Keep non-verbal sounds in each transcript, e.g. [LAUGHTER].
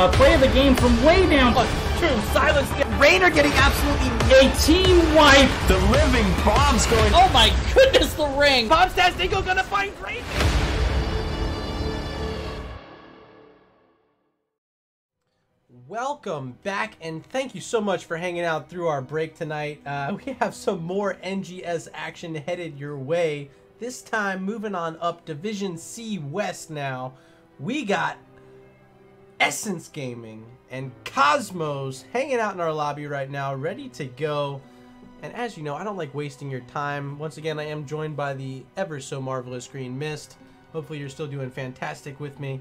uh, play of the game from way down. True, Silence, Raynor getting absolutely A team wipe. The living bomb's going. Oh my goodness, the ring! Bob Stastingo gonna find Raynor. Welcome back, and thank you so much for hanging out through our break tonight. Uh, [LAUGHS] we have some more NGS action headed your way. This time, moving on up Division C West now. We got Essence Gaming and Cosmos hanging out in our lobby right now, ready to go. And as you know, I don't like wasting your time. Once again, I am joined by the ever so marvelous Green Mist. Hopefully, you're still doing fantastic with me.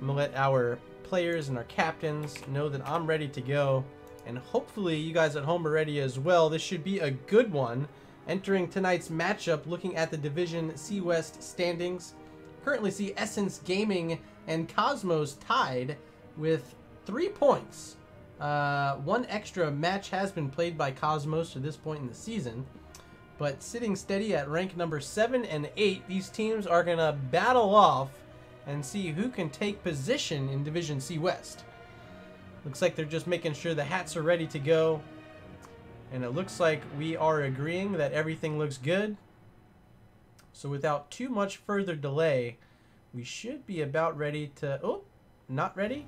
I'm gonna let our players and our captains know that I'm ready to go. And hopefully you guys at home are ready as well. This should be a good one. Entering tonight's matchup, looking at the Division C West standings. Currently see Essence Gaming and Cosmos tied with three points. Uh, one extra match has been played by Cosmos to this point in the season. But sitting steady at rank number 7 and 8, these teams are going to battle off and see who can take position in Division C West. Looks like they're just making sure the hats are ready to go. And it looks like we are agreeing that everything looks good. So without too much further delay, we should be about ready to... Oh, not ready?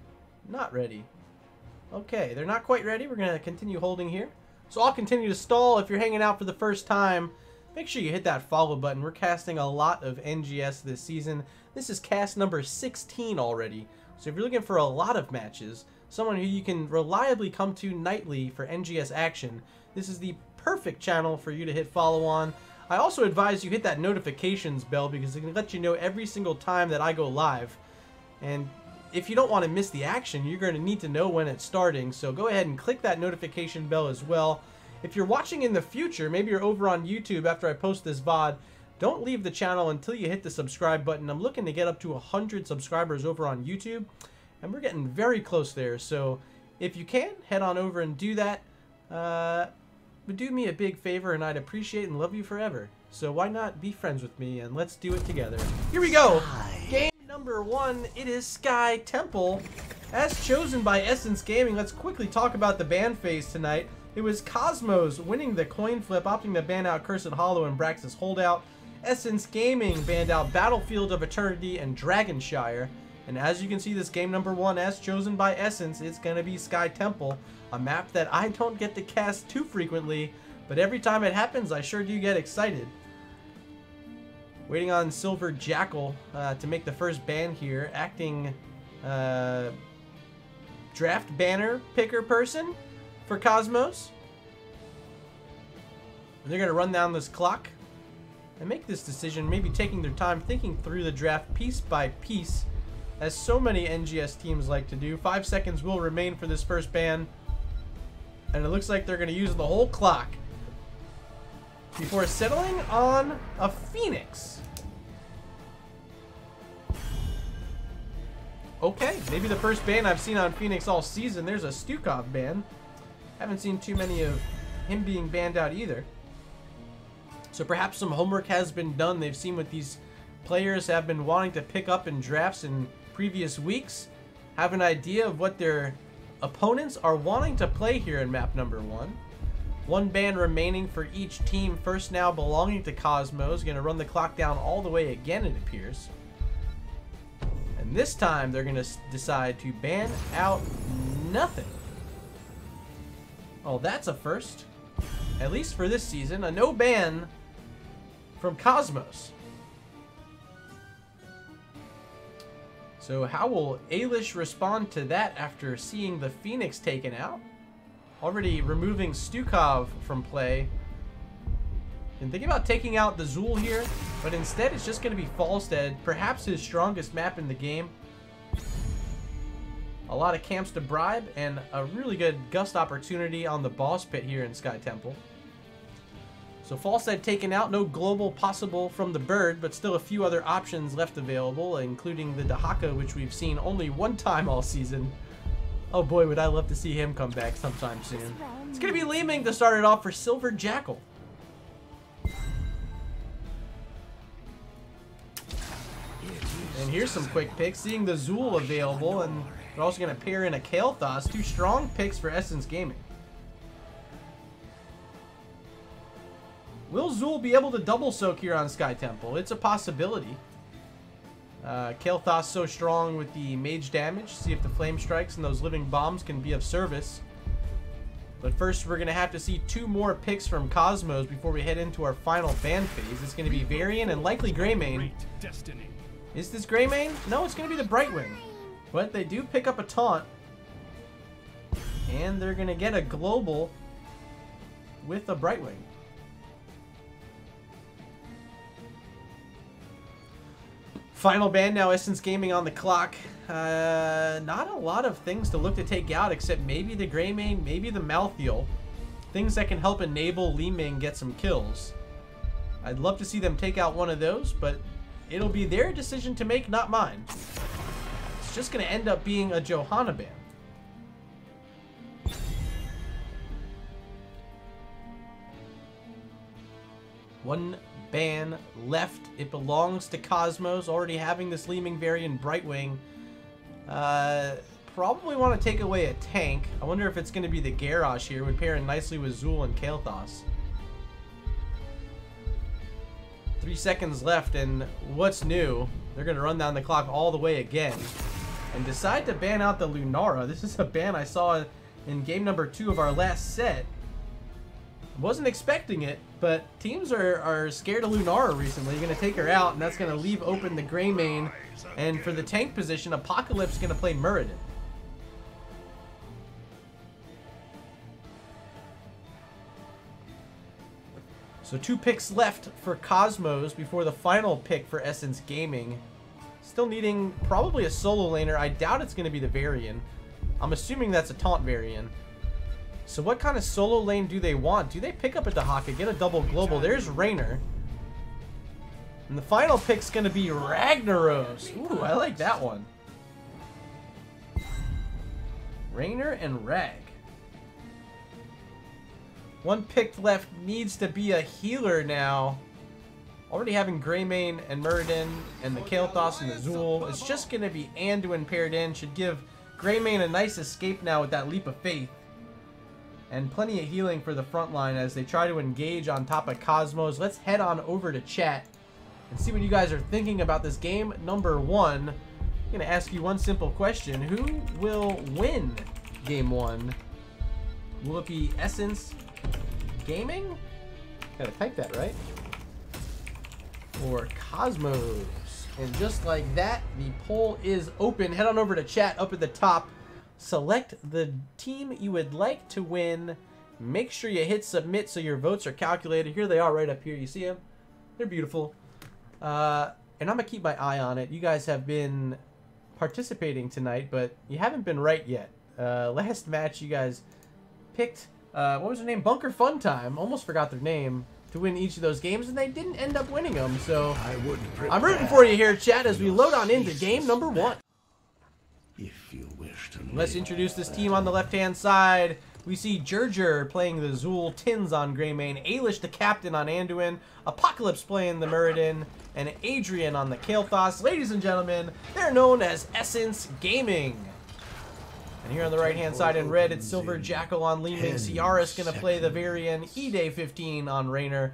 Not ready. Okay, they're not quite ready. We're going to continue holding here. So I'll continue to stall. If you're hanging out for the first time, make sure you hit that follow button. We're casting a lot of NGS this season. This is cast number 16 already. So if you're looking for a lot of matches, someone who you can reliably come to nightly for NGS action, this is the perfect channel for you to hit follow on. I also advise you hit that notifications bell because it can let you know every single time that I go live. And if you don't want to miss the action, you're going to need to know when it's starting. So go ahead and click that notification bell as well. If you're watching in the future, maybe you're over on YouTube after I post this VOD, don't leave the channel until you hit the subscribe button. I'm looking to get up to 100 subscribers over on YouTube, and we're getting very close there. So if you can, head on over and do that. Uh, would do me a big favor, and I'd appreciate and love you forever. So why not be friends with me, and let's do it together. Here we go! Game number one, it is Sky Temple. As chosen by Essence Gaming, let's quickly talk about the ban phase tonight. It was Cosmos winning the coin flip, opting to ban out Cursed Hollow and Braxis Holdout. Essence Gaming banned out Battlefield of Eternity and Dragonshire. And as you can see, this game number one, as chosen by Essence, it's going to be Sky Temple, a map that I don't get to cast too frequently, but every time it happens, I sure do get excited. Waiting on Silver Jackal uh, to make the first ban here, acting uh, draft banner picker person for Cosmos. And they're going to run down this clock and make this decision, maybe taking their time thinking through the draft piece by piece, as so many NGS teams like to do. Five seconds will remain for this first ban, and it looks like they're going to use the whole clock before settling on a Phoenix. Okay, maybe the first ban I've seen on Phoenix all season. There's a Stukov ban. Haven't seen too many of him being banned out either. So perhaps some homework has been done. They've seen what these players have been wanting to pick up in drafts in previous weeks. Have an idea of what their opponents are wanting to play here in map number one. One ban remaining for each team. First now belonging to Cosmos. Going to run the clock down all the way again, it appears. And this time they're going to decide to ban out nothing. Oh, that's a first. At least for this season. A no ban from Cosmos. So how will Ailish respond to that after seeing the Phoenix taken out? Already removing Stukov from play. And thinking about taking out the Xul here, but instead it's just going to be Falstad, perhaps his strongest map in the game. A lot of camps to bribe, and a really good gust opportunity on the boss pit here in Sky Temple. So Falstad taken out, no global possible from the bird, but still a few other options left available, including the Dehaka, which we've seen only one time all season. Oh boy, would I love to see him come back sometime soon. It's going to be Li Ming to start it off for Silver Jackal. And here's some quick picks. Seeing the Xul available, and We're also going to pair in a Kael'Thas. Two strong picks for Essence Gaming. Will Xul be able to double soak here on Sky Temple? It's a possibility. Uh, Kael'Thas so strong with the mage damage. See if the flame strikes and those living bombs can be of service. But first, we're going to have to see two more picks from Cosmos before we head into our final fan phase. It's going to be Varian and likely Greymane. Is this Greymane? No, it's going to be the Brightwing. But they do pick up a taunt. And they're going to get a global with a Brightwing. Final ban now, Essence Gaming on the clock. Uh, not a lot of things to look to take out except maybe the Greymane, maybe the Malthael. Things that can help enable Li Ming get some kills. I'd love to see them take out one of those, but it'll be their decision to make, not mine. It's just going to end up being a Johanna ban. One ban left. It belongs to Cosmos, already having this Leeming Ming Varian Brightwing. Uh, probably want to take away a tank. I wonder if it's going to be the Garrosh here. Would pair in nicely with Xul and Kael'Thas. Three seconds left, and what's new? They're going to run down the clock all the way again. And decide to ban out the Lunara. This is a ban I saw in game number two of our last set. Wasn't expecting it, but teams are, are scared of Lunara recently. You're going to take her out, and that's going to leave open the Greymane. And for the tank position, Apocalypse is going to play Muradin. So two picks left for Cosmos before the final pick for Essence Gaming. Still needing probably a solo laner. I doubt it's going to be the Varian. I'm assuming that's a taunt Varian. So what kind of solo lane do they want? Do they pick up a Dehaka, get a double global? There's Raynor. And the final pick's to be Ragnaros. Ooh, I like that one. Raynor and Rag. One pick left needs to be a healer now. Already having Greymane and Muradin and the Kael'Thas and the Xul. It's just to be Anduin paired in. Should give Greymane a nice escape now with that Leap of Faith. And plenty of healing for the front line as they try to engage on top of Cosmos. Let's head on over to chat and see what you guys are thinking about this game number one. I'm going to ask you one simple question. Who will win game one? Will it be Essence Gaming? Gotta type that right. Or Cosmos. And just like that, the poll is open. Head on over to chat up at the top. Select the team you would like to win. Make sure you hit submit so your votes are calculated. Here they are right up here. You see them? They're beautiful. Uh, and I'm going to keep my eye on it. You guys have been participating tonight, but you haven't been right yet. Uh, last match, you guys picked, uh, what was their name? Bunker Fun Time. Almost forgot their name to win each of those games, and they didn't end up winning them. So I'm rooting for you here, chat, as we load on into game number one. You wish to Let's introduce this team on the left-hand side. We see Gerger playing the Xul, Tins on Greymane, Ailish the captain on Anduin, Apocalypse playing the Muradin, and Adrian on the Kael'Thas. Ladies and gentlemen, they're known as Essence Gaming. And here on the right-hand side in red, it's Silver Jackal on Li Ming. Ciara's going to play the Varian, E-Day 15 on Raynor.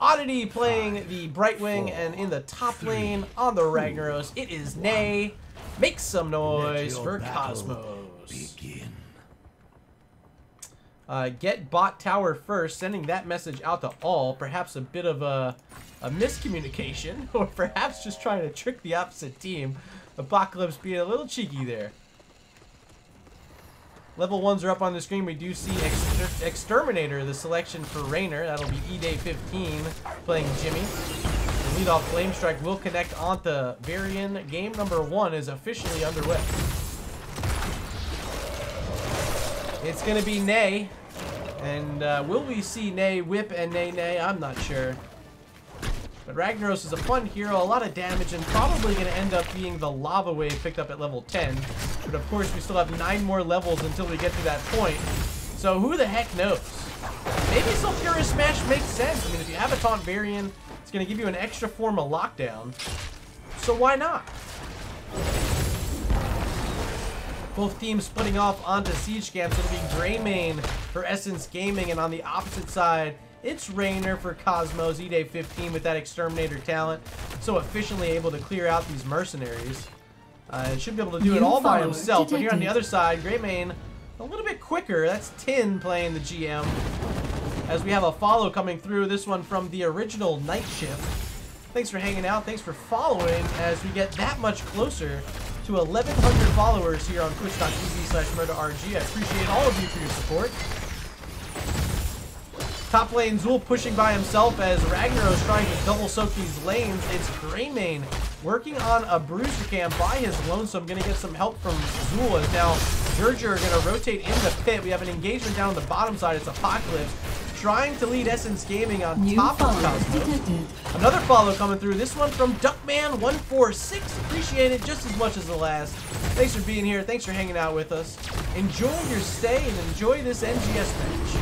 Oddity playing the Brightwing, and in the top lane on the Ragnaros, it is Nay. Make some noise for Cosmos. begin. Uh, get bot tower first, sending that message out to all. Perhaps a bit of a, a miscommunication, [LAUGHS] or perhaps just trying to trick the opposite team. Apocalypse being a little cheeky there. Level 1s are up on the screen. We do see Exter Exterminator, the selection for Raynor. That'll be E-Day 15 playing Jimmy. Lead-off Flame Strike will connect onto Varian. Game number one is officially underway. It's going to be Nay. And uh, will we see Nay whip and Nay Nay? I'm not sure. But Ragnaros is a fun hero, a lot of damage, and probably going to end up being the Lava Wave picked up at level 10. But of course, we still have nine more levels until we get to that point. So who the heck knows? Maybe Sulfuras Smash makes sense. I mean, if you have a Taunt Varian, it's going to give you an extra form of lockdown. So why not? Both teams splitting off onto siege camps. It'll be Greymane for Essence Gaming, and on the opposite side, it's Raynor for Cosmos E-Day 15 with that Exterminator talent. So efficiently able to clear out these mercenaries. Uh, should be able to do it all by himself. But here on the other side, Greymane a little bit quicker. That's Tin playing the GM. As we have a follow coming through, this one from the original Night Shift. Thanks for hanging out. Thanks for following as we get that much closer to 1,100 followers here on twitch.tv slash murdarg. I appreciate all of you for your support. Top lane Xul pushing by himself as Ragnaros trying to double soak these lanes. It's Greymane working on a bruiser cam by his lonesome. Gonna get some help from Xul as now Gerger gonna rotate in the pit. We have an engagement down on the bottom side. It's Apocalypse trying to lead Essence Gaming on New top of Cosmos. detected. Another follow coming through. This one from Duckman146. Appreciate it just as much as the last. Thanks for being here. Thanks for hanging out with us. Enjoy your stay and enjoy this NGS match.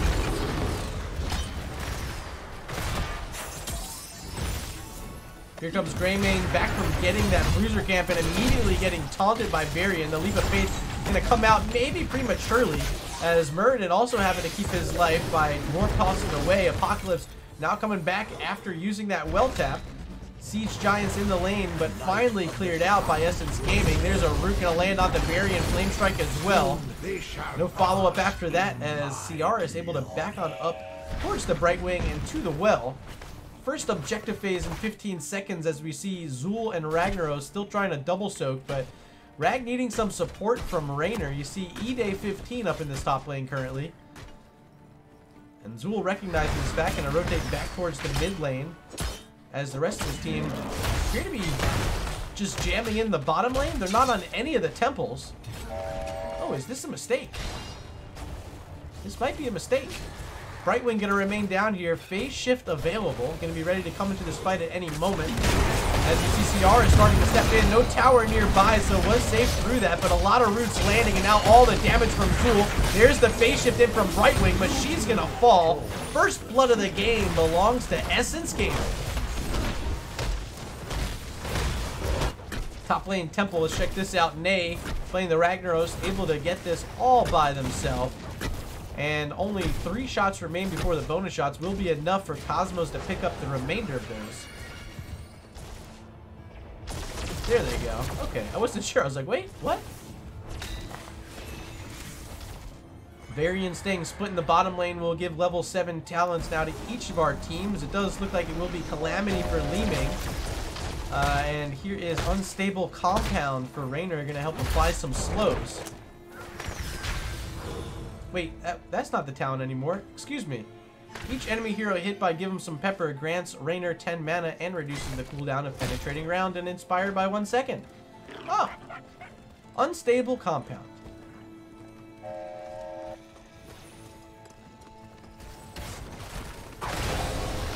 Here comes Greymane back from getting that bruiser camp and immediately getting taunted by Varian. The leap of faith gonna come out maybe prematurely as Muradin also having to keep his life by more tossing away. Apocalypse now coming back after using that well tap. Siege Giants in the lane, but finally cleared out by Essence Gaming. There's a root gonna land on the Varian Flame Strike as well. No follow-up after that as CR is able to back on up towards the Brightwing and to the well. First objective phase in 15 seconds as we see Xul and Ragnaros still trying to double soak, but Rag needing some support from Raynor. You see E-Day 15 up in this top lane currently. And Xul recognizes this back and rotate back towards the mid lane as the rest of his team appear to be just jamming in the bottom lane. They're not on any of the temples. Oh, is this a mistake? This might be a mistake. Brightwing gonna remain down here. Phase shift available. Gonna be ready to come into this fight at any moment. As you see, CR is starting to step in. No tower nearby, so was safe through that, but a lot of roots landing, and now all the damage from Xul. There's the phase shift in from Brightwing, but she's gonna fall. First blood of the game belongs to Essence Gaming. Top lane Temple, let's check this out. Nay playing the Ragnaros, able to get this all by themselves. And only three shots remain before the bonus shots will be enough for Cosmos to pick up the remainder of those. There they go. Okay, I wasn't sure. I was like, wait, what? Varian staying split in the bottom lane will give level 7 talents now to each of our teams. It does look like it will be Calamity for Li Ming. Uh, and here is Unstable Compound for Raynor, going to help apply some slows. Wait, that, that's not the talent anymore. Excuse me. Each enemy hero hit by Give 'em Some Pepper grants Raynor 10 mana and reduces the cooldown of Penetrating Round and Inspired by 1 second. Oh! Unstable Compound.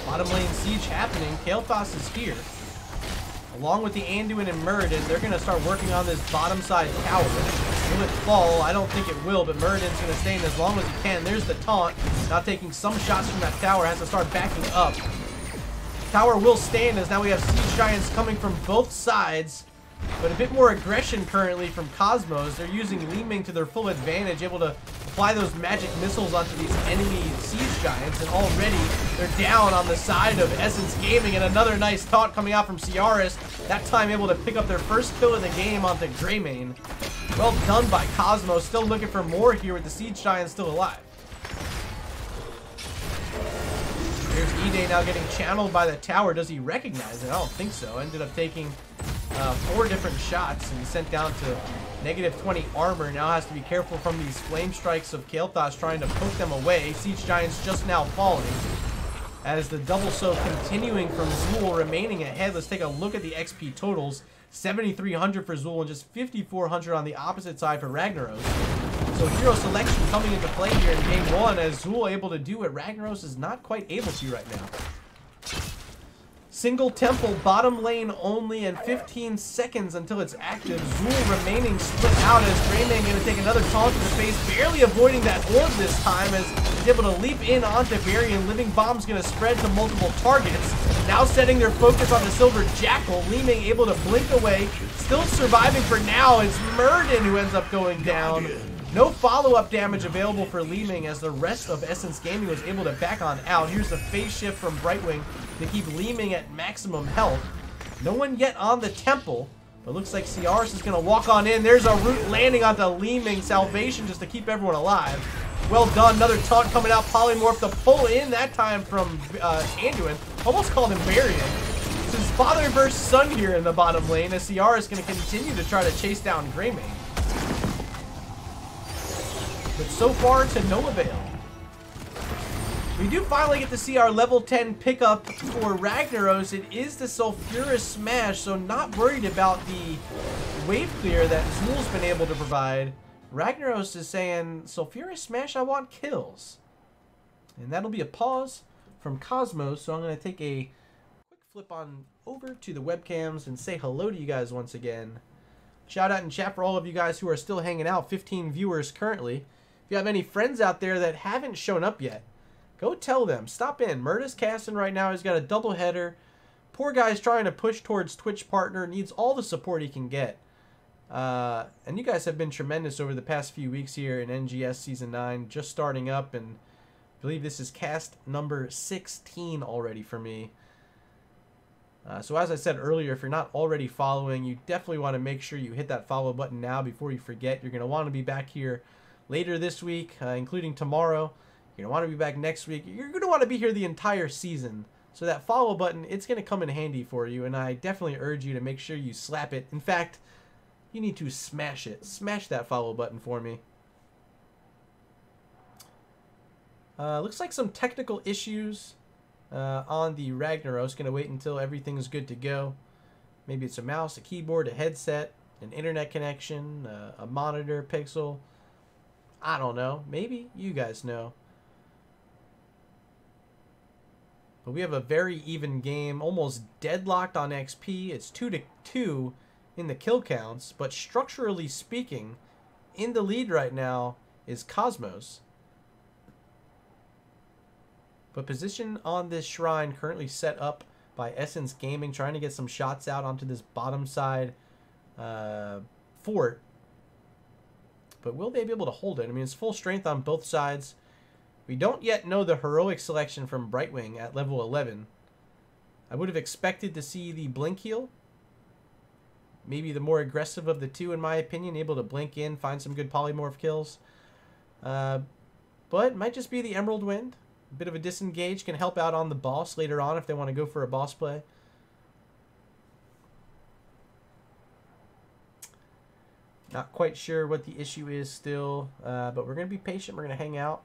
Bottom lane siege happening. Kael'thas is here. Along with the Anduin and Muradin, they're going to start working on this bottom side tower. Will it fall? I don't think it will, but Muradin's going to stay in as long as he can. There's the taunt. Now taking some shots from that tower. Has to start backing up. Tower will stand as now we have Siege Giants coming from both sides. But a bit more aggression currently from Cosmos. They're using Li Ming to their full advantage, able to apply those magic missiles onto these enemy Siege Giants. And already they're down on the side of Essence Gaming. And another nice taunt coming out from Ciaris. That time able to pick up their first kill of the game onto Greymane. Well done by Cosmos. Still looking for more here with the Siege Giants still alive. There's E-Day now getting channeled by the tower. Does he recognize it? I don't think so. Ended up taking uh, four different shots and sent down to negative 20 armor. Now has to be careful from these flame strikes of Kael'thas trying to poke them away. Siege Giants just now falling. As the double soak continuing from Xul remaining ahead. Let's take a look at the XP totals. 7,300 for Xul and just 5,400 on the opposite side for Ragnaros. So hero selection coming into play here in game one as Xul able to do what Ragnaros is not quite able to right now. Single temple, bottom lane only, and 15 seconds until it's active. Xul remaining split out as Greymane going to take another taunt to the face, barely avoiding that orb this time as he's able to leap in onto Barry, and Living Bomb's going to spread to multiple targets. Now setting their focus on the Silver Jackal, Li Ming able to blink away, still surviving for now. It's Murden who ends up going down. No follow-up damage available for Li Ming as the rest of Essence Gaming was able to back on out. Here's the phase shift from Brightwing to keep Li Ming at maximum health. No one yet on the temple, but looks like Ciaris is going to walk on in. There's a root landing onto Li Ming Salvation just to keep everyone alive. Well done. Another taunt coming out. Polymorph to pull in that time from uh, Anduin. Almost called him Varian. This is father versus son here in the bottom lane as Ciara is going to continue to try to chase down Greymane. But so far to no avail. We do finally get to see our level 10 pickup for Ragnaros. It is the Sulfuras Smash, so not worried about the wave clear that Xul's been able to provide. Ragnaros is saying, Sulfuras Smash, I want kills. And that'll be a pause from Cosmos, so I'm going to take a quick flip on over to the webcams and say hello to you guys once again. Shout out in chat for all of you guys who are still hanging out, 15 viewers currently. You have any friends out there that haven't shown up yet, go tell them. Stop in. Murda's casting right now. He's got a double header. Poor guy's trying to push towards Twitch partner. Needs all the support he can get. Uh, and you guys have been tremendous over the past few weeks here in NGS Season 9. Just starting up, and I believe this is cast number 16 already for me. Uh, so as I said earlier, if you're not already following, you definitely want to make sure you hit that follow button now before you forget. You're going to want to be back here later this week, uh, including tomorrow. You're going to want to be back next week. You're going to want to be here the entire season. So that follow button, it's going to come in handy for you, and I definitely urge you to make sure you slap it. In fact, you need to smash it. Smash that follow button for me. Uh, looks like some technical issues uh, on the Ragnaros. Gonna wait until everything's good to go. Maybe it's a mouse, a keyboard, a headset, an internet connection, uh, a monitor, pixel. I don't know. Maybe you guys know. But we have a very even game, almost deadlocked on XP. It's 2 to 2 in the kill counts, but structurally speaking, in the lead right now is Cosmos. But position on this shrine currently set up by Essence Gaming, trying to get some shots out onto this bottom side uh, fort. But will they be able to hold it? I mean, it's full strength on both sides. We don't yet know the heroic selection from Brightwing at level 11. I would have expected to see the Blink Heal, maybe the more aggressive of the two, in my opinion, able to blink in, find some good polymorph kills. Uh, but might just be the Emerald Wind. A bit of a disengage can help out on the boss later on if they want to go for a boss play. Not quite sure what the issue is still, uh, but we're going to be patient. We're going to hang out.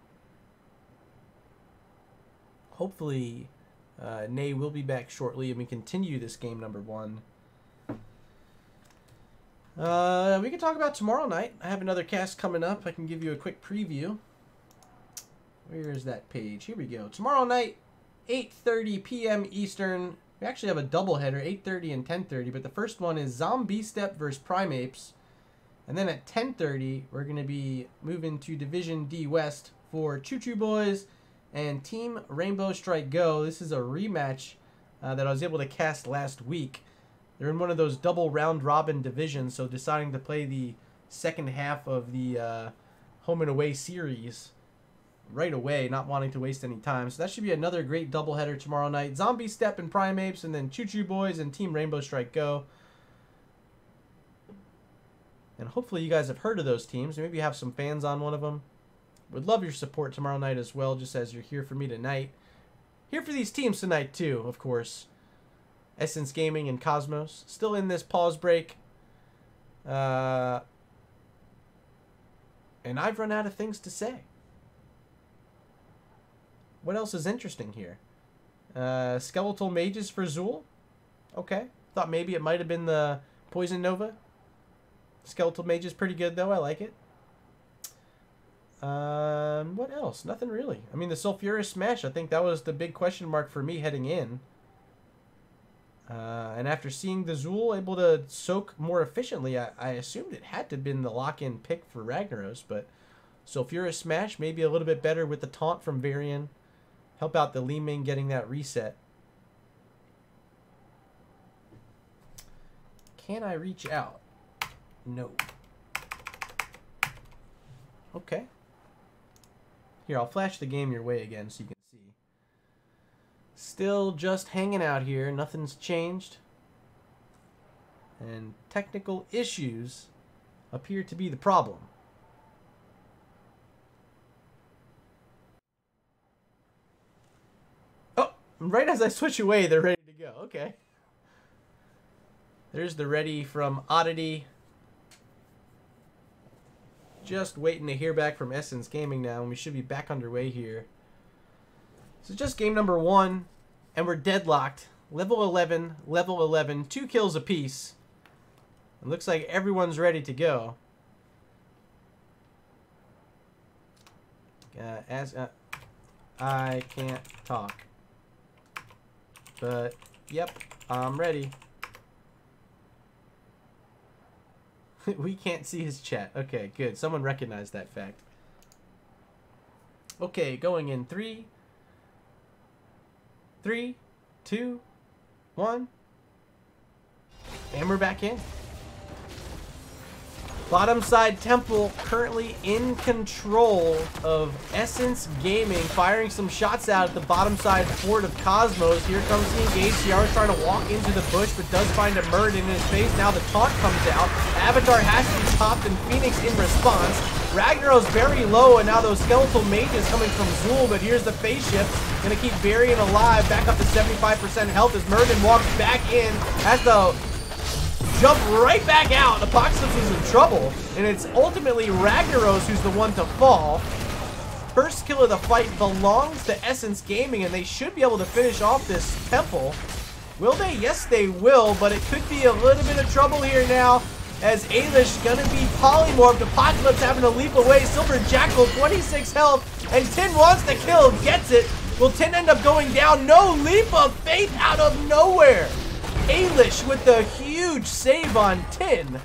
Hopefully, uh, Nay will be back shortly and we continue this game number one. Uh, we can talk about tomorrow night. I have another cast coming up. I can give you a quick preview. Where is that page? Here we go. Tomorrow night, 8.30 p.m. Eastern. We actually have a double header, 8.30 and 10.30. But the first one is Zombie Step versus Primeapes. And then at 10.30, we're going to be moving to Division D West for Choo Choo Boys and Team Rainbow Strike Go. This is a rematch uh, that I was able to cast last week. They're in one of those double round robin divisions, so deciding to play the second half of the uh, home and away series right away, not wanting to waste any time. So that should be another great doubleheader tomorrow night. Zombie Step and Primeapes, and then Choo Choo Boys and Team Rainbow Strike Go. And hopefully you guys have heard of those teams. Maybe you have some fans on one of them. Would love your support tomorrow night as well, just as you're here for me tonight. Here for these teams tonight too, of course. Essence Gaming and Cosmos. Still in this pause break. Uh, and I've run out of things to say. What else is interesting here? Uh, Skeletal Mages for Xul. Okay. Thought maybe it might have been the Poison Nova. Skeletal Mage is pretty good, though. I like it. Um, what else? Nothing really. I mean, the Sulfuras Smash, I think that was the big question mark for me heading in. Uh, and after seeing the Xul able to soak more efficiently, I, I assumed it had to have been the lock-in pick for Ragnaros, but Sulfuras Smash maybe a little bit better with the taunt from Varian. Help out the Li Ming getting that reset. Can I reach out? No. Okay. Here, I'll flash the game your way again so you can see. Still just hanging out here. Nothing's changed. And technical issues appear to be the problem. Oh, right as I switch away, they're ready to go. Okay. There's the ready from Oddity. Just waiting to hear back from Essence Gaming now, and we should be back underway here. So just game number one, and we're deadlocked. Level 11, level 11, two kills apiece. It looks like everyone's ready to go. Uh, as uh, I can't talk, but yep, I'm ready. [LAUGHS] we can't see his chat. Okay, good. Someone recognized that fact. Okay, going in three, three, two, one, and we're back in. Bottom side Temple currently in control of Essence Gaming, firing some shots out at the bottom side fort of Cosmos. Here comes the engage. Ciara's trying to walk into the bush, but does find a Murd in his face. Now the taunt comes out. Avatar has to be popped, and Phoenix in response. Ragnaros very low, and now those skeletal mages coming from Xul, but here's the phase shift. Gonna keep Varian alive, back up to 75% health as Murden walks back in. Has the jump right back out. Apocalypse is in trouble, and it's ultimately Ragnaros who's the one to fall. First kill of the fight belongs to Essence Gaming, and they should be able to finish off this temple. Will they? Yes, they will, but it could be a little bit of trouble here now as Ailish gonna be polymorphed. Apocalypse having to leap away. Silver Jackal, 26 health, and Tin wants the kill, gets it. Will Tin end up going down? No, leap of faith out of nowhere. Ailish with the huge save on Tin.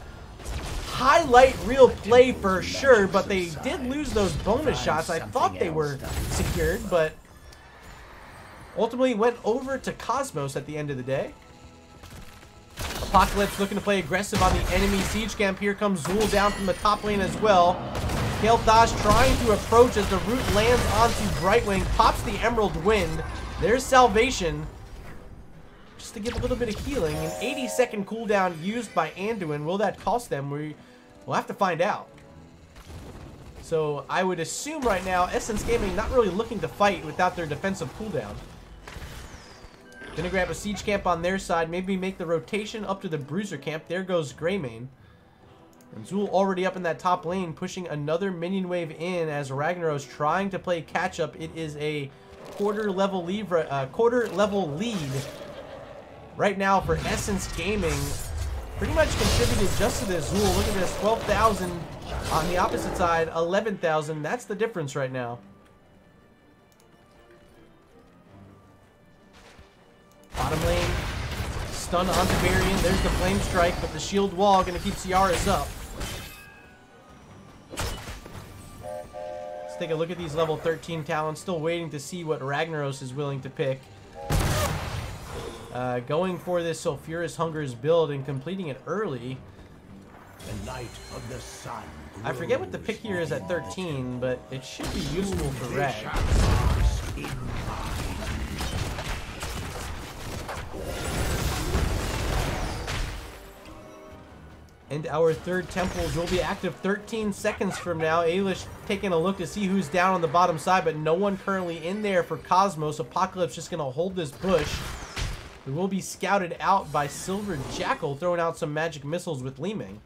Highlight reel play for sure, but they did lose those bonus shots. I thought they were secured, but ultimately went over to Cosmos at the end of the day. Apocalypse looking to play aggressive on the enemy siege camp. Here comes Xul down from the top lane as well. Kael'thas trying to approach as the root lands onto Brightwing, pops the Emerald Wind. There's salvation to give a little bit of healing. An 80 second cooldown used by Anduin. Will that cost them? We, we'll have to find out. So I would assume right now Essence Gaming not really looking to fight without their defensive cooldown. Gonna grab a siege camp on their side. Maybe make the rotation up to the bruiser camp. There goes Greymane. And Xul already up in that top lane, pushing another minion wave in as Ragnaros trying to play catch up. It is a quarter level lead, uh, quarter level lead right now for Essence Gaming. Pretty much contributed just to this Xul. Look at this, 12,000 on the opposite side, 11,000. That's the difference right now. Bottom lane, stun onto Varian. There's the Flame Strike, but the Shield Wall going to keep Ciaris up. Let's take a look at these level 13 talents. Still waiting to see what Ragnaros is willing to pick. Uh, going for this Sulfuras Hungers build and completing it early. The light of the sun. I forget what the pick here is at 13, but it should be useful for Rag. And our third temples will be active 13 seconds from now. Ailish taking a look to see who's down on the bottom side, but no one currently in there for Cosmos. Apocalypse just going to hold this bush. We will be scouted out by Silver Jackal, throwing out some magic missiles with Li Ming.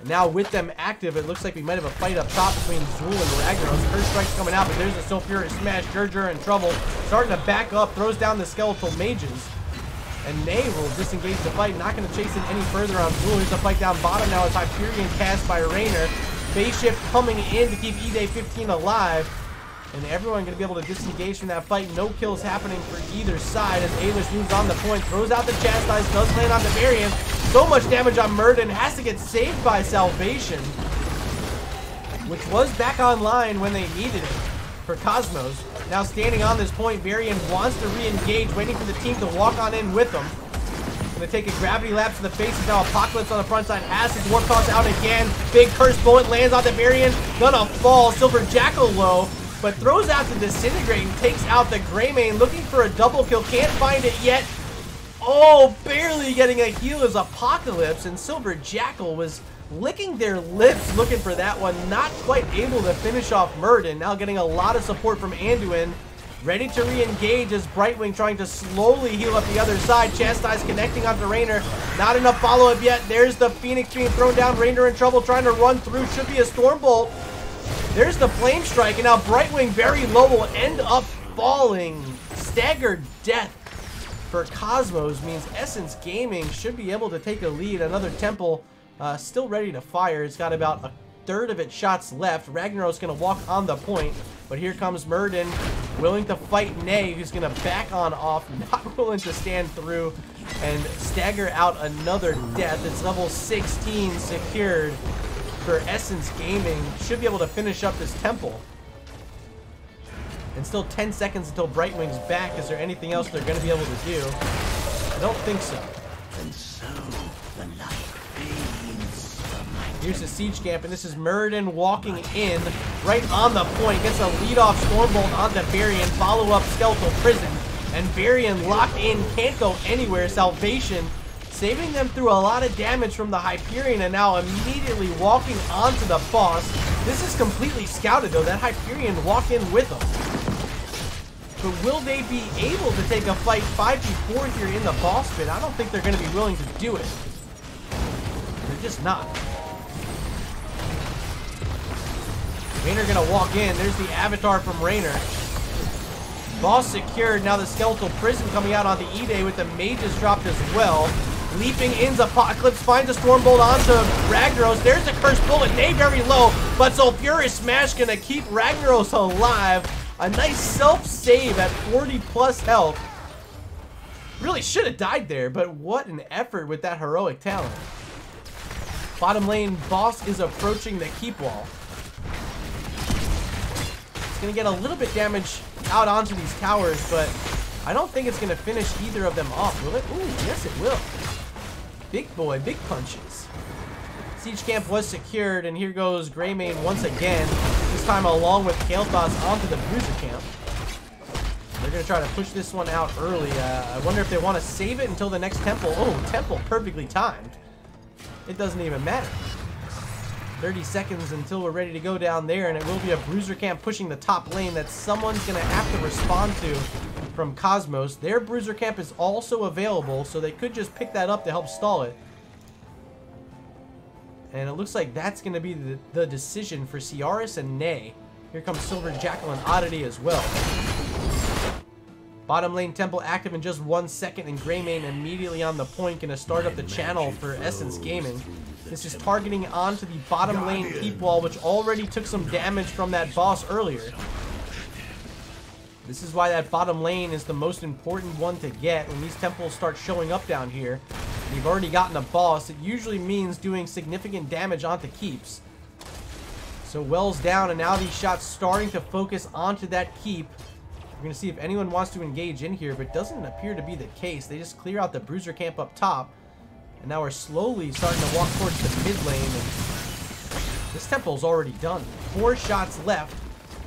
And now with them active, it looks like we might have a fight up top between Xul and Ragnaros. First strike's coming out, but there's a Sulfuras Smash. Gerger in trouble. Starting to back up, throws down the Skeletal Mages. And Nay will disengage the fight, not going to chase it any further on Xul. Here's the fight down bottom now as Hyperion cast by Raynor. Phase shift coming in to keep E-Day 15 alive. And everyone going to be able to disengage from that fight. No kills happening for either side as Ailish moves on the point. Throws out the Chastise. Does land on the Varian. So much damage on Murden. Has to get saved by Salvation. Which was back online when they needed it for Cosmos. Now standing on this point, Varian wants to re-engage, waiting for the team to walk on in with them. Gonna take a gravity lap to the face of now Apocalypse on the front side has his warp out again. Big curse bullet lands on the Varian. Gonna fall. Silver Jackal low but throws out the Disintegrate and takes out the Greymane, looking for a double kill, can't find it yet. Oh, barely getting a heal as Apocalypse, and Silver Jackal was licking their lips looking for that one, not quite able to finish off Murden, now getting a lot of support from Anduin. Ready to re-engage as Brightwing trying to slowly heal up the other side. Chastise connecting onto Raynor. Not enough follow-up yet. There's the Phoenix being thrown down. Raynor in trouble trying to run through. Should be a Stormbolt. There's the Flame Strike, and now Brightwing very low will end up falling. Staggered death for Cosmos means Essence Gaming should be able to take a lead. Another Temple uh, still ready to fire. It's got about a third of its shots left. Ragnaros going to walk on the point, but here comes Murden, willing to fight Nay, who's going to back on off, [LAUGHS] not willing to stand through and stagger out another death. It's level 16 secured for Essence Gaming should be able to finish up this temple. And still 10 seconds until Brightwing's back. Is there anything else they're going to be able to do? I don't think so. And so the fades Here's the siege camp, and this is Murden walking in right on the point. Gets a lead-off Stormbolt onto Varian. Follow-up Skeletal Prison. And Varian locked in, can't go anywhere. Salvation saving them through a lot of damage from the Hyperion and now immediately walking onto the boss. This is completely scouted though. That Hyperion walked in with them. But will they be able to take a fight 5v4 here in the boss pit? I don't think they're going to be willing to do it. They're just not. Raynor going to walk in. There's the avatar from Raynor. Boss secured. Now the Skeletal Prison coming out on the E-Day with the Mages dropped as well. Leaping ins Apocalypse finds a Stormbolt onto Ragnaros. There's a Cursed Bullet. Nay very low, but Sulfuras Smash gonna keep Ragnaros alive. A nice self-save at 40 plus health. Really should have died there, but what an effort with that heroic talent. Bottom lane boss is approaching the keep wall. It's gonna get a little bit damage out onto these towers, but I don't think it's gonna finish either of them off, will it? Ooh, yes it will. Big boy, big punches. Siege camp was secured, and here goes Greymane once again. This time along with Kael'thas onto the Bruiser camp. They're going to try to push this one out early. Uh, I wonder if they want to save it until the next temple. Oh, temple perfectly timed. It doesn't even matter. 30 seconds until we're ready to go down there, and it will be a Bruiser camp pushing the top lane that someone's going to have to respond to from Cosmos. Their Bruiser Camp is also available, so they could just pick that up to help stall it. And it looks like that's going to be the, the, decision for Ciaris and Nay. Here comes Silver Jackal and Oddity as well. Bottom lane temple active in just one second, and Greymane immediately on the point, going to start up the channel for Essence Gaming. This is targeting onto the bottom lane keep wall, which already took some damage from that boss earlier. This is why that bottom lane is the most important one to get when these temples start showing up down here. And you've already gotten a boss. It usually means doing significant damage onto keeps. So Wells down, and now these shots starting to focus onto that keep. We're going to see if anyone wants to engage in here, but it doesn't appear to be the case. They just clear out the Bruiser camp up top. And now we're slowly starting to walk towards the mid lane. And this temple's already done. Four shots left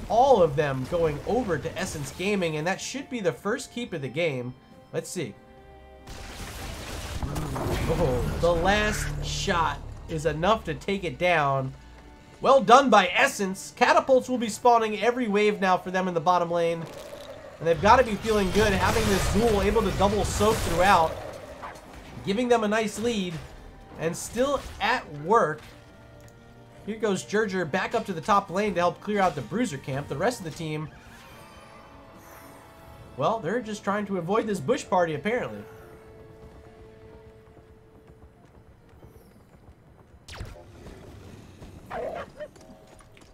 all of them going over to Essence Gaming, and that should be the first keep of the game. Let's see. Oh, the last shot is enough to take it down. Well done by Essence. Catapults will be spawning every wave now for them in the bottom lane. And they've got to be feeling good having this Xul able to double soak throughout. Giving them a nice lead. And still at work. Here goes Gerger back up to the top lane to help clear out the Bruiser camp. The rest of the team, well, they're just trying to avoid this bush party, apparently.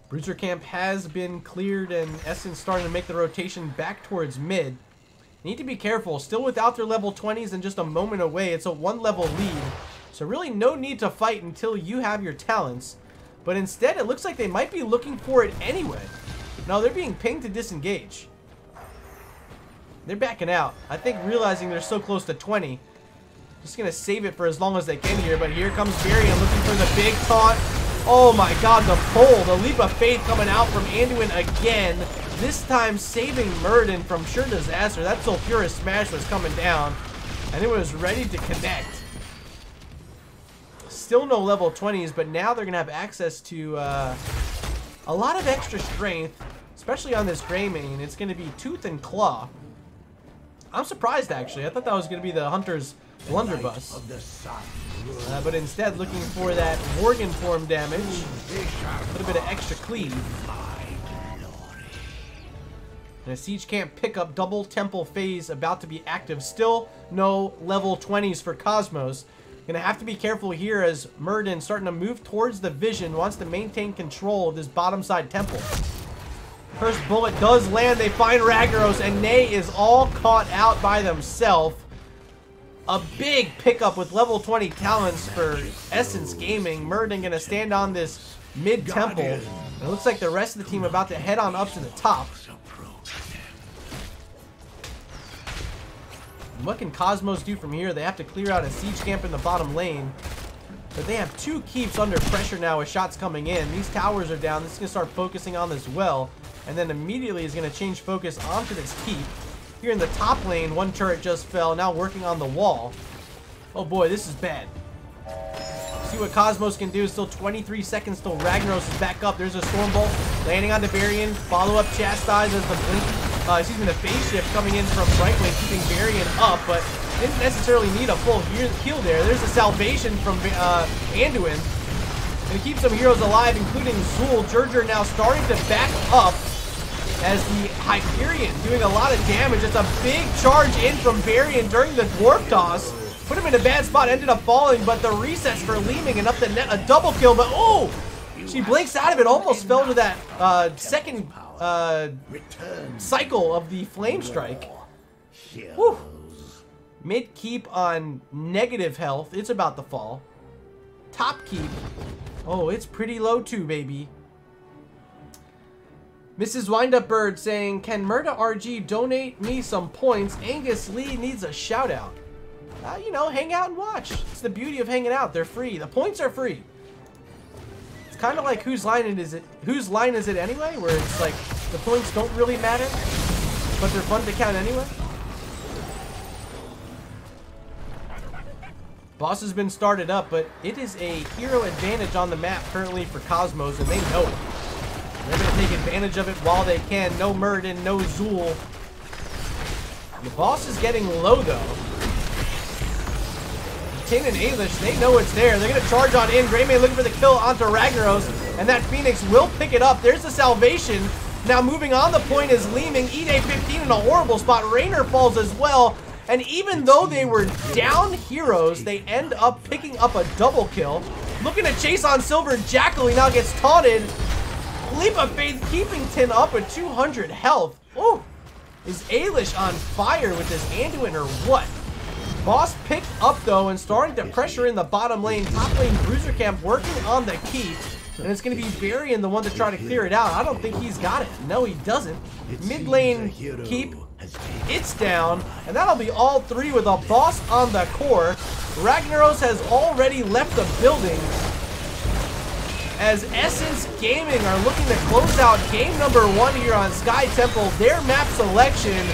Bruiser Camp has been cleared and Essence starting to make the rotation back towards mid. Need to be careful. Still without their level 20s and just a moment away. It's a one level lead. So really no need to fight until you have your talents. But instead it looks like they might be looking for it anyway. No, they're being pinged to disengage. They're backing out. I think realizing they're so close to 20. Just going to save it for as long as they can here. But here comes Varian looking for the big taunt. Oh my god, the pull. The leap of faith coming out from Anduin again. This time saving Muradin from sure disaster. That Sulfuras smash was coming down. And it was ready to connect. Still no level 20s, but now they're going to have access to uh, a lot of extra strength. Especially on this Greymane. It's going to be Tooth and Claw. I'm surprised, actually. I thought that was going to be the Hunter's Blunderbuss. Uh, but instead, looking for that Worgen form damage. A little bit of extra cleave. And a Siege Camp pickup double Temple phase about to be active. Still no level 20s for Cosmos. Gonna have to be careful here as Muradin starting to move towards the vision, wants to maintain control of this bottom side temple. First bullet does land, they find Ragnaros, and Nay is all caught out by themselves. A big pickup with level 20 talents for Essence Gaming. Muradin gonna stand on this mid-temple. It looks like the rest of the team about to head on up to the top. What can Cosmos do from here? They have to clear out a siege camp in the bottom lane. But they have two keeps under pressure now with shots coming in. These towers are down. This is going to start focusing on this well. And then immediately is going to change focus onto this keep. Here in the top lane, one turret just fell. Now working on the wall. Oh boy, this is bad. See what Cosmos can do. Still 23 seconds till Ragnaros is back up. There's a Stormbolt landing on the Varian. Follow up Chastise as the blink, uh, excuse me, the phase shift coming in from right wing, keeping Varian up, but didn't necessarily need a full heal there. There's a salvation from uh, Anduin. And it keeps some heroes alive, including Xul. Jurger now starting to back up as the Hyperion doing a lot of damage. It's a big charge in from Varian during the Dwarf Toss. Put him in a bad spot, ended up falling, but the resets for Li Ming and up the net, a double kill, but oh! She blinks out of it, almost fell to that uh, second uh, cycle of the Flame Strike. Mid keep on negative health, it's about to fall. Top keep, oh, it's pretty low too, baby. Mrs. Windup Bird saying, Can Murda RG donate me some points? Angus Lee needs a shout out uh, you know, hang out and watch. It's the beauty of hanging out. They're free. The points are free. Kind of like whose line is it? Whose line is it anyway? Where it's like the points don't really matter, but they're fun to count anyway. Boss has been started up, but it is a hero advantage on the map currently for Cosmos, and they know it. They're to take advantage of it while they can. No Muradin, no Xul. The boss is getting low, though. Tin and Ailish, they know it's there. They're going to charge on in. Greymane looking for the kill onto Ragnaros, and that Phoenix will pick it up. There's the salvation. Now moving on the point is Li Ming. Ide 15 in a horrible spot. Raynor falls as well. And even though they were down heroes, they end up picking up a double kill. Looking to chase on Silver. Jackal, he now gets taunted. Leap of Faith keeping Tin up with 200 health. Oh, is Ailish on fire with this Anduin or what? Boss picked up though and starting to pressure in the bottom lane. Top lane Bruiser Camp working on the keep. And it's going to be Barry Varian the one to try to clear it out. I don't think he's got it. No, he doesn't. Mid lane keep. It's down. And that'll be all three with a boss on the core. Ragnaros has already left the building. As Essence Gaming are looking to close out game number one here on Sky Temple. Their map selection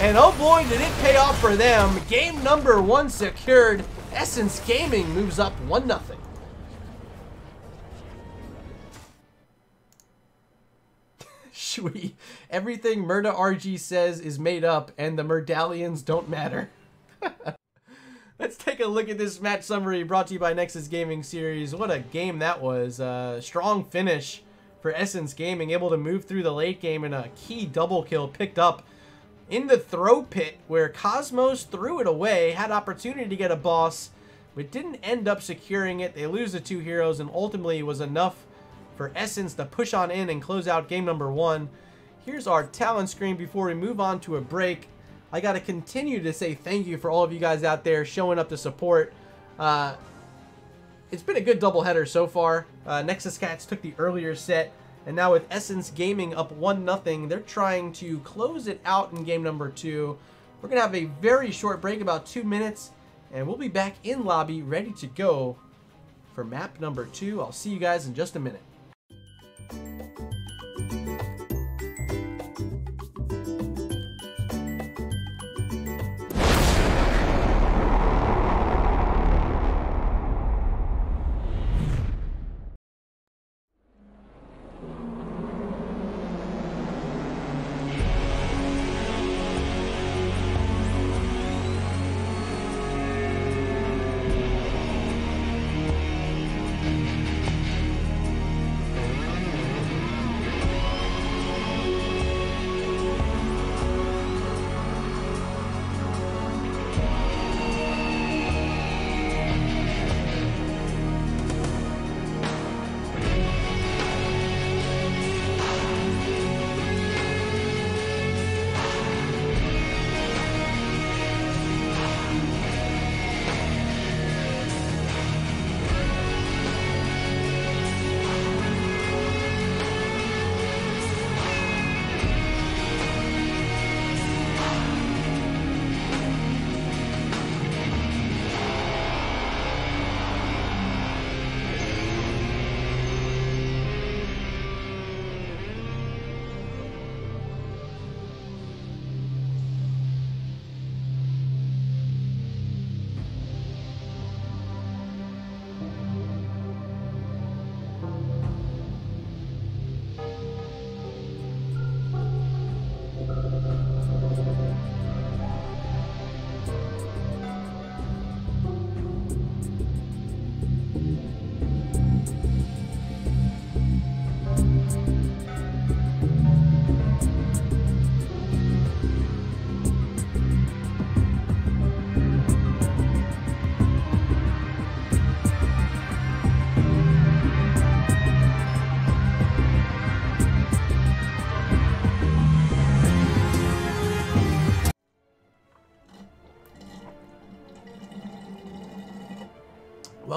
and oh boy, did it pay off for them. Game number one secured. Essence Gaming moves up 1-0. [LAUGHS] Shui, everything Murda RG says is made up and the medallions don't matter. [LAUGHS] Let's take a look at this match summary brought to you by Nexus Gaming Series. What a game that was. Uh, strong finish for Essence Gaming, able to move through the late game and a key double kill picked up in the throw pit where Cosmos threw it away, had opportunity to get a boss, but didn't end up securing it. They lose the two heroes and ultimately was enough for Essence to push on in and close out game number one. Here's our talent screen before we move on to a break. I got to continue to say thank you for all of you guys out there showing up to support. Uh, it's been a good doubleheader so far. Uh, Nexus Cats took the earlier set, and now with Essence Gaming up 1-0, they're trying to close it out in game number two. We're going to have a very short break, about two minutes, and we'll be back in lobby ready to go for map number two. I'll see you guys in just a minute.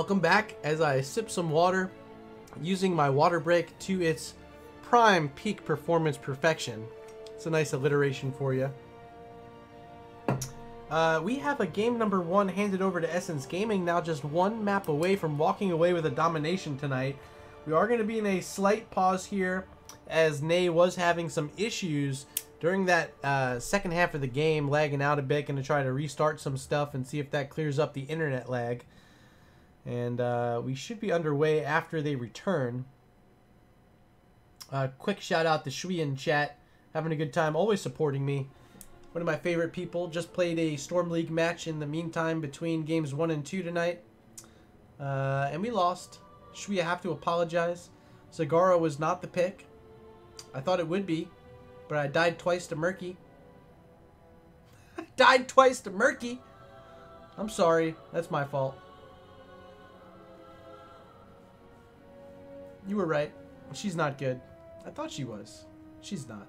Welcome back as I sip some water using my water break to its prime peak performance perfection. It's a nice alliteration for you. Uh, we have a game number one handed over to Essence Gaming, now just one map away from walking away with a domination tonight. We are going to be in a slight pause here as Nay was having some issues during that uh, second half of the game, lagging out a bit, going to try to restart some stuff and see if that clears up the internet lag. And uh, we should be underway after they return. Uh, quick shout out to Shui in chat. Having a good time, always supporting me. One of my favorite people. Just played a Storm League match in the meantime between games 1 and 2 tonight. Uh, and we lost. Shui, I have to apologize. Zagara was not the pick. I thought it would be. But I died twice to Murky. [LAUGHS] died twice to Murky. I'm sorry. That's my fault. You were right. She's not good. I thought she was. She's not.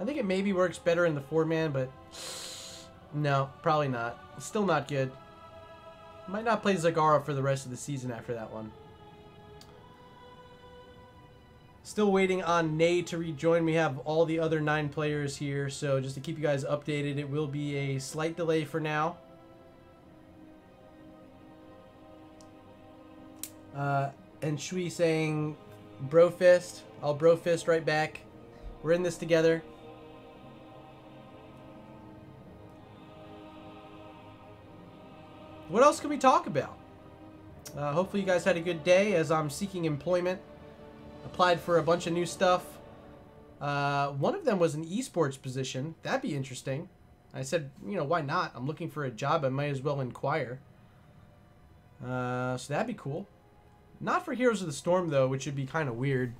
I think it maybe works better in the four-man, but [SIGHS] no, probably not. Still not good. Might not play Zagara for the rest of the season after that one. Still waiting on Nay to rejoin. We have all the other nine players here, so just to keep you guys updated, it will be a slight delay for now. Uh, and Shui saying, bro fist. I'll bro fist right back. We're in this together. What else can we talk about? Uh, hopefully you guys had a good day as I'm seeking employment. Applied for a bunch of new stuff. Uh, one of them was an esports position. That'd be interesting. I said, you know, why not? I'm looking for a job. I might as well inquire. Uh, so that'd be cool. Not for Heroes of the Storm, though, which would be kind of weird.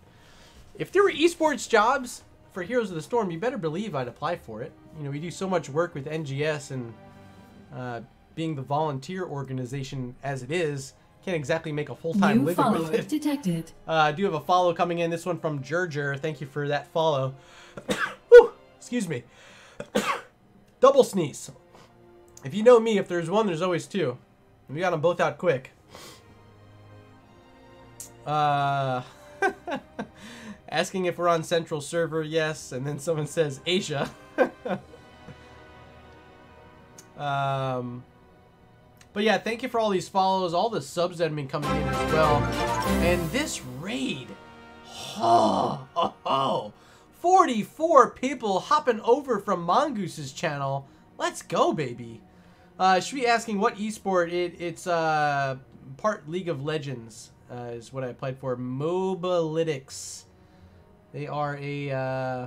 If there were esports jobs for Heroes of the Storm, you better believe I'd apply for it. You know, we do so much work with NGS and uh, being the volunteer organization as it is, Can't exactly make a full-time New living with follower it. detected. [LAUGHS] Uh, I do have a follow coming in. This one from Gerger. Thank you for that follow. [COUGHS] Whew, excuse me. [COUGHS] Double sneeze. If you know me, if there's one, there's always two. We got them both out quick. Uh, [LAUGHS] asking if we're on central server, yes, and then someone says Asia. [LAUGHS] um, but yeah, thank you for all these follows, all the subs that have been coming in as well. And this raid, oh, oh, oh 44 people hopping over from Mongoose's channel. Let's go, baby. Uh, should be asking what esport it, it's uh, part League of Legends uh, is what I applied for. Mobalytics. They are a uh,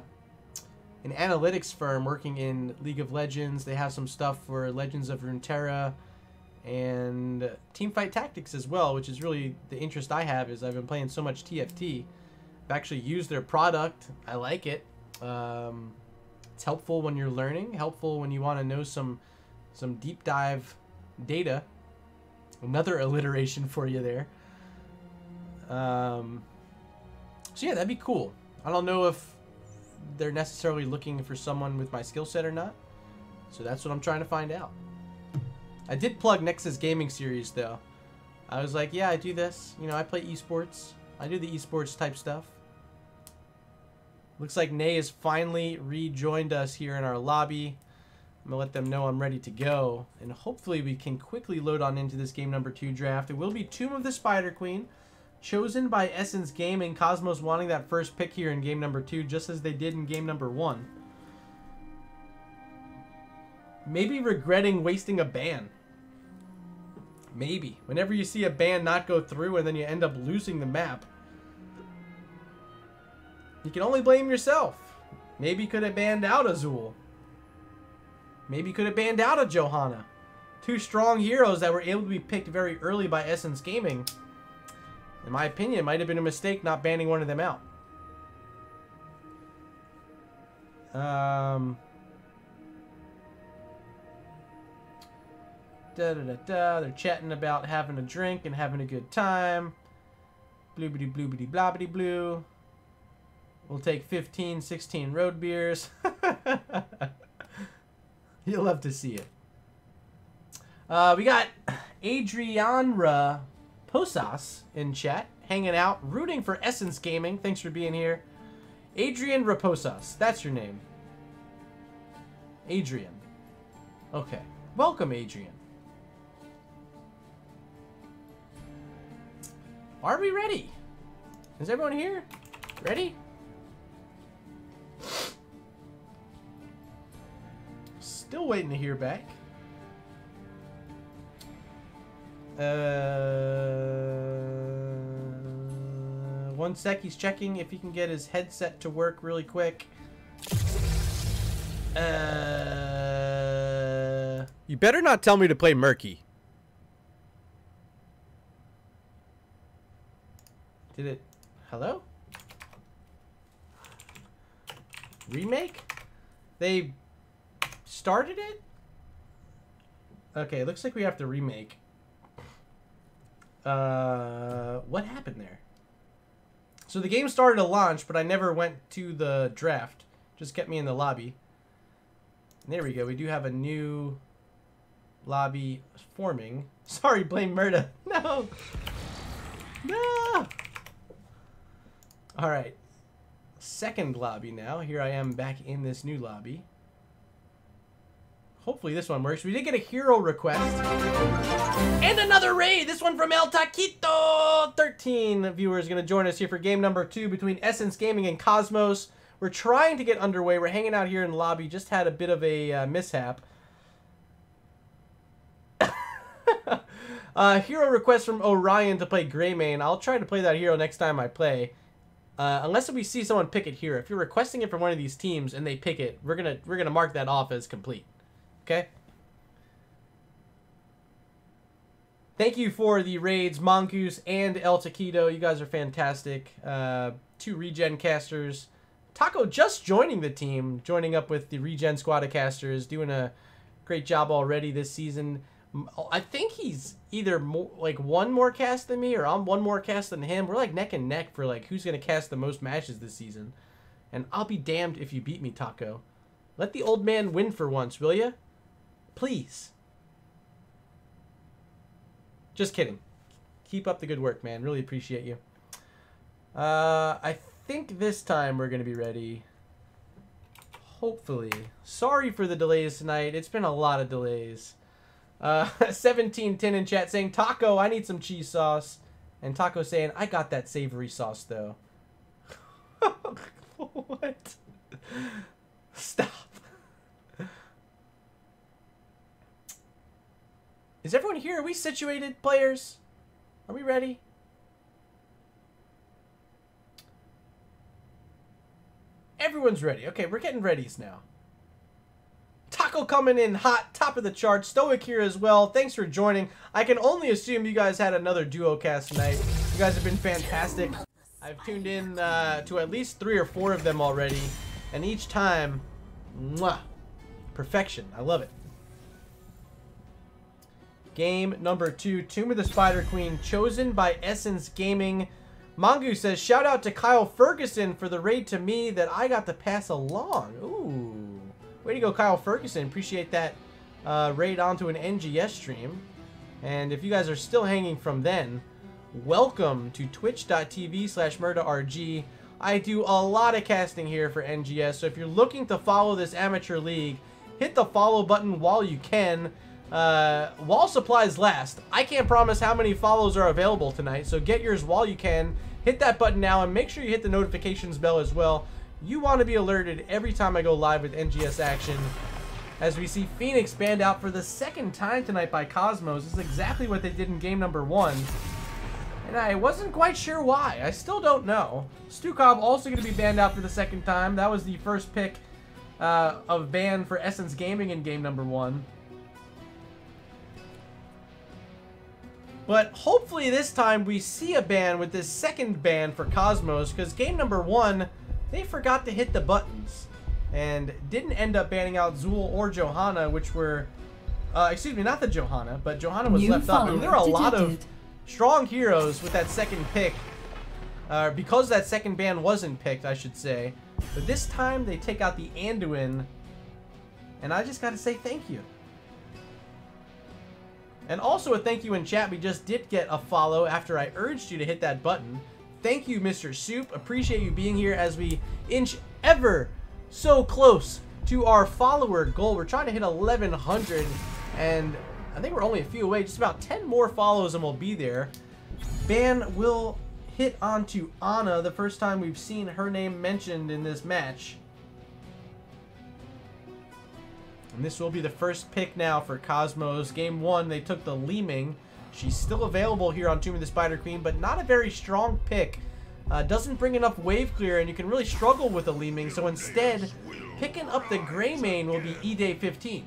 an analytics firm working in League of Legends. They have some stuff for Legends of Runeterra and Teamfight Tactics as well, which is really the interest I have. Is I've been playing so much TFT. I've actually used their product. I like it. Um, it's helpful when you're learning. Helpful when you want to know some some deep dive data. Another [LAUGHS] alliteration for you there. Um, so yeah, that'd be cool. I don't know if they're necessarily looking for someone with my skill set or not. So that's what I'm trying to find out. I did plug Nexus Gaming Series though. I was like, yeah, I do this. You know, I play esports. I do the esports type stuff. Looks like Nay has finally rejoined us here in our lobby. I'm going to let them know I'm ready to go. And hopefully we can quickly load on into this game number two draft. It will be Tomb of the Spider Queen. Chosen by Essence Gaming. Cosmos wanting that first pick here in game number two, just as they did in game number one. Maybe regretting wasting a ban. Maybe. Whenever you see a ban not go through and then you end up losing the map, you can only blame yourself. Maybe could have banned out Azul. Maybe could have banned out a Johanna. Two strong heroes that were able to be picked very early by Essence Gaming. In my opinion, it might have been a mistake not banning one of them out. Um... Da da da da. They're chatting about having a drink and having a good time. Bloobity bloobity blobbity blue. We'll take 15, 16 road beers. [LAUGHS] You'll love to see it. Uh, we got Adrianra Posas in chat, hanging out, rooting for Essence Gaming. Thanks for being here. Adrian Raposas. That's your name. Adrian. Okay. Welcome, Adrian. Are we ready? Is everyone here? Ready? Still waiting to hear back. Uh, one sec, he's checking if he can get his headset to work really quick. Uh, you better not tell me to play Murky. Did it? Hello? Remake? They started it? Okay, looks like we have to remake. Uh, what happened there? So the game started to launch, but I never went to the draft. Just kept me in the lobby. And there we go. We do have a new lobby forming. [LAUGHS] Sorry, blame Murda. [LAUGHS] No. No. All right. Second lobby now. Here I am back in this new lobby. Hopefully this one works. We did get a hero request. And another raid! This one from El Taquito! 13 viewers going to join us here for game number two between Essence Gaming and Cosmos. We're trying to get underway. We're hanging out here in the lobby. Just had a bit of a uh, mishap. [LAUGHS] uh, hero request from Orion to play Greymane. I'll try to play that hero next time I play. Uh, unless we see someone pick it here. If you're requesting it from one of these teams and they pick it, we're gonna we're gonna mark that off as complete. Okay. Thank you for the raids, Mongoose and El Taquito. You guys are fantastic. Uh, two regen casters. Taco just joining the team, joining up with the regen squad of casters, doing a great job already this season. I think he's either more like one more cast than me, or I'm one more cast than him. We're like neck and neck for like who's gonna cast the most matches this season. And I'll be damned if you beat me, Taco. Let the old man win for once, will ya? Please. Just kidding. Keep up the good work, man. Really appreciate you. Uh, I think this time we're gonna be ready. Hopefully. Sorry for the delays tonight. It's been a lot of delays. Uh, [LAUGHS] 1710 in chat saying, Taco, I need some cheese sauce. And Taco saying, I got that savory sauce, though. [LAUGHS] what? [LAUGHS] Stop. Is everyone here? Are we situated, players? Are we ready? Everyone's ready. Okay, we're getting readies now. Taco coming in hot, top of the chart. Stoic here as well. Thanks for joining. I can only assume you guys had another duo cast tonight. You guys have been fantastic. I've tuned in uh, to at least three or four of them already. And each time, mwah, perfection. I love it. Game number two, Tomb of the Spider Queen, chosen by Essence Gaming. Mongoose says, shout out to Kyle Ferguson for the raid to me that I got to pass along. Ooh. Way to go, Kyle Ferguson. Appreciate that uh, raid onto an NGS stream. And if you guys are still hanging from then, welcome to twitch.tv slash murdarg. I do a lot of casting here for NGS, so if you're looking to follow this amateur league, hit the follow button while you can. Uh, while supplies last. I can't promise how many follows are available tonight, so get yours while you can. Hit that button now and make sure you hit the notifications bell as well. You want to be alerted every time I go live with NGS action. As we see Phoenix banned out for the second time tonight by Cosmos. This is exactly what they did in game number one. And I wasn't quite sure why. I still don't know. Stukov also going to be banned out for the second time. That was the first pick uh, of ban for Essence Gaming in game number one. But hopefully this time we see a ban with this second ban for Cosmos because game number one, they forgot to hit the buttons and didn't end up banning out Xul or Johanna, which were, uh, excuse me, not the Johanna, but Johanna was New left off. I mean, there are a lot of strong heroes with that second pick uh, because that second ban wasn't picked, I should say. But this time they take out the Anduin, and I just got to say thank you. And also a thank you in chat. We just did get a follow after I urged you to hit that button. Thank you, Mr. Soup. Appreciate you being here as we inch ever so close to our follower goal. We're trying to hit 1,100, and I think we're only a few away. Just about 10 more follows and we'll be there. Ban will hit onto Ana the first time we've seen her name mentioned in this match. And this will be the first pick now for Cosmos. Game one, they took the Li Ming. She's still available here on Tomb of the Spider Queen, but not a very strong pick. Uh, doesn't bring enough wave clear, and you can really struggle with a Li Ming. So instead, picking up the Greymane will be E-Day 15.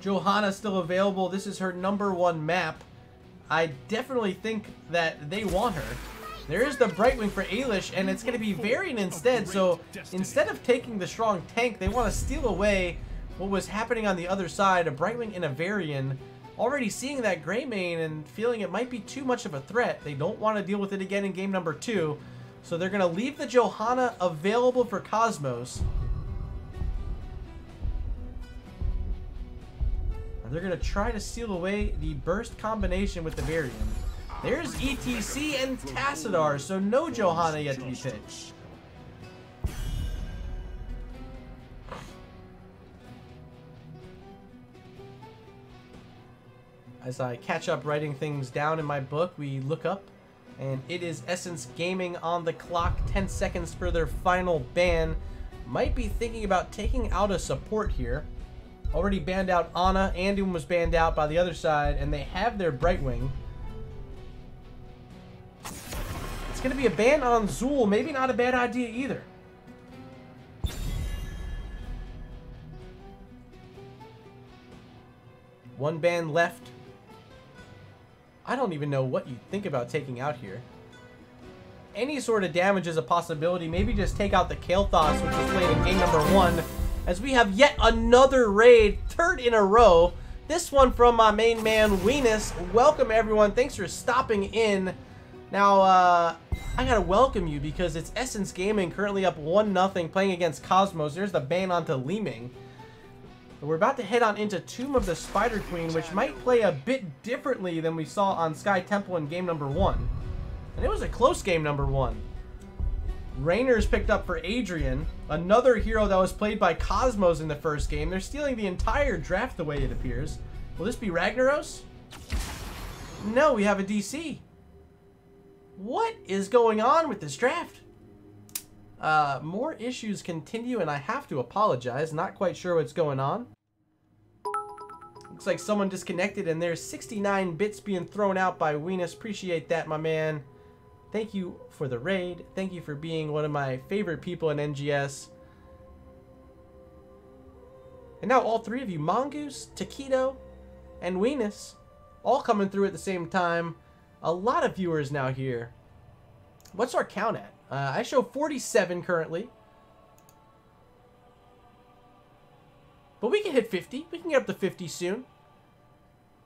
Johanna still available. This is her number one map. I definitely think that they want her. There is the Brightwing for Ailish, and it's going to be Varian instead. So instead of taking the strong tank, they want to steal away what was happening on the other side. A Brightwing and a Varian. Already seeing that Greymane and feeling it might be too much of a threat. They don't want to deal with it again in game number two. So they're going to leave the Johanna available for Cosmos. And they're going to try to steal away the burst combination with the Varian. There's ETC and Tassadar, so no Johanna yet to be pitched. As I catch up writing things down in my book, we look up, and it is Essence Gaming on the clock. 10 seconds for their final ban. Might be thinking about taking out a support here. Already banned out Ana. Anduin was banned out by the other side, and they have their Brightwing. It's going to be a ban on Xul. Maybe not a bad idea either. One ban left. I don't even know what you think about taking out here. Any sort of damage is a possibility. Maybe just take out the Kael'thas, which was played in game number one. as we have yet another raid, third in a row. This one from my main man, Weenus. Welcome, everyone. Thanks for stopping in. Now, uh, I gotta welcome you because it's Essence Gaming currently up 1-0 playing against Cosmos. There's the ban onto Li Ming. We're about to head on into Tomb of the Spider Queen, which might play a bit differently than we saw on Sky Temple in game number one. And it was a close game number one. Raynor's picked up for Adrian, another hero that was played by Cosmos in the first game. They're stealing the entire draft the way it appears. Will this be Ragnaros? No, we have a DC. What is going on with this draft? Uh, more issues continue and I have to apologize. Not quite sure what's going on. Looks like someone disconnected and there's 69 bits being thrown out by Weenus. Appreciate that, my man. Thank you for the raid. Thank you for being one of my favorite people in NGS. And now all three of you, Mongoose, Taquito, and Weenus, all coming through at the same time. A lot of viewers now here. What's our count at? Uh, I show 47 currently. But we can hit 50. We can get up to 50 soon.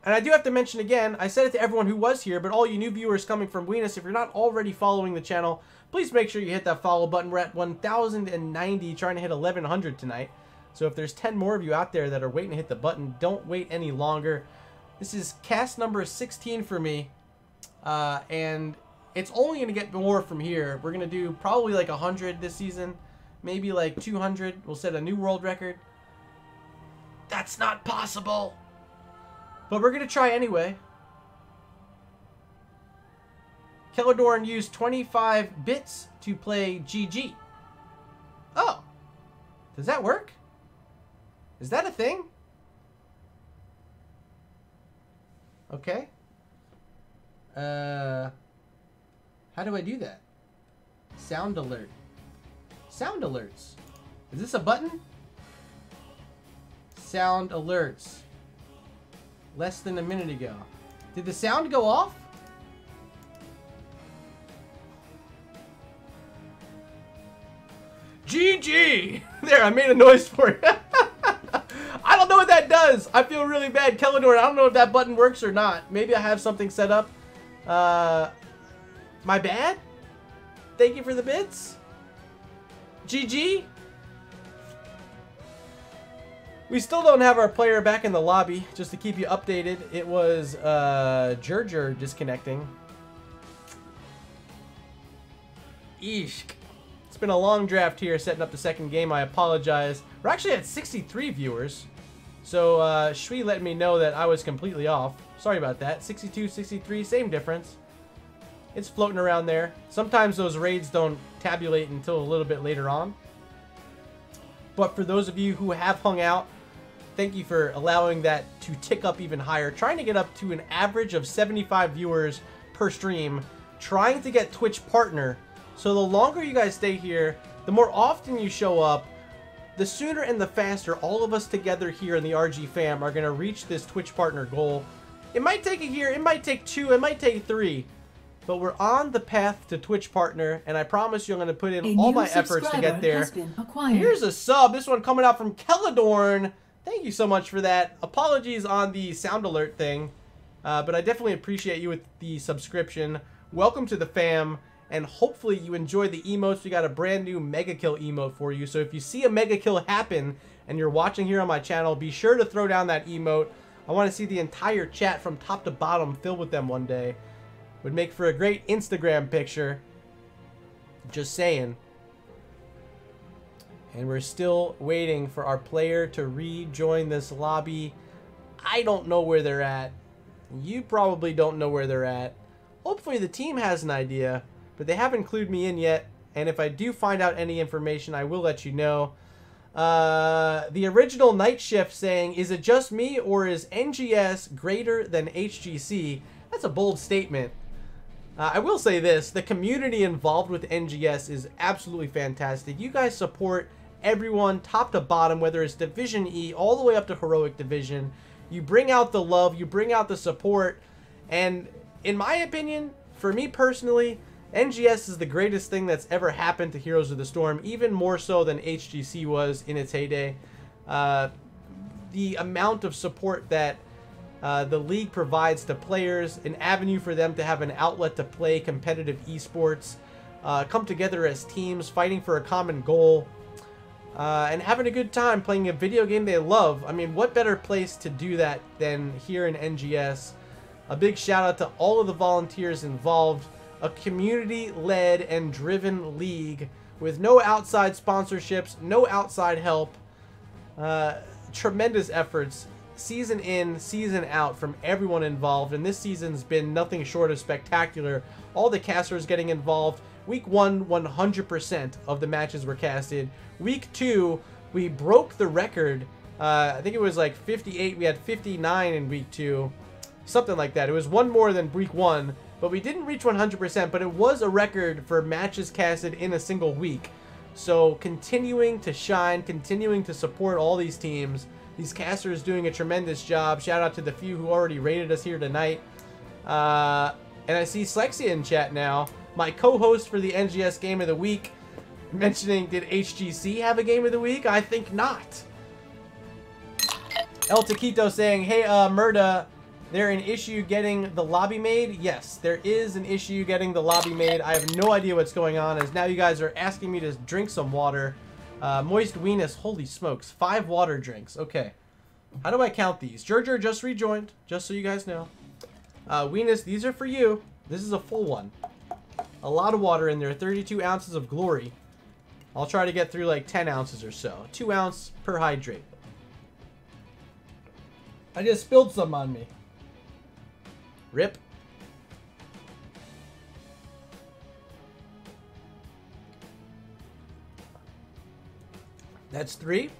And I do have to mention again, I said it to everyone who was here, but all you new viewers coming from Weenus, if you're not already following the channel, please make sure you hit that follow button. We're at 1,090, trying to hit 1,100 tonight. So if there's 10 more of you out there that are waiting to hit the button, don't wait any longer. This is cast number 16 for me. Uh, and it's only going to get more from here. We're going to do probably like 100 this season. Maybe like 200. We'll set a new world record. That's not possible. But we're going to try anyway. Kelladorn used 25 bits to play GG. Oh. Does that work? Is that a thing? Okay. Uh... How do I do that? Sound alert. Sound alerts. Is this a button? Sound alerts. Less than a minute ago. Did the sound go off? GG! [LAUGHS] There, I made a noise for it. [LAUGHS] I don't know what that does. I feel really bad. Kellador, I don't know if that button works or not. Maybe I have something set up. Uh, my bad? Thank you for the bits. GG. We still don't have our player back in the lobby. Just to keep you updated, it was uh, Gerger disconnecting. Eesh. It's been a long draft here setting up the second game. I apologize. We're actually at 63 viewers. So uh, Shui let me know that I was completely off. Sorry about that. 62, 63, same difference. It's floating around there. Sometimes those raids don't tabulate until a little bit later on. But for those of you who have hung out, thank you for allowing that to tick up even higher. Trying to get up to an average of 75 viewers per stream. Trying to get Twitch partner. So the longer you guys stay here, the more often you show up, the sooner and the faster all of us together here in the RG fam are going to reach this Twitch partner goal. It might take a year, it might take two, it might take three. But we're on the path to Twitch partner, and I promise you I'm going to put in A all my efforts to get there. has been acquired. Here's a sub. This one coming out from Kelladorn. Thank you so much for that. Apologies on the sound alert thing, uh, but I definitely appreciate you with the subscription. Welcome to the fam, and hopefully you enjoy the emotes. We got a brand new Mega Kill emote for you. So if you see a Mega Kill happen and you're watching here on my channel, be sure to throw down that emote. I want to see the entire chat from top to bottom filled with them one day. Would make for a great Instagram picture. Just saying. And we're still waiting for our player to rejoin this lobby. I don't know where they're at. You probably don't know where they're at. Hopefully the team has an idea, but they haven't clued me in yet. And if I do find out any information, I will let you know. Uh, the original night shift saying, is it just me or is NGS greater than HGC? That's a bold statement. Uh, I will say this, the community involved with NGS is absolutely fantastic. You guys support everyone top to bottom, whether it's Division E all the way up to Heroic Division. You bring out the love, you bring out the support, and in my opinion, for me personally, NGS is the greatest thing that's ever happened to Heroes of the Storm, even more so than HGC was in its heyday. Uh, the amount of support that uh, the league provides to players, an avenue for them to have an outlet to play competitive esports, uh, come together as teams, fighting for a common goal, uh, and having a good time playing a video game they love. I mean, what better place to do that than here in NGS? A big shout out to all of the volunteers involved. A community led and driven league with no outside sponsorships, no outside help. Uh, tremendous efforts, season in, season out from everyone involved. And this season's been nothing short of spectacular. All the casters getting involved. Week one, 100% of the matches were casted. Week two, we broke the record. Uh, I think it was like 58. We had 59 in week two. Something like that. It was one more than week one. But we didn't reach 100%, but it was a record for matches casted in a single week. So continuing to shine, continuing to support all these teams. These casters doing a tremendous job. Shout out to the few who already rated us here tonight. Uh, and I see Slexia in chat now. My co-host for the NGS Game of the Week mentioning, did HGC have a Game of the Week? I think not. El Taquito saying, hey, uh, Murda, there an issue getting the lobby made? Yes, there is an issue getting the lobby made. I have no idea what's going on as now you guys are asking me to drink some water. Uh, moist Weenus, holy smokes, five water drinks. Okay. How do I count these? Gerger just rejoined, just so you guys know. Uh, Weenus, these are for you. This is a full one. A lot of water in there, 32 ounces of glory. I'll try to get through like 10 ounces or so. Two ounce per hydrate. I just spilled some on me. Rip. That's three.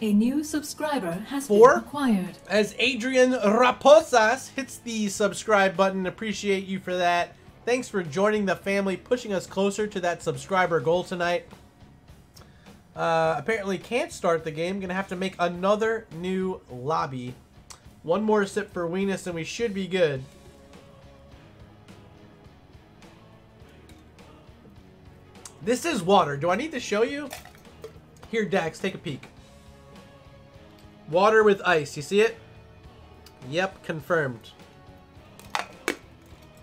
A new subscriber has Four? been acquired. As Adrian Raposas hits the subscribe button, appreciate you for that. Thanks for joining the family, pushing us closer to that subscriber goal tonight. Uh, apparently can't start the game. Gonna have to make another new lobby. One more sip for Weenus and we should be good. This is water. Do I need to show you? Here, Dax, take a peek. Water with ice. You see it? Yep, confirmed.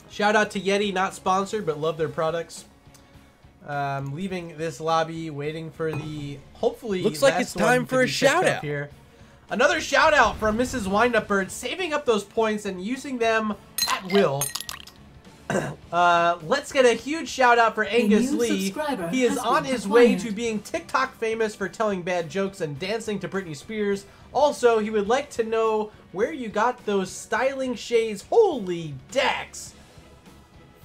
Shout out to Yeti, not sponsored, but love their products. Um, leaving this lobby, waiting for the hopefully. Looks like it's time for a be shout-out. here. Another shout out from Mrs. Windupbird, saving up those points and using them at will. [CLEARS THROAT] Uh, let's get a huge shout out for Angus Lee. He is on his way to being TikTok famous for telling bad jokes and dancing to Britney Spears. Also, he would like to know where you got those styling shades. Holy Dax!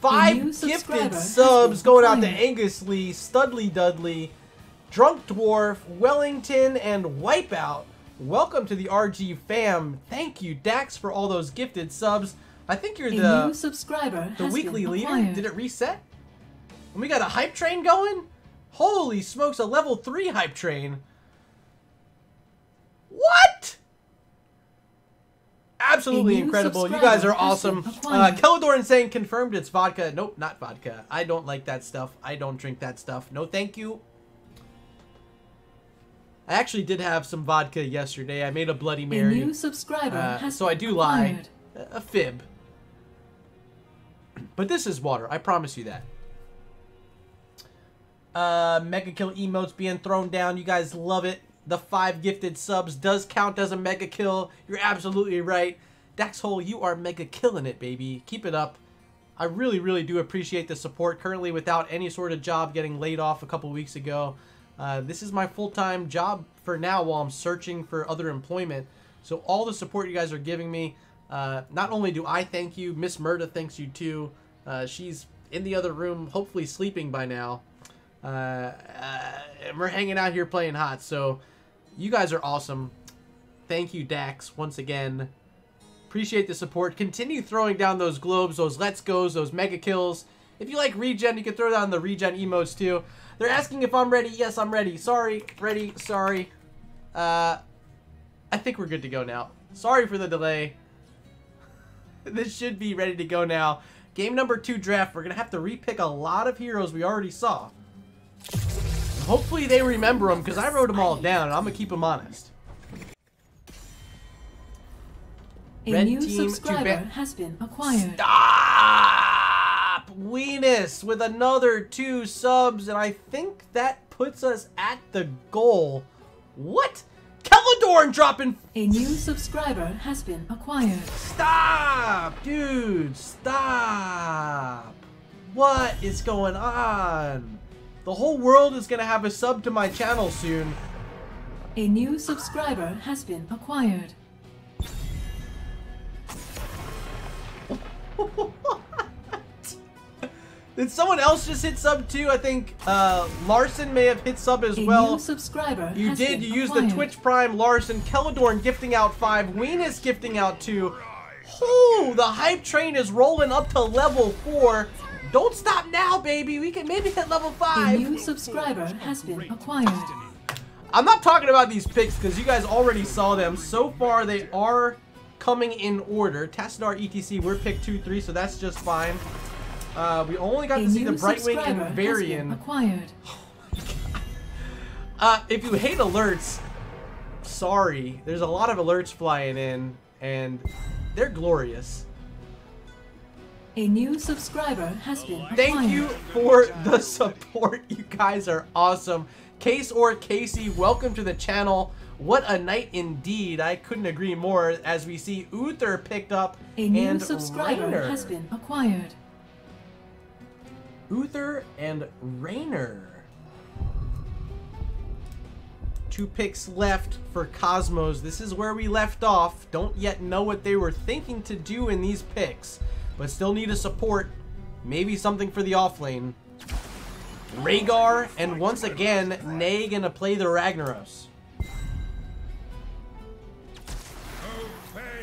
Five gifted subs going out to. Angus Lee, Studley Dudley, Drunk Dwarf, Wellington, and Wipeout. Welcome to the RG fam. Thank you, Dax, for all those gifted subs. I think you're A the new subscriber the weekly leader? Did it reset? And we got a hype train going? Holy smokes, a level 3 hype train. What? Absolutely incredible. You guys are subscriber has been awesome. Uh. Keladorn saying confirmed it's vodka. Nope, not vodka. I don't like that stuff. I don't drink that stuff. No, thank you. I actually did have some vodka yesterday. I made a Bloody Mary. A new subscriber Uh, has so I do lie. acquired. A fib. [CLEARS THROAT] But this is water. I promise you that. Uh, Mega Kill emotes being thrown down. You guys love it. The five gifted subs does count as a Mega Kill. You're absolutely right. Daxhole, you are Mega Killing it, baby. Keep it up. I really, really do appreciate the support. Currently without any sort of job, getting laid off a couple weeks ago. Uh, this is my full-time job for now while I'm searching for other employment. So all the support you guys are giving me, uh, not only do I thank you, Miss Murda thanks you too. Uh, she's in the other room, hopefully sleeping by now. Uh, uh, and we're hanging out here playing hot. So you guys are awesome. Thank you, Dax, once again. Appreciate the support. Continue throwing down those globes, those let's goes, those mega kills. If you like regen, you can throw down the regen emotes too. They're asking if I'm ready. Yes, I'm ready. Sorry, ready. Sorry. Uh, I think we're good to go now. Sorry for the delay. [LAUGHS] this should be ready to go now. game number two draft, we're going to have to repick a lot of heroes we already saw. Hopefully they remember them, because I wrote them all down, and I'm going to keep them honest. A Red new team subscriber has been acquired. Stop! Weenus with another two subs, and I think that puts us at the goal. What? Keladorn dropping A new subscriber has been acquired. Stop! Dude, stop! What is going on? The whole world is gonna have a sub to my channel soon. A new subscriber has been acquired. [LAUGHS] Did someone else just hit sub too? I think uh, Larson may have hit sub as A well. subscriber You did. You used the. Twitch Prime, Larson, Keladorn gifting out five, Weenus gifting out two. Ooh, the hype train is rolling up to level four. Don't stop now, baby. We can maybe hit level five. A new subscriber has been acquired. I'm not talking about these picks because you guys already saw them. So far, they are coming in order. Tassadar ETC, we're pick 2, 3, so that's just fine. Uh, we only got A to see the Brightwing and Varian. acquired. [LAUGHS] Uh, if you hate alerts, sorry. There's a lot of alerts flying in, and they're glorious. A new subscriber has been acquired. Thank you for the support. You guys are awesome. Case or Casey, welcome to the channel. What a night indeed. I couldn't agree more as we see Uther picked up A new and subscriber Raynor. has been acquired. Uther and Raynor. Two picks left for Cosmos. This is where we left off. Don't yet know what they were thinking to do in these picks, but still need a support. Maybe something for the offlane. Rehgar, and once again, Nay gonna play the Ragnaros.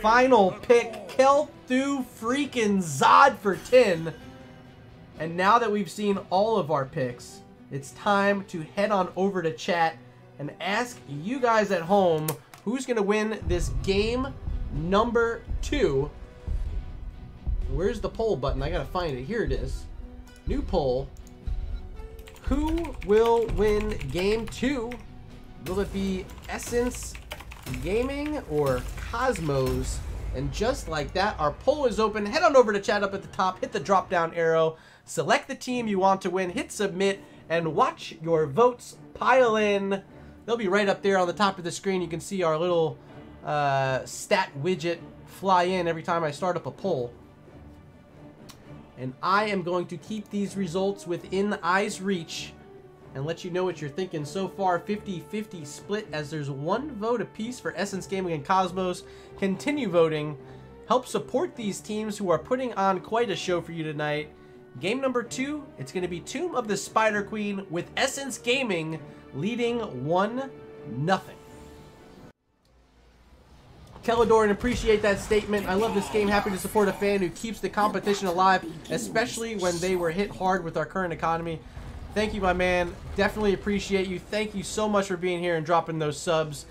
Final pick, Kelthu freaking Zod for 10. And now that we've seen all of our picks, it's time to head on over to chat and ask you guys at home who's going to win this game number two. Where's the poll button? I got to find it. Here it is. New poll. Who will win game two? Will it be Essence Gaming or Cosmos? And just like that, our poll is open. Head on over to chat up at the top, hit the drop down arrow, select the team you want to win, hit submit, and watch your votes pile in. They'll be right up there on the top of the screen. You can see our little uh, stat widget fly in every time I start up a poll. And I am going to keep these results within eyes reach and let you know what you're thinking. So far, 50-50 split as there's one vote apiece for Essence Gaming and Cosmos. Continue voting. Help support these teams who are putting on quite a show for you tonight. Game number two, it's going to be Tomb of the Spider Queen with Essence Gaming leading 1 nothing. Keladorn, appreciate that statement. I love this game. Happy to support a fan who keeps the competition alive, especially when they were hit hard with our current economy. Thank you, my man. Definitely appreciate you. Thank you so much for being here and dropping those subs.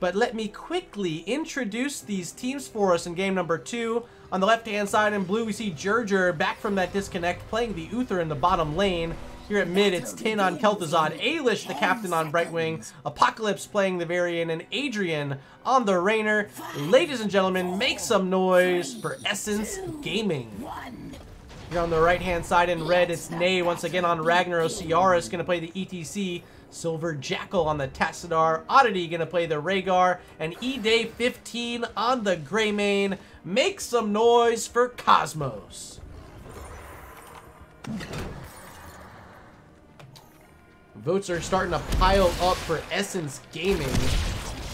But let me quickly introduce these teams for us in game number two. On the left-hand side in blue, we see Gerger back from that disconnect, playing the Uther in the bottom lane. Here at mid, it's Tin on Kel'Thuzad, Ailish the captain on Brightwing, Apocalypse playing the Varian, and Adrian on the Raynor. Ladies and gentlemen, make some noise for Essence Gaming. Here on the right-hand side in red, it's Nay once again on Ragnaros. Ciara is going to play the ETC. Silver Jackal on the Tassadar. Oddity to play the Rehgar. And E-Day 15 on the Greymane. Make some noise for Cosmos. Votes are starting to pile up for Essence Gaming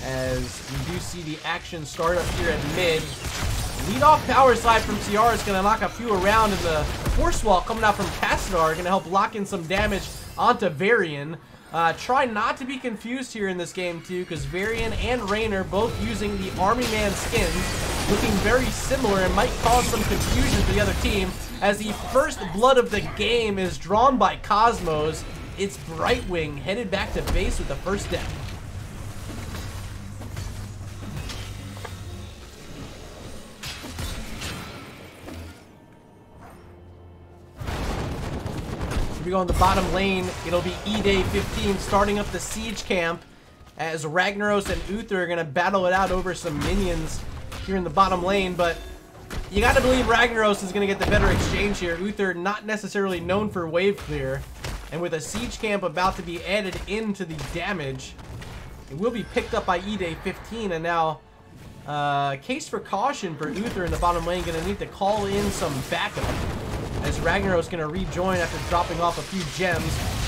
as we do see the action start up here at mid. Lead off power slide from Ciara is going to knock a few around and the force wall coming out from Tassadar going to help lock in some damage onto Varian. Uh, try not to be confused here in this game too because Varian and Raynor both using the Army Man skins looking very similar and might cause some confusion to the other team as the first blood of the game is drawn by Cosmos. It's Brightwing headed back to base with the first death. We go in the bottom lane, it'll be E-Day 15 starting up the siege camp as Ragnaros and Uther are going to battle it out over some minions here in the bottom lane, but you got to believe Ragnaros is going to get the better exchange here. Uther not necessarily known for wave clear, and with a siege camp about to be added into the damage, it will be picked up by E-Day 15, and now uh, case for caution for Uther in the bottom lane. Going to need to call in some backup as Ragnaros to rejoin after dropping off a few gems.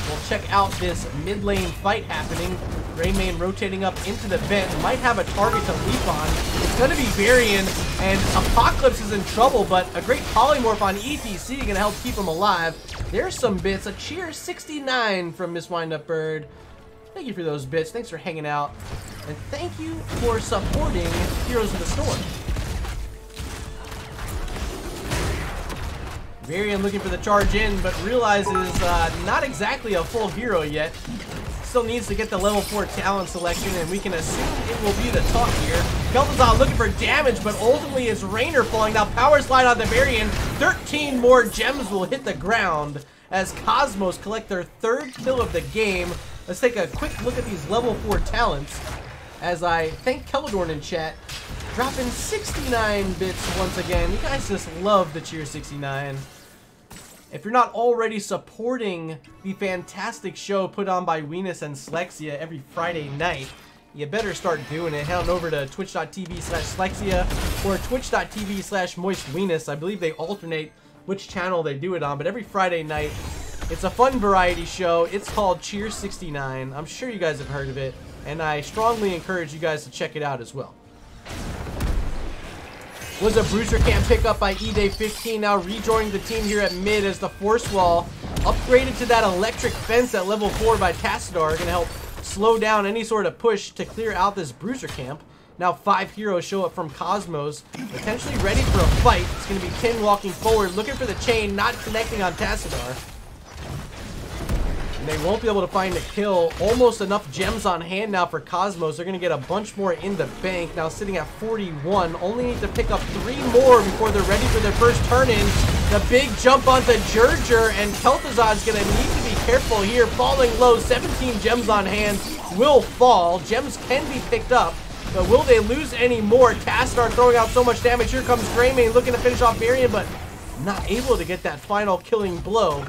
We'll check out this mid lane fight happening. Greymane rotating up into the vent. Might have a target to leap on. It's to be Varian, and Apocalypse is in trouble, but a great polymorph on ETC to help keep him alive. There's some bits. A cheer 69 from Miss Windup Bird. Thank you for those bits. Thanks for hanging out. And thank you for supporting Heroes of the Storm. Varian looking for the charge in, but realizes uh, not exactly a full hero yet. Still needs to get the level 4 talent selection, and we can assume it will be the talk here. Kel'Thuzad looking for damage, but ultimately it's Raynor falling. Now Power Slide on the Varian. 13 more gems will hit the ground as Cosmos collect their third kill of the game. Let's take a quick look at these level 4 talents as I thank Keladorn in chat. Dropping 69 bits once again. You guys just love the cheer 69. If you're not already supporting the fantastic show put on by Weenus and Slexia every Friday night, you better start doing it. Head on over to twitch.tv slash Slexia or twitch.tv slash Moist Venus. I believe they alternate which channel they do it on, but every Friday night, it's a fun variety show. It's called Cheer 69. I'm sure you guys have heard of it, and I strongly encourage you guys to check it out as well was a Bruiser Camp pickup by E-Day 15, now rejoining the team here at mid as the Force Wall upgraded to that electric fence at level 4 by Tassadar, going to help slow down any sort of push to clear out this Bruiser Camp. Now five heroes show up from Cosmos, potentially ready for a fight. It's going to be Tin walking forward, looking for the chain, not connecting on Tassadar. They won't be able to find a kill. Almost enough gems on hand now for Cosmos. They're going to get a bunch more in the bank. Now sitting at 41. Only need to pick up three more before they're ready for their first turn-in. The big jump onto Jurger, and Kel'Thuzad's going to need to be careful here. Falling low, 17 gems on hand will fall. Gems can be picked up. But will they lose any more? Tassadar throwing out so much damage. Here comes Greymane looking to finish off Varian, but not able to get that final killing blow.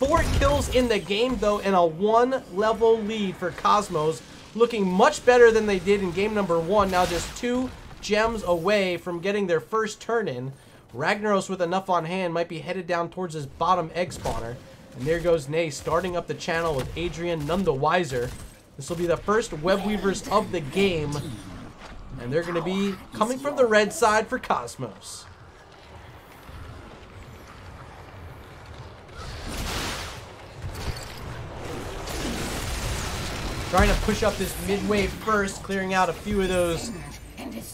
Four kills in the game, though, and a one-level lead for Cosmos. Looking much better than they did in game number one. Now just two gems away from getting their first turn-in. Ragnaros with enough on hand might be headed down towards his bottom egg spawner. And there goes Nay starting up the channel with Adrian none the wiser. This will be the first web weavers of the game. And they're going to be coming from the red side for Cosmos. Trying to push up this mid wave first, clearing out a few of those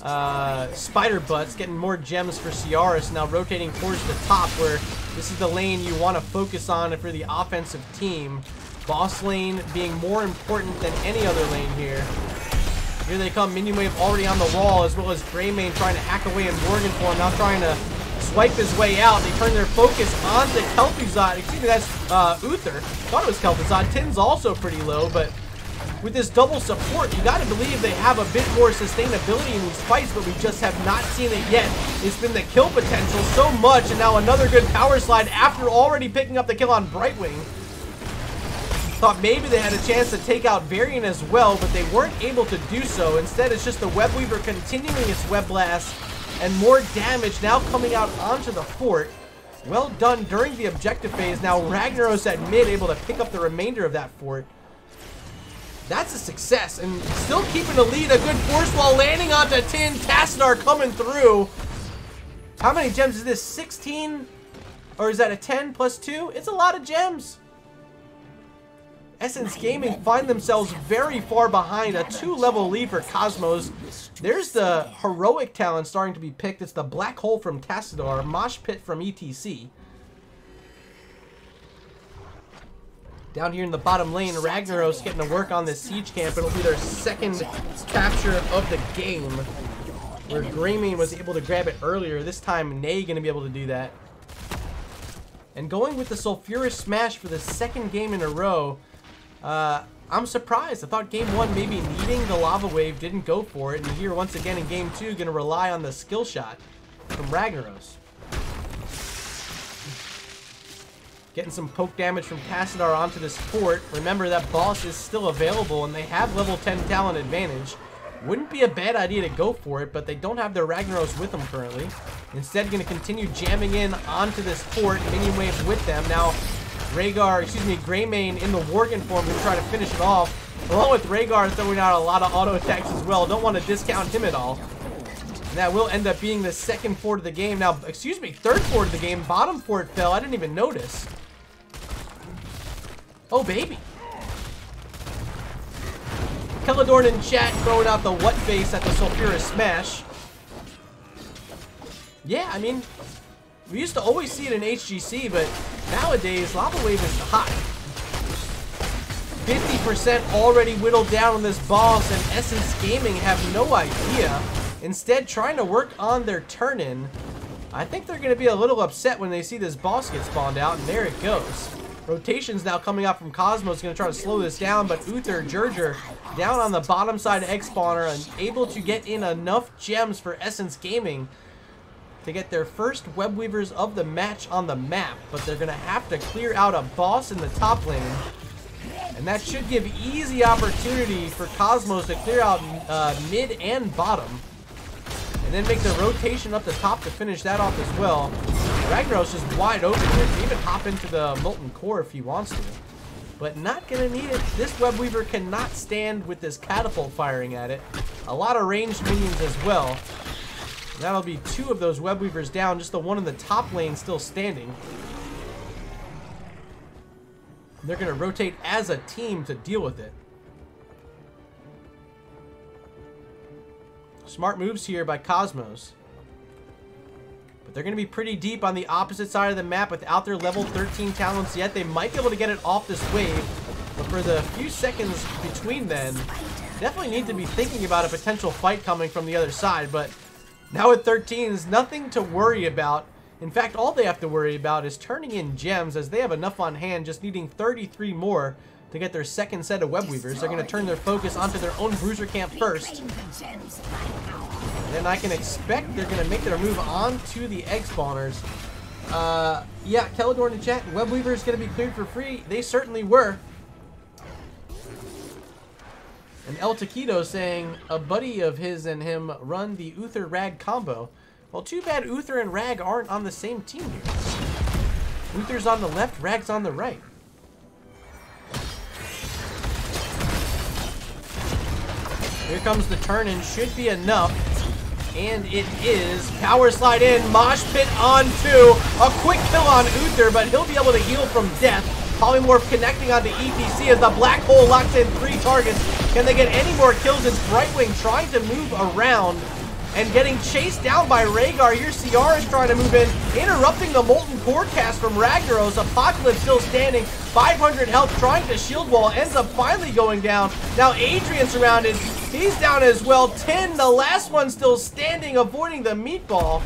uh, spider butts, getting more gems for Ciaris. Now rotating towards the top where this is the lane you want to focus on for the offensive team. Boss lane being more important than any other lane here. Here they come, Minion Wave already on the wall, as well as Greymane trying to hack away in Worgen form, now trying to swipe his way out. They turn their focus onto Kel'Thuzad. Excuse me, that's uh, Uther. Thought it was Kel'Thuzad. Tin's also pretty low, but with this double support, you got to believe they have a bit more sustainability in these fights, but we just have not seen it yet. It's been the kill potential so much, and now another good power slide after already picking up the kill on Brightwing. Thought maybe they had a chance to take out Varian as well, but they weren't able to do so. Instead, it's just the Web Weaver continuing its Web Blast, and more damage now coming out onto the fort. Well done during the objective phase. Now Ragnaros at mid able to pick up the remainder of that fort. That's a success. And still keeping the lead. A good force wall landing onto Tin. Tassadar coming through. How many gems is this? 16? Or is that a 10 plus 2? It's a lot of gems. Essence Gaming find themselves very far behind. A two-level lead for Cosmos. There's the heroic talent starting to be picked. It's the Black Hole from Tassadar. Mosh Pit from ETC. Down here in the bottom lane, Ragnaros getting to work on this siege camp. It'll be their second capture of the game. Where Greymane was able to grab it earlier. This time, Nay going to be able to do that. And going with the Sulfuras Smash for the second game in a row, uh, I'm surprised. I thought game one maybe needing the Lava Wave didn't go for it. And here once again in game two, going to rely on the skill shot from Ragnaros. Getting some poke damage from Tassadar onto this fort. Remember that boss is still available and they have level 10 talent advantage. Wouldn't be a bad idea to go for it, but they don't have their Ragnaros with them currently. Instead, going to continue jamming in onto this fort, minion wave with them. Now, Rehgar, excuse me, Greymane in the Worgen form to try to finish it off. Along with Rehgar throwing out a lot of auto attacks as well. Don't want to discount him at all. And that will end up being the second fort of the game. Now, excuse me, third fort of the game. Bottom fort fell. I didn't even notice. Oh, baby. Keladorn in chat throwing out the what face at the Sulfuras Smash. Yeah, I mean, we used to always see it in HGC, but nowadays, Lava Wave is hot. 50% already whittled down on this boss, and Essence Gaming have no idea. Instead, trying to work on their turn-in. I think they're going to be a little upset when they see this boss get spawned out, and there it goes. Rotations now coming out from Cosmos going to try to slow this down, but Uther, Gerger down on the bottom side of egg spawner and able to get in enough gems for Essence Gaming to get their first web weavers of the match on the map, but they're going to have to clear out a boss in the top lane. And that should give easy opportunity for Cosmos to clear out uh, mid and bottom. And then make the rotation up the top to finish that off as well. Ragnaros is wide open here. Can even hop into the Molten Core if he wants to. But not going to need it. This Web Weaver cannot stand with this catapult firing at it. A lot of ranged minions as well. That'll be two of those Web Weavers down. Just the one in the top lane still standing. They're going to rotate as a team to deal with it. Smart moves here by Cosmos. But they're going to be pretty deep on the opposite side of the map without their level 13 talents yet. They might be able to get it off this wave. But for the few seconds between then, definitely need to be thinking about a potential fight coming from the other side. But now with 13, there's nothing to worry about. In fact, all they have to worry about is turning in gems as they have enough on hand, just needing 33 more to get their second set of web weavers. They're going to turn their focus onto their own bruiser camp first. Then I can expect they're going to make their move on to the egg spawners. Uh, yeah, Keladorn in chat, web weaver is going to be cleared for free. They certainly were. And El Taquito saying a buddy of his and him run the Uther Rag combo. Well, too bad Uther and Rag aren't on the same team here. Uther's on the left, Rag's on the right. Here comes the turn and should be enough. And it is. Power slide in. Mosh pit on two. A quick kill on Uther, but he'll be able to heal from death. Polymorph connecting onto ETC as the black hole locks in three targets. Can they get any more kills? It's Brightwing trying to move around and getting chased down by Rehgar. Here Ciara is trying to move in, interrupting the Molten Core cast from Ragnaros. Apocalypse still standing, 500 health, trying to shield wall, ends up finally going down. Now Adrian surrounded, he's down as well. 10, the last one still standing, avoiding the meatball.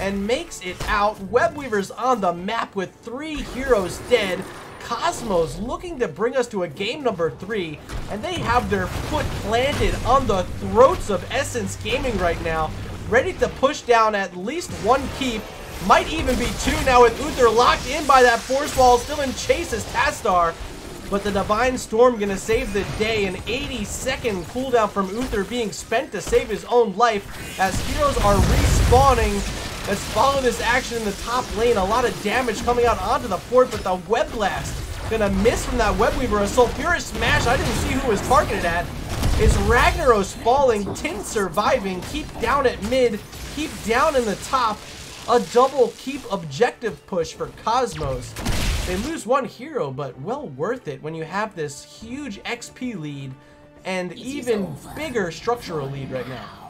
And makes it out. Webweaver's on the map with three heroes dead. Cosmos looking to bring us to a game number three, and they have their foot planted on the throats of Essence Gaming right now, ready to push down at least one keep, might even be two now with Uther locked in by that force wall, still in chase as Tassadar. But the Divine Storm gonna save the day, an 80 second cooldown from Uther being spent to save his own life as heroes are respawning Let's follow this action in the top lane. A lot of damage coming out onto the fort, but the Web Blast gonna miss from that Web Weaver. A Sulfuras Smash, I didn't see who was targeted at. It's Ragnaros falling, Tin surviving, keep down at mid, keep down in the top. A double keep objective push for Cosmos. They lose one hero, but well worth it when you have this huge XP lead and even bigger structural lead right now.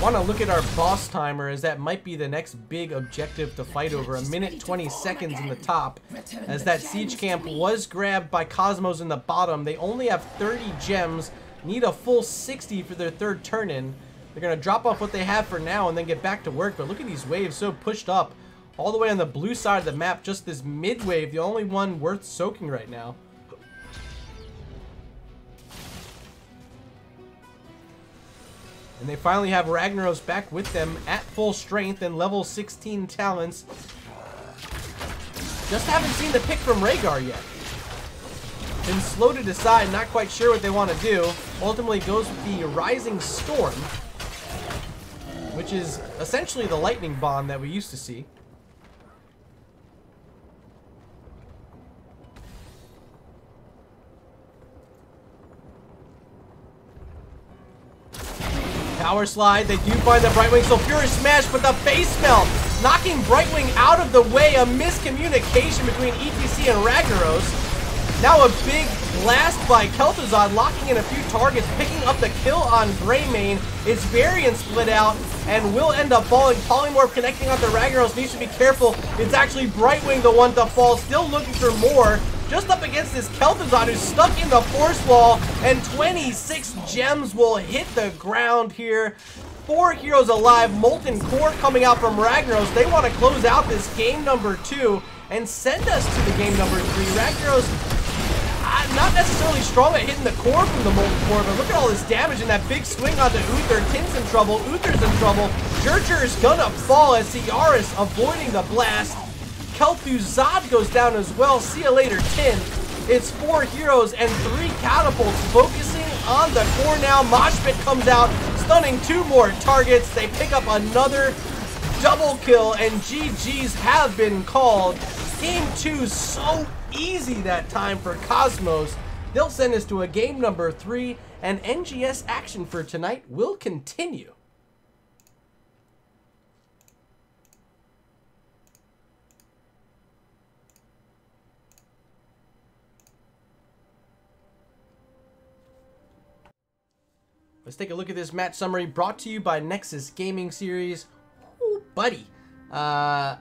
Want to look at our boss timer as that might be the next big objective to fight over. A minute 20 seconds in the top as that siege camp was grabbed by Cosmos in the bottom. They only have 30 gems, need a full 60 for their third turn in. They're going to drop off what they have for now and then get back to work. But look at these waves so pushed up all the way on the blue side of the map. Just this mid wave, the only one worth soaking right now. And they finally have Ragnaros back with them at full strength and level 16 talents. Just haven't seen the pick from Rehgar yet. Been slow to decide, not quite sure what they want to do. Ultimately goes with the Rising Storm, which is essentially the lightning bomb that we used to see. Power slide. They do find the Brightwing Sulfuras Smash, but the face melt knocking Brightwing out of the way. A miscommunication between ETC and Ragnaros. Now a big blast by Kel'Thuzad, locking in a few targets, picking up the kill on Greymane. It's Varian split out and will end up falling. Polymorph connecting onto Ragnaros needs to be careful. It's actually Brightwing the one to fall, still looking for more. Just up against this Kel'Thuzad who's stuck in the force wall, and 26 gems will hit the ground here. Four heroes alive, Molten Core coming out from Ragnaros. They want to close out this game number two and send us to the game number three. Ragnaros uh, not necessarily strong at hitting the core from the Molten Core, but look at all this damage and that big swing onto Uther. Tin's in trouble, Uther's in trouble. Jurcher is gonna fall as Ciaris avoiding the blast. Kel'Thuzad goes down as well. See you later, Tin. It's four heroes and three catapults focusing on the core now. Moshpit comes out, stunning two more targets. They pick up another double kill, and GG's have been called. Game two so easy that time for Cosmos. They'll send us to a game number three, and NGS action for tonight will continue. Let's take a look at this match summary brought to you by Nexus Gaming Series. Ooh, buddy. Uh,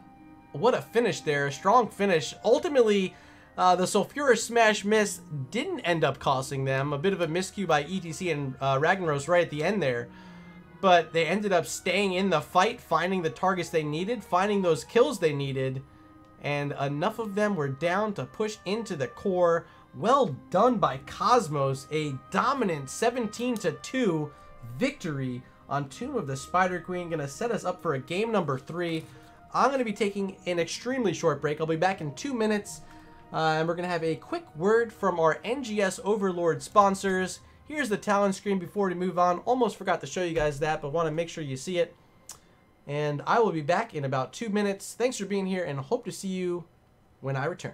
what a finish there. A strong finish. Ultimately, uh, the Sulfuras Smash Miss didn't end up costing them. A bit of a miscue by ETC and uh, Ragnaros right at the end there. But they ended up staying in the fight, finding the targets they needed, finding those kills they needed. And enough of them were down to push into the core. Well done by Cosmos. A dominant 17 to 2 victory on Tomb of the Spider Queen. Going to set us up for a game number three. I'm going to be taking an extremely short break. I'll be back in two minutes. Uh, and we're going to have a quick word from our NGS Overlord sponsors. Here's the talent screen before we move on. Almost forgot to show you guys that, but want to make sure you see it. And I will be back in about two minutes. Thanks for being here and hope to see you when I return.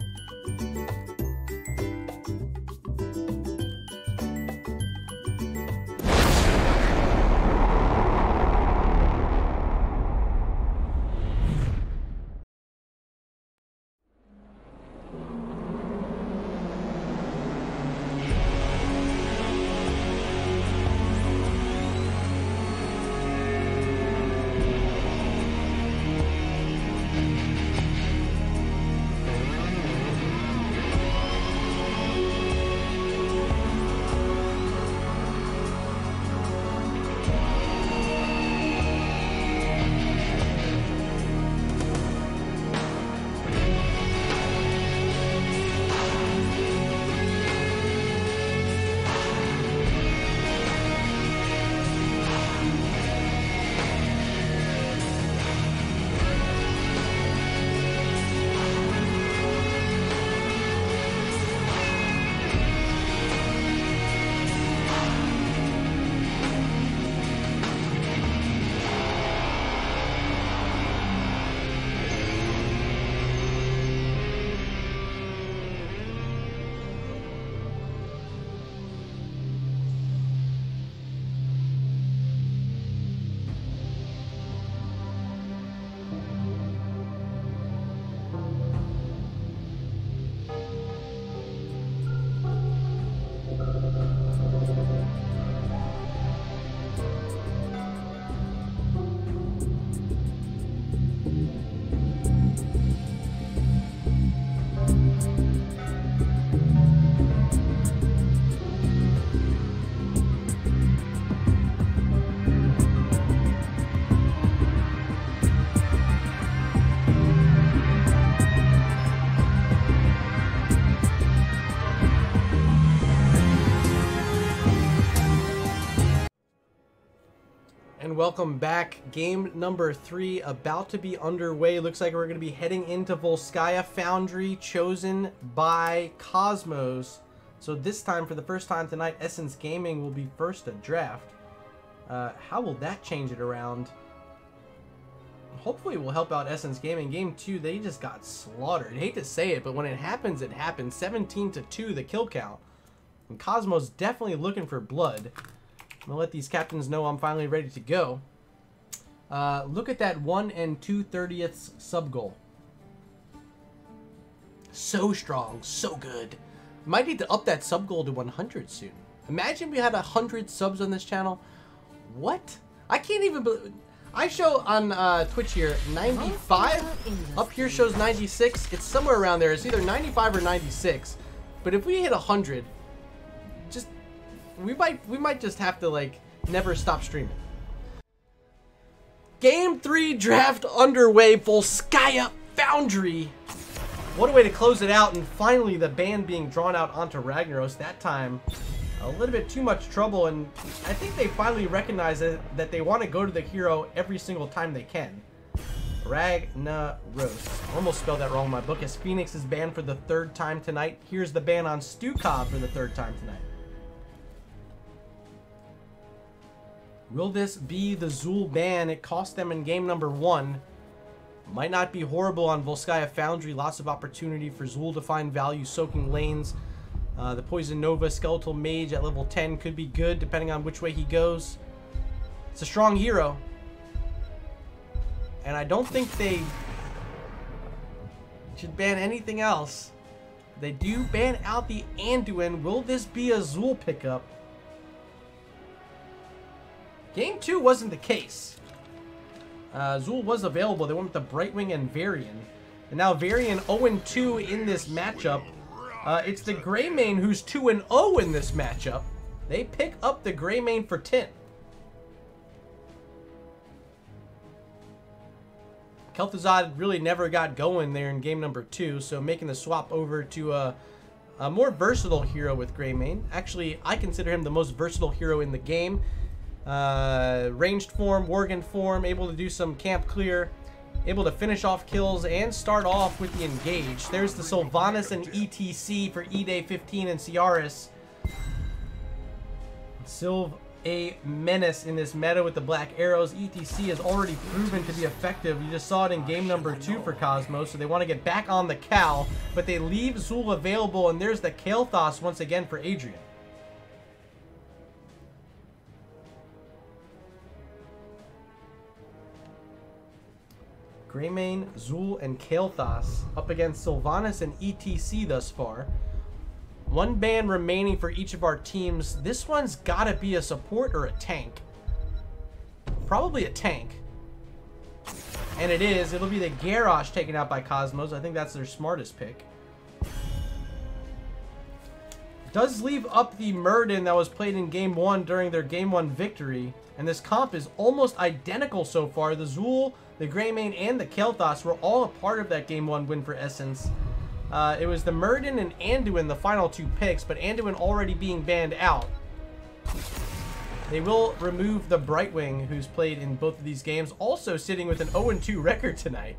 welcome back. Game number three about to be underway. Looks like we're going to be heading into Volskaya Foundry, chosen by Cosmos. So this time, for the first time tonight, Essence Gaming will be first to draft. Uh, how will that change it around? Hopefully, will help out Essence Gaming. Game two, they just got slaughtered. I hate to say it, but when it happens, it happens. 17 to two, the kill count. And Cosmos definitely looking for blood. I'm gonna let these captains know I'm finally ready to go. Uh, look at that 1 and 2 30ths sub goal. So strong, so good. Might need to up that sub goal to 100 soon. Imagine we had 100 subs on this channel. What? I can't even believe... I show on uh, Twitch here 95. Up here shows 96. It's somewhere around there. It's either 95 or 96. But if we hit 100, just we might we might just have to like never stop streaming. Game three draft underway. Volskaya Foundry. What a way to close it out, and finally the ban being drawn out onto Ragnaros. That time, a little bit too much trouble, and I think they finally recognize that, that they want to go to the hero every single time they can. Ragnaros. Almost spelled that wrong in my book. As Fenix is banned for the third time tonight. Here's the ban on Stukov for the third time tonight. Will this be the Xul ban? It cost them in game number one. Might not be horrible on Volskaya Foundry. Lots of opportunity for Xul to find value soaking lanes. Uh, the Poison Nova Skeletal Mage at level 10 could be good depending on which way he goes. It's a strong hero. And I don't think they should ban anything else. They do ban out the Anduin. Will this be a Xul pickup? Game 2 wasn't the case. Uh, Xul was available. They went with the Brightwing and Varian. And now Varian 0-2 in this matchup. Uh, it's the Greymane who's 2-0 in this matchup. They pick up the Greymane for 10. Kel'Thuzad really never got going there in game number 2, so making the swap over to a, a more versatile hero with Greymane. Actually, I consider him the most versatile hero in the game. Uh, ranged form, Worgen form, able to do some camp clear, able to finish off kills and start off with the engage. There's the Sylvanas and ETC for E-Day 15 and Ciaris. Sylv a menace in this meta with the black arrows. ETC has already proven to be effective. You just saw it in game number two for Cosmos, so they want to get back on the Cal, but they leave Xul available, and there's the Kael'thas once again for Adrian. Greymane, Xul, and Kael'thas up against Sylvanas and ETC thus far. One ban remaining for each of our teams. This one's got to be a support or a tank. Probably a tank. And it is. It'll be the Garrosh taken out by Cosmos. I think that's their smartest pick. Does leave up the Muradin that was played in Game 1 during their Game 1 victory. And this comp is almost identical so far. The Xul, the Greymane, and the Kael'thas were all a part of that Game 1 win for Essence. Uh, it was the Muradin and Anduin, the final two picks, but Anduin already being banned out. They will remove the Brightwing, who's played in both of these games, also sitting with an 0-2 record tonight.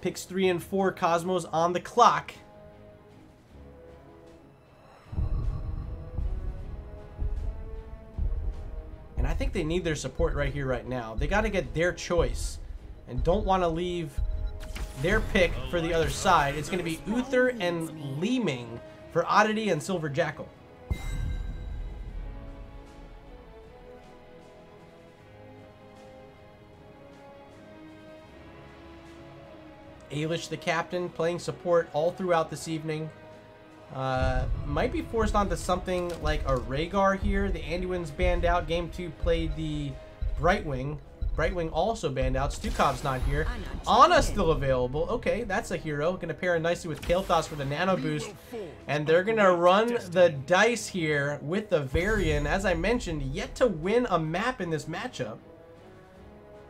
Picks 3 and 4, Cosmos on the clock. And I think they need their support right here, right now. They got to get their choice. And don't want to leave their pick for the other side. It's going to be Uther and Li-Ming for Oddity and Silver Jackal. Ailish the captain playing support all throughout this evening. Uh, might be forced onto something like a Rehgar here. The Anduin's banned out. Game 2 played the Brightwing. Brightwing also banned out. Stukov's not here. Ana's still available. Okay, that's a hero. Going to pair nicely with Kael'thas for the nano boost. And they're going to run the dice here with the Varian. As I mentioned, yet to win a map in this matchup.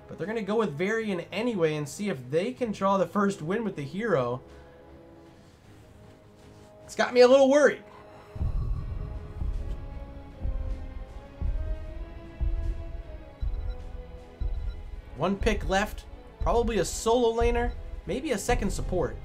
But they're going to go with Varian anyway and see if they can draw the first win with the hero. It's got me a little worried. One pick left, probably a solo laner, maybe a second support.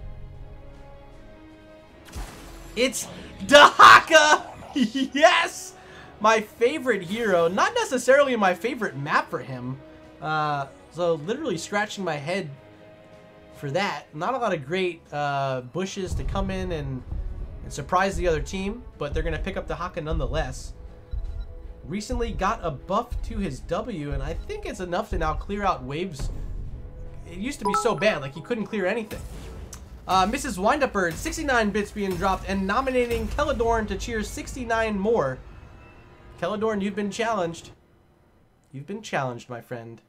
It's Dehaka! [LAUGHS] yes! My favorite hero, not necessarily my favorite map for him. Uh, so literally scratching my head for that. Not a lot of great uh, bushes to come in and and surprise the other team, but they're going to pick up the Haka nonetheless. Recently got a buff to his W, and I think it's enough to now clear out waves. It used to be so bad, like he couldn't clear anything. Uh, Mrs. Windup Bird, 69 bits being dropped, and nominating Keladorn to cheer 69 more. Keladorn, you've been challenged. You've been challenged, my friend.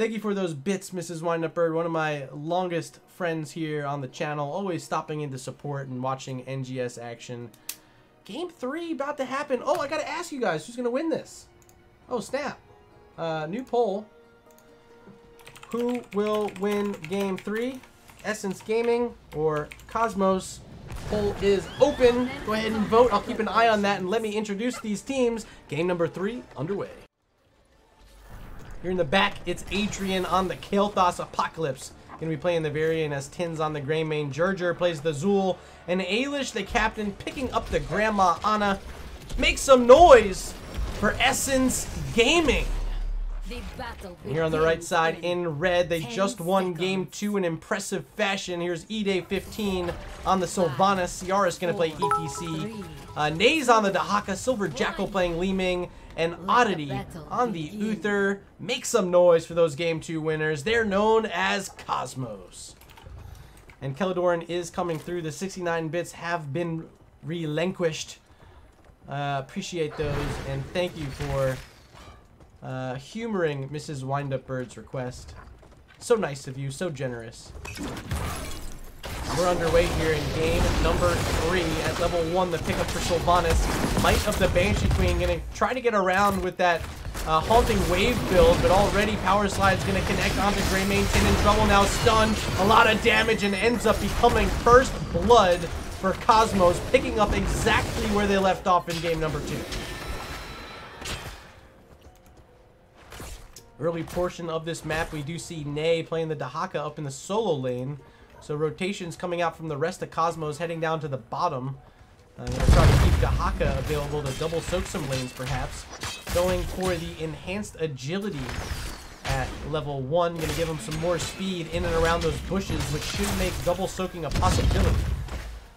Thank you for those bits, Mrs. Windup Bird, one of my longest friends here on the channel, always stopping in to support and watching NGS action. Game 3 about to happen. Oh, I gotta ask you guys, who's gonna win this? Oh, snap. Uh, new poll. Who will win Game 3? Essence Gaming or Cosmos? Poll is open. Go ahead and vote. I'll keep an eye on that and let me introduce these teams. Game number 3 underway. Here in the back, it's Adrian on the Kael'thas Apocalypse. Gonna be playing the Varian as Tins on the Greymane. Gerger plays the Xul. And Ailish, the captain, picking up the Grandma Ana. Make some noise for Essence Gaming. And here on the right side in red, they just won game two in impressive fashion. Here's E-Day 15 on the Sylvanas. Ciara's going to play ETC. Uh, Nays on the Dehaka. Silver Jackal playing Li Ming. And Oddity on the Uther. Make some noise for those game two winners. They're known as Cosmos. And Keladorn is coming through. The 69 bits have been relinquished. Uh, appreciate those. And thank you for uh, humoring Mrs. Windup Bird's request. So nice of you, so generous. We're underway here in game number three at level one, the pickup for Sylvanas. Might of the Banshee Queen gonna try to get around with that uh, Haunting Wave build, but already Power Slide's gonna connect onto Greymane. Tin in trouble now, stunned. A lot of damage and ends up becoming first blood for Cosmos, picking up exactly where they left off in game number two. early portion of this map, we do see Nay playing the Dehaka up in the solo lane. So rotations coming out from the rest of Cosmos heading down to the bottom. I'm going to try to keep Dehaka available to double soak some lanes perhaps. Going for the enhanced agility at level 1. Going to give him some more speed in and around those bushes, which should make double soaking a possibility.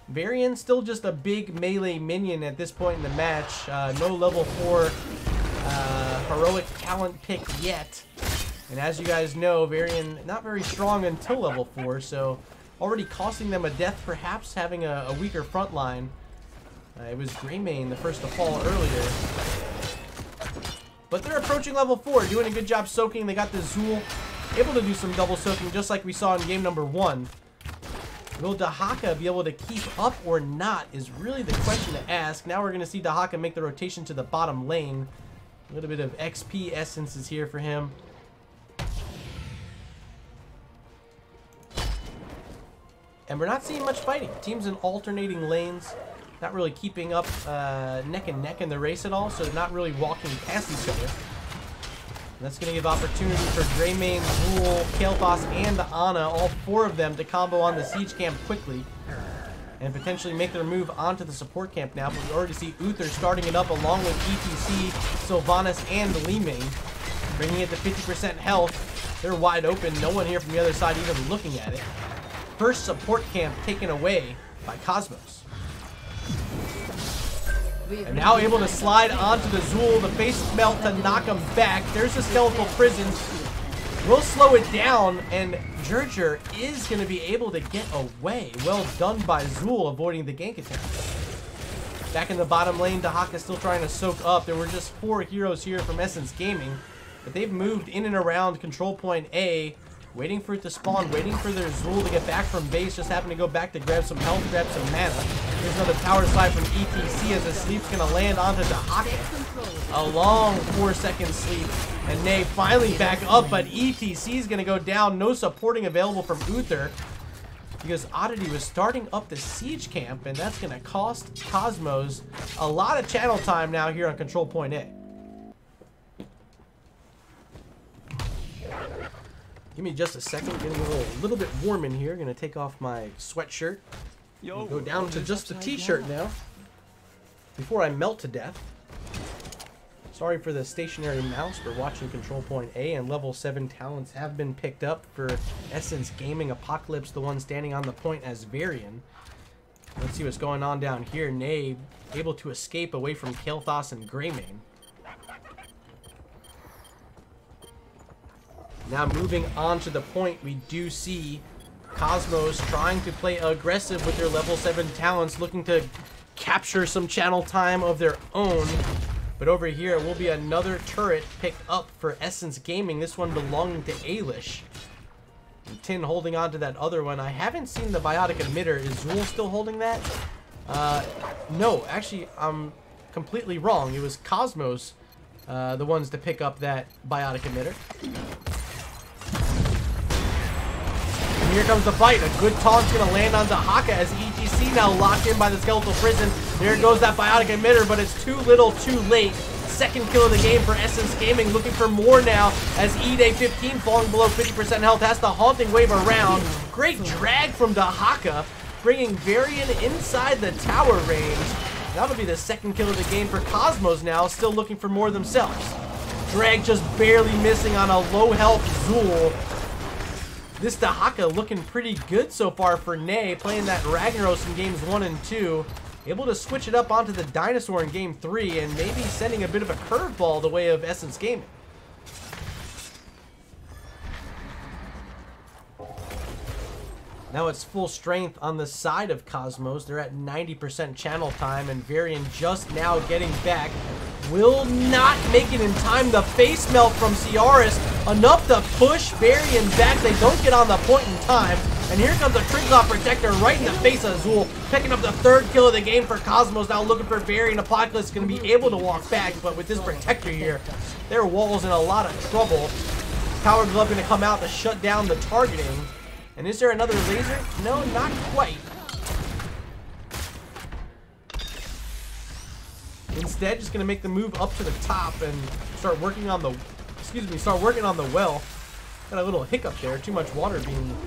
Varian still just a big melee minion at this point in the match. Uh, no level 4 uh, heroic talent pick yet. And as you guys know, Varian not very strong until level 4, so already costing them a death, perhaps having a, a weaker front line. Uh, it was Greymane, the first to fall earlier. But they're approaching level 4, doing a good job soaking. They got the Xul able to do some double soaking just like we saw in game number 1. Will Dehaka be able to keep up or not is really the question to ask. Now we're going to see Dehaka make the rotation to the bottom lane. A little bit of XP essences here for him. And we're not seeing much fighting. Teams in alternating lanes, not really keeping up uh, neck and neck in the race at all, so they're not really walking past each other. And that's going to give opportunity for Greymane, Xul, Kael'thas, and the Ana, all four of them, to combo on the Siege Camp quickly and potentially make their move onto the support camp now. But we already see Uther starting it up along with ETC, Sylvanas, and Li Ming, bringing it to 50% health. They're wide open. No one here from the other side even looking at it. First support camp taken away by Cosmos. And now able to slide onto the Xul, the face melt to knock him back. There's the skeletal prison. We'll slow it down, and Gerger is going to be able to get away. Well done by Xul, avoiding the gank attack. Back in the bottom lane, Dehaka still trying to soak up. There were just four heroes here from Essence Gaming, but they've moved in and around control point A waiting for it to spawn, waiting for their Xul to get back from base, just happened to go back to grab some health, grab some mana. There's another power slide from ETC as the sleep's gonna land onto the Dehaka. A long four second sleep. And Nay finally back up, but ETC is gonna go down. No supporting available from Uther. Because Oddity was starting up the siege camp, and that's gonna cost Cosmos a lot of channel time now here on Control Point A. Give me just a second. Getting a little, little bit warm in here. Gonna take off my sweatshirt. Yo, Go down to just the t-shirt now. Before I melt to death. Sorry for the stationary mouse. We're watching Control Point A, and level 7 talents have been picked up for Essence Gaming Apocalypse, the one standing on the point as Varian. Let's see what's going on down here. Nay able to escape away from Kael'thas and Greymane. Now moving on to the point, we do see Cosmos trying to play aggressive with their level 7 talents, looking to capture some channel time of their own. But over here will be another turret picked up for Essence Gaming, this one belonging to Ailish. And Tin holding on to that other one. I haven't seen the Biotic Emitter. Is Xul still holding that? Uh, no, actually, I'm completely wrong. It was Cosmos, uh, the ones to pick up that Biotic Emitter. And here comes the fight. A good taunt's going to land on Haka as ETC now locked in by the Skeletal Prison. There goes that Biotic Emitter, but it's too little too late. Second kill of the game for Essence Gaming, looking for more now as E-Day 15 falling below 50% health has the Haunting Wave around. Great drag from Dehaka, bringing Varian inside the tower range. That'll be the second kill of the game for Cosmos now, still looking for more themselves. Drag just barely missing on a low health Xul. This Dehaka looking pretty good so far for Nay, playing that Ragnaros in games 1 and 2. Able to switch it up onto the Dinosaur in game 3 and maybe sending a bit of a curveball the way of Essence Gaming. Now it's full strength on the side of Cosmos. They're at 90% channel time, and Varian just now getting back. Will not make it in time. The face melt from Ciaris, enough to push Varian back. They don't get on the point in time. And here comes a Triglav Protector right in the face of Xul, picking up the third kill of the game for Cosmos. Now looking for Varian. Apocalypse going to be able to walk back, but with this Protector here, their wall's in a lot of trouble. Power Glove going to come out to shut down the targeting. And is there another laser? No, not quite. Instead, just gonna make the move up to the top and start working on the, excuse me, start working on the well. Got a little hiccup there. Too much water being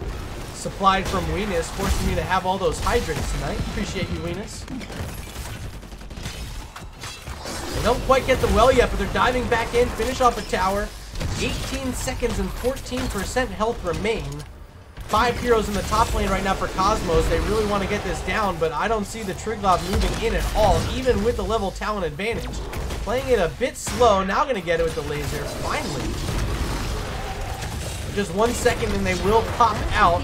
supplied from Weenus, forcing me to have all those hydrants tonight. Appreciate you, Weenus. They don't quite get the well yet, but they're diving back in, finish off a tower. 18 seconds and 14% health remain. Five heroes in the top lane right now for Cosmos. They really want to get this down, but I don't see the Triglav moving in at all, even with the level talent advantage. Playing it a bit slow. Now going to get it with the laser. Finally. Just one second and they will pop out.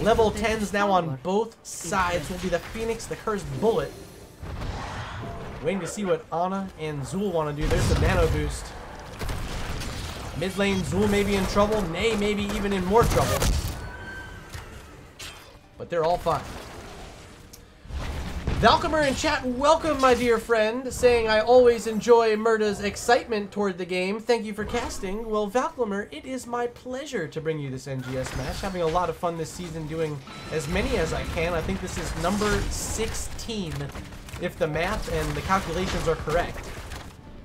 Level 10s now on both sides will be the Phoenix, the Cursed Bullet. Waiting to see what Ana and Xul want to do. There's the Nano Boost. Mid lane, Xul may be in trouble. Nay, maybe even in more trouble but they're all fine. Valkymer in chat, welcome my dear friend, saying I always enjoy Murda's excitement toward the game. Thank you for casting. Well, Valkymer, it is my pleasure to bring you this NGS match. Having a lot of fun this season doing as many as I can. I think this is number 16, if the math and the calculations are correct.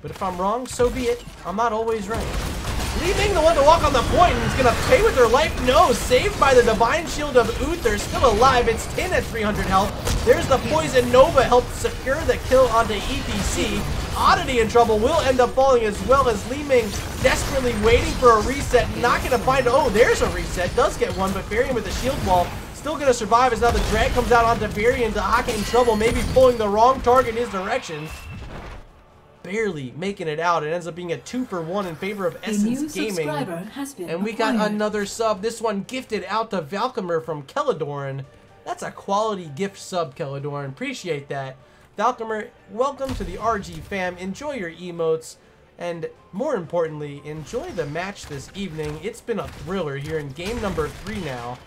But if I'm wrong, so be it. I'm not always right. Leaving the one to walk on the point and is going to pay with her life. No, saved by the Divine Shield of Uther, still alive. It's 10 at 300 health. There's the Poison Nova, helped secure the kill onto ETC. Oddity in trouble will end up falling as well as Li Ming desperately waiting for a reset. Not going to find, oh, there's a reset. Does get one, but Varian with the shield wall still going to survive as now the drag comes out onto Varian. Dehaka in trouble, maybe pulling the wrong target in his direction barely making it out. It ends up being a two for one in favor of Essence Gaming. and we got another sub. This one gifted out to Valkymer from Keladorn. That's a quality gift sub, Keladorn. Appreciate that. Valkymer, welcome to the RG fam. Enjoy your emotes. And more importantly, enjoy the match this evening. It's been a thriller here in game number three now.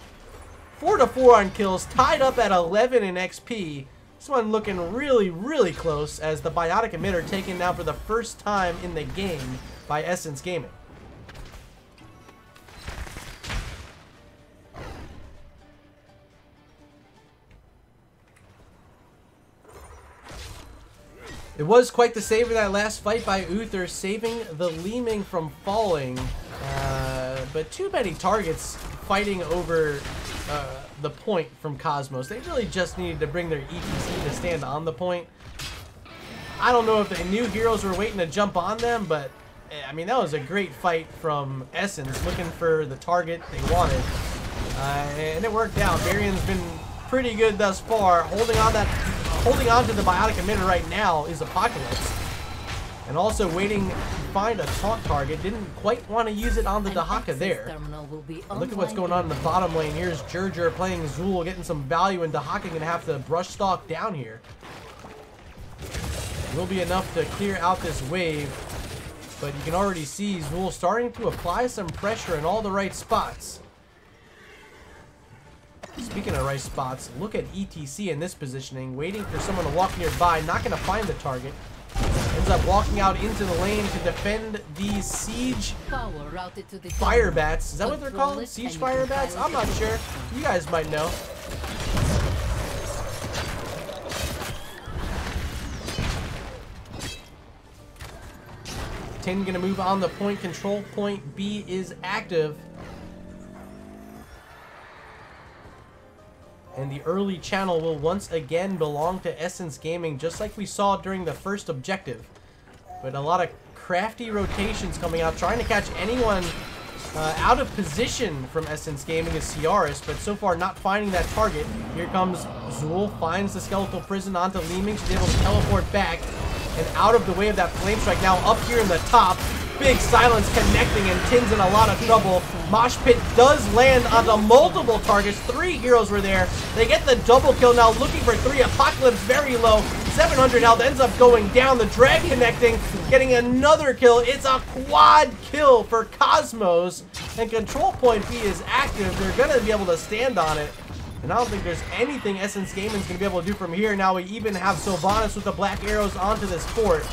4 to 4 on kills, tied up at 11 in XP. This one looking really, really close as the Biotic Emitter taken down for the first time in the game by Essence Gaming. It was quite the save in that last fight by Uther, saving the Li Ming from falling. Uh, but too many targets fighting over uh, the point from Cosmos. They really just needed to bring their ETC to stand on the point. I don't know if the new heroes were waiting to jump on them, but eh, I mean, that was a great fight from Essence, looking for the target they wanted. Uh, and it worked out. Varian's been pretty good thus far. Holding on that, holding on to the biotic emitter right now is Apocalypse. And also waiting to find a taunt target. Didn't quite want to use it on the Dehaka there. Look at what's going on in the bottom lane. Here's Jurger playing Xul, getting some value, and Dehaka gonna have to brush stalk down here. Will be enough to clear out this wave, but you can already see Xul starting to apply some pressure in all the right spots. Speaking of right spots, look at ETC in this positioning, waiting for someone to walk nearby, not going to find the target. Ends up walking out into the lane to defend these siege fire bats. Is that what they're called? Siege fire bats? I'm not sure. You guys might know. Tin gonna move on the point. Control point B is active. And the early channel will once again belong to Essence Gaming, just like we saw during the first objective. But a lot of crafty rotations coming out, trying to catch anyone uh, out of position from Essence Gaming is Ciaris, but so far not finding that target. Here comes Xul, finds the Skeletal Prison onto Li Ming. She's able to teleport back and out of the way of that Flame Strike. Now up here in the top, big silence connecting and Tin's in a lot of trouble. Mosh Pit does land onto multiple targets. Three heroes were there. They get the double kill now, looking for three. Apocalypse very low. 700 health ends up going down. The drag connecting, getting another kill. It's a quad kill for Cosmos. And control point B is active. They're going to be able to stand on it. And I don't think there's anything Essence Gaming's going to be able to do from here. Now we even have Sylvanas with the black arrows onto this fort.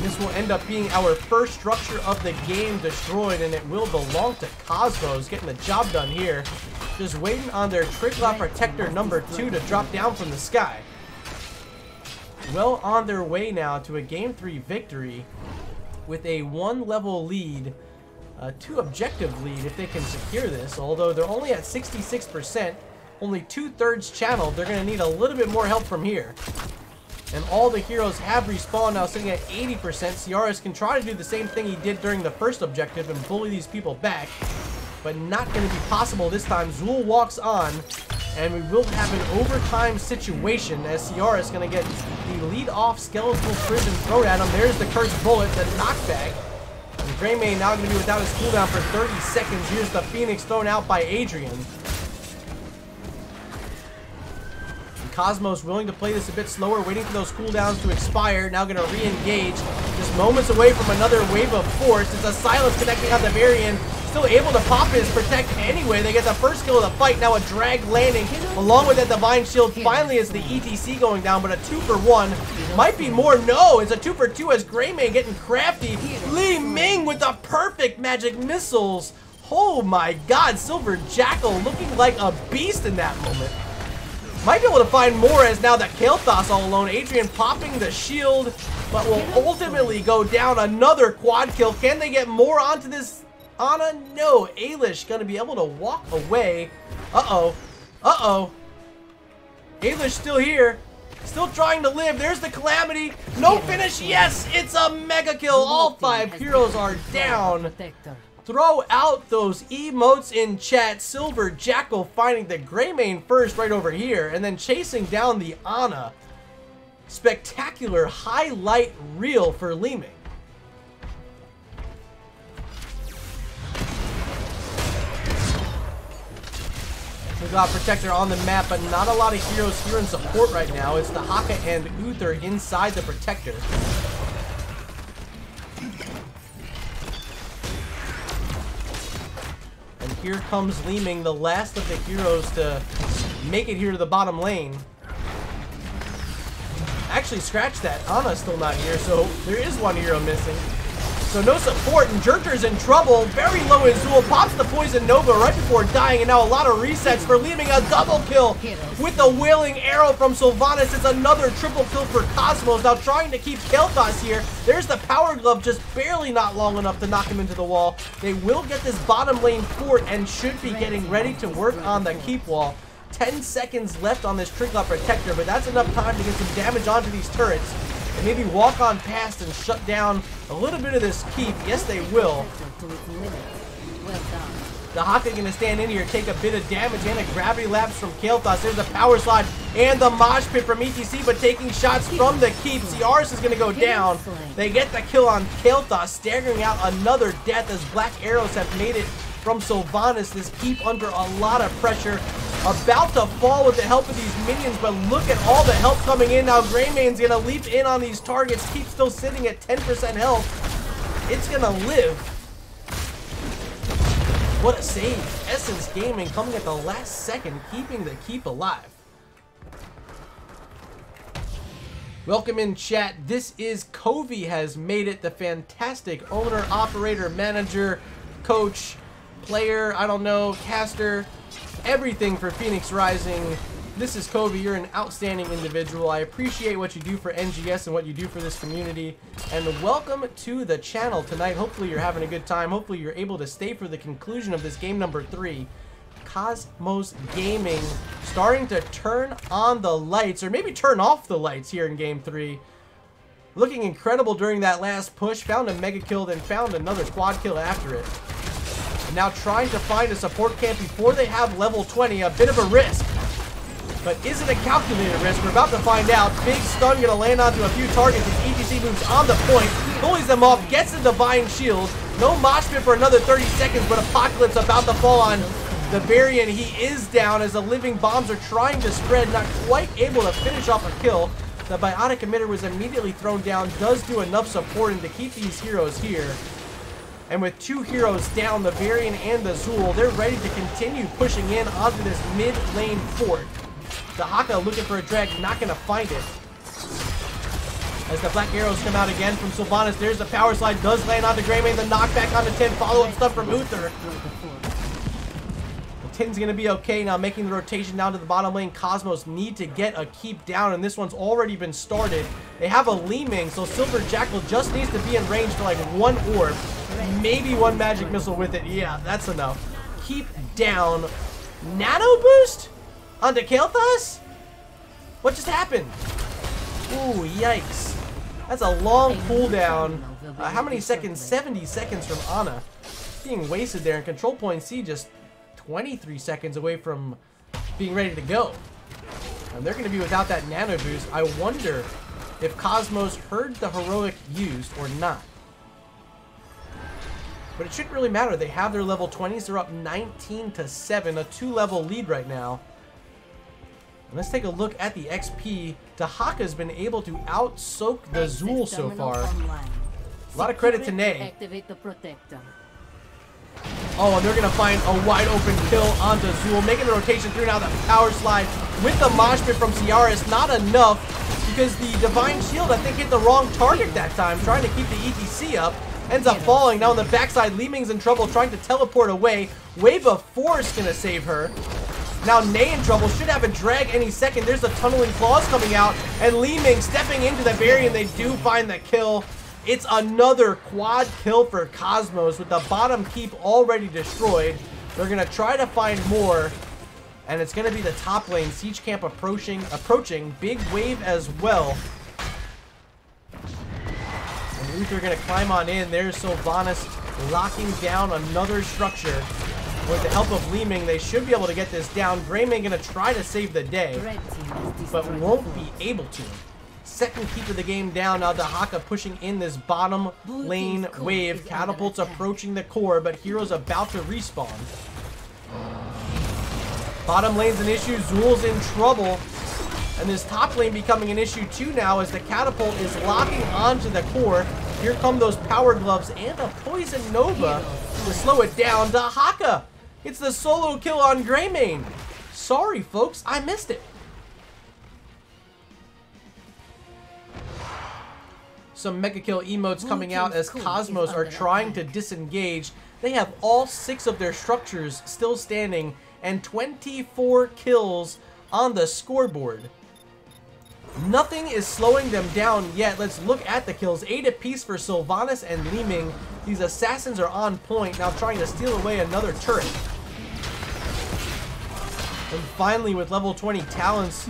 This will end up being our first structure of the game destroyed, and it will belong to Cosmos, getting the job done here. Just waiting on their Triglav Protector number two to drop down from the sky. Well on their way now to a Game 3 victory with a one-level lead, a two objective lead if they can secure this, although they're only at 66%, only two-thirds channeled. they're going to need a little bit more help from here. And all the heroes have respawned now, sitting at 80%. Ciaris can try to do the same thing he did during the first objective and bully these people back. But not going to be possible this time. Xul walks on, and we will have an overtime situation as Ciara is going to get the lead-off skeletal prison thrown at him. There's the cursed bullet, the knockback. And Greymane now going to be without his cooldown for 30 seconds. Here's the Phoenix thrown out by Adrian. Cosmos willing to play this a bit slower, waiting for those cooldowns to expire. Now going to re-engage. Just moments away from another wave of force. It's a silence connecting on the Varian. Still able to pop his protect anyway. They get the first kill of the fight. Now a drag landing along with that Divine Shield. Finally, it's the ETC going down, but a two for one. Might be more. No, it's a two for two as Greymane getting crafty. Li Ming with the perfect magic missiles. Oh my god, Silver Jackal looking like a beast in that moment. Might be able to find more as now that Kael'thas all alone. Adrian popping the shield, but will ultimately go down another quad kill. Can they get more onto this Ana? No. Ailish gonna be able to walk away. Uh-oh. Uh-oh. Ailish still here. Still trying to live. There's the Calamity. No finish. Yes, it's a mega kill. All five heroes are down. Throw out those emotes in chat. Silver Jackal finding the Greymane first right over here, and then chasing down the Ana. Spectacular highlight reel for Leeming. Ming. We got Protector on the map, but not a lot of heroes here in support right now. It's Dehaka and Uther inside the Protector. And here comes Li Ming, the last of the heroes to make it here to the bottom lane. Actually, scratch that. Ana's still not here, so there is one hero missing. So no support, and Jerker's in trouble. Very low Azul pops the Poison Nova right before dying, and now a lot of resets for Li Ming a double kill with the Wailing Arrow from Sylvanas. It's another triple kill for Cosmos. Now trying to keep Kael'thas here. There's the Power Glove, just barely not long enough to knock him into the wall. They will get this bottom lane fort and should be getting ready to work on the keep wall. 10 seconds left on this Triglav Protector, but that's enough time to get some damage onto these turrets maybe walk on past and shut down a little bit of this keep. Yes, they will. Dehaka gonna stand in here, take a bit of damage and a gravity lapse from Kael'thas. There's a power slide and the mosh pit from ETC, but taking shots from the keep. Ciaris is gonna go down. They get the kill on Kael'thas, staggering out another death as Black Arrows have made it from Sylvanas. This keep under a lot of pressure. About to fall with the help of these minions, but look at all the help coming in. Now Greymane's gonna leap in on these targets. Keep still sitting at 10% health. It's gonna live. What a save. Essence Gaming coming at the last second, keeping the keep alive. Welcome in chat. This is Covey has made it the fantastic owner, operator, manager, coach, player, I don't know, caster, everything for Phoenix Rising. This is Kobe. You're an outstanding individual. I appreciate what you do for NGS and what you do for this community. And welcome to the channel tonight. Hopefully you're having a good time. Hopefully you're able to stay for the conclusion of this game number three. Cosmos Gaming starting to turn on the lights, or maybe turn off the lights here in game three. Looking incredible during that last push. Found a mega kill, then found another quad kill after it. Now trying to find a support camp before they have level 20. A bit of a risk. But is it a calculated risk? We're about to find out. Big stun to land onto a few targets as ETC moves on the point. Pulls them off. Gets the Divine Shield. No mosh pit for another 30 seconds, but Apocalypse about to fall on the Varian. He is down as the living bombs are trying to spread. Not quite able to finish off a kill. The Biotic Emitter was immediately thrown down. Does do enough supporting to keep these heroes here. And with two heroes down, the Varian and the Xul, they're ready to continue pushing in onto this mid lane fort. Dehaka looking for a drag, not going to find it. As the Black Arrows come out again from Sylvanas, there's the power slide, does land onto Greymane, the knockback onto Tin, follow-up stuff from Uther. Tin's going to be okay now, making the rotation down to the bottom lane. Cosmos need to get a keep down, and this one's already been started. They have a Li Ming, so Silver Jackal just needs to be in range for like one orb. Maybe one magic missile with it. Yeah, that's enough. Keep down. Nano boost? Onto Kael'thas? What just happened? Ooh, yikes. That's a long cooldown. Uh, how many seconds? 70 seconds from Ana. Being wasted there, and Control Point C just 23 seconds away from being ready to go. And they're going to be without that nano boost. I wonder if Cosmos heard the heroic used or not. But it shouldn't really matter. They have their level 20s. They're up 19 to 7, a two-level lead right now. And let's take a look at the XP. Dehaka's been able to out-soak the Xul so far. A lot of credit to Nay. Oh, and they're going to find a wide open kill onto Xul, making the rotation through now the power slide with the mosh pit from Ciaris. Not enough because the Divine Shield, I think, hit the wrong target that time, trying to keep the ETC up. Ends up falling. Now on the backside, Li Ming's in trouble, trying to teleport away. Wave of Force going to save her. Now Nay in trouble, should have a drag any second. There's the Tunneling Claws coming out, and Li Ming stepping into the barrier, and They do find the kill. It's another quad kill for Cosmos with the bottom keep already destroyed. They're going to try to find more. And it's going to be the top lane. Siege Camp approaching. approaching. Big wave as well. And Uther going to climb on in. There's Sylvanas locking down another structure. With the help of Li Ming, they should be able to get this down. Greymane going to try to save the day. But won't be able to second keep of the game down. Now Dehaka pushing in this bottom lane wave. Catapults approaching the core, but Hero's about to respawn. Bottom lane's an issue. Xul's in trouble. And this top lane becoming an issue too now as the catapult is locking onto the core. Here come those power gloves and a poison nova to slow it down. Dehaka! It's the solo kill on Greymane. Sorry, folks. I missed it. Some Mega Kill emotes coming out as Cosmos are trying to disengage. They have all six of their structures still standing and 24 kills on the scoreboard. Nothing is slowing them down yet. Let's look at the kills. Eight apiece for Sylvanas and Li Ming. These assassins are on point, now trying to steal away another turret. And finally, with level 20 talents,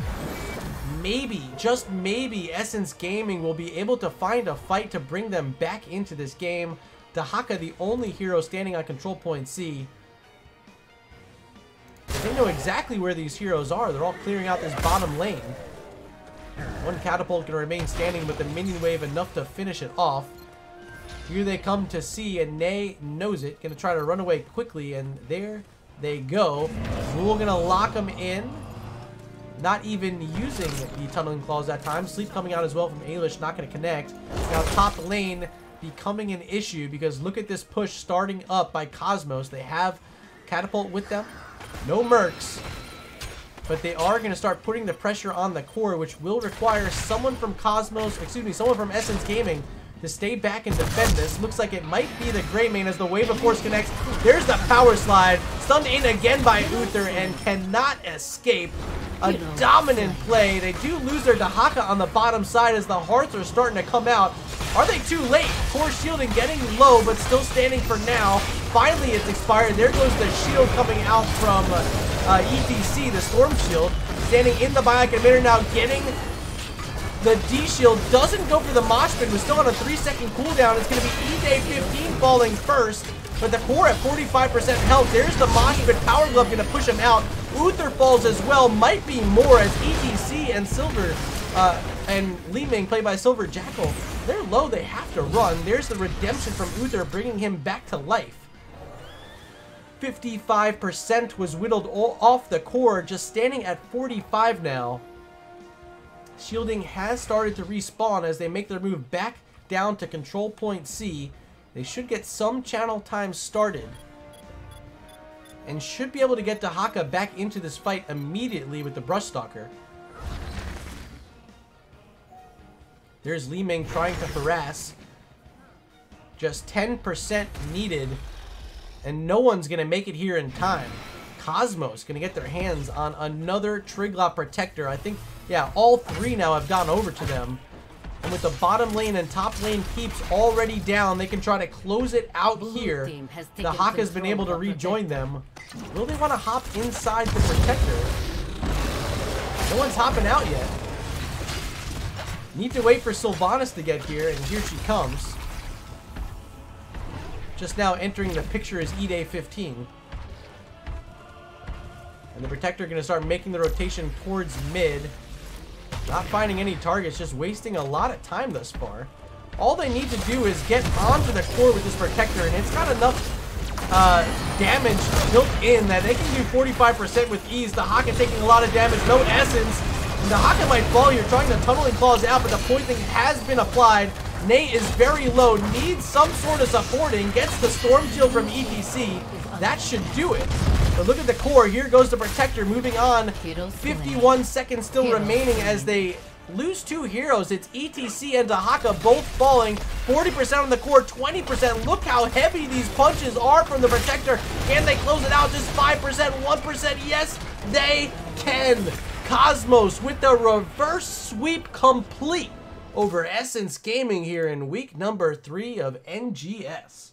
maybe, just maybe, Essence Gaming will be able to find a fight to bring them back into this game. Dehaka, the only hero standing on control point C. They know exactly where these heroes are. They're all clearing out this bottom lane. One catapult can remain standing with the minion wave enough to finish it off. Here they come to see, and Nay knows it. Gonna try to run away quickly, and there they go. Rule gonna lock them in. Not even using the tunneling claws that time. Sleep coming out as well from Ailish, not gonna connect. Now top lane becoming an issue because look at this push starting up by Cosmos. They have catapult with them. No mercs. But they are going to start putting the pressure on the core, which will require someone from Cosmos, excuse me, someone from Essence Gaming to stay back and defend this. Looks like it might be the Greymane as the Wave of Force connects. There's the power slide. Stunned in again by Uther and cannot escape. A dominant play. They do lose their Dehaka on the bottom side as the hearts are starting to come out. Are they too late? Core shielding getting low, but still standing for now. Finally, it's expired. There goes the shield coming out from uh, ETC, the Storm Shield. Standing in the Biotic Emitter now, getting the D shield. Doesn't go for the Mosh Pit. Was still on a three second cooldown. It's going to be E-Day 15 falling first. But the core at 45% health. There's the Mosh Pit. Power Glove going to push him out. Uther falls as well. Might be more as ETC and Silver uh, and Li Ming, played by Silver Jackal. They're low. They have to run. There's the redemption from Uther, bringing him back to life. 55% was whittled off the core, just standing at 45 now. Shielding has started to respawn as they make their move back down to control point C. They should get some channel time started. And should be able to get Dehaka back into this fight immediately with the Brush Stalker. There's Li Ming trying to harass. Just 10% needed. And no one's going to make it here in time. Cosmos going to get their hands on another Triglav Protector. I think, yeah, all three now have gone over to them. And with the bottom lane and top lane keeps already down, they can try to close it out Blue here. The Hawk has been able to rejoin them. Will they want to hop inside the Protector? No one's hopping out yet. Need to wait for Sylvanas to get here, and here she comes. Just now entering the picture is E-Day 15. And the Protector going to start making the rotation towards mid. Not finding any targets, just wasting a lot of time thus far. All they need to do is get onto the core with this Protector, and it's got enough uh, damage built in that they can do 45% with ease. Dehaka taking a lot of damage, no essence. And Dehaka might fall here, trying to tunneling claws out, but the poisoning has been applied. Nate is very low, needs some sort of supporting, gets the Storm Shield from ETC. That should do it. But look at the core. Here goes the Protector moving on. 51 seconds still remaining as they lose two heroes. It's ETC and Dehaka both falling. 40% on the core, 20%. Look how heavy these punches are from the Protector. Can they close it out? Just 5%, 1%. Yes, they can. Cosmos with the reverse sweep complete over Essence Gaming here in week number three of NGS.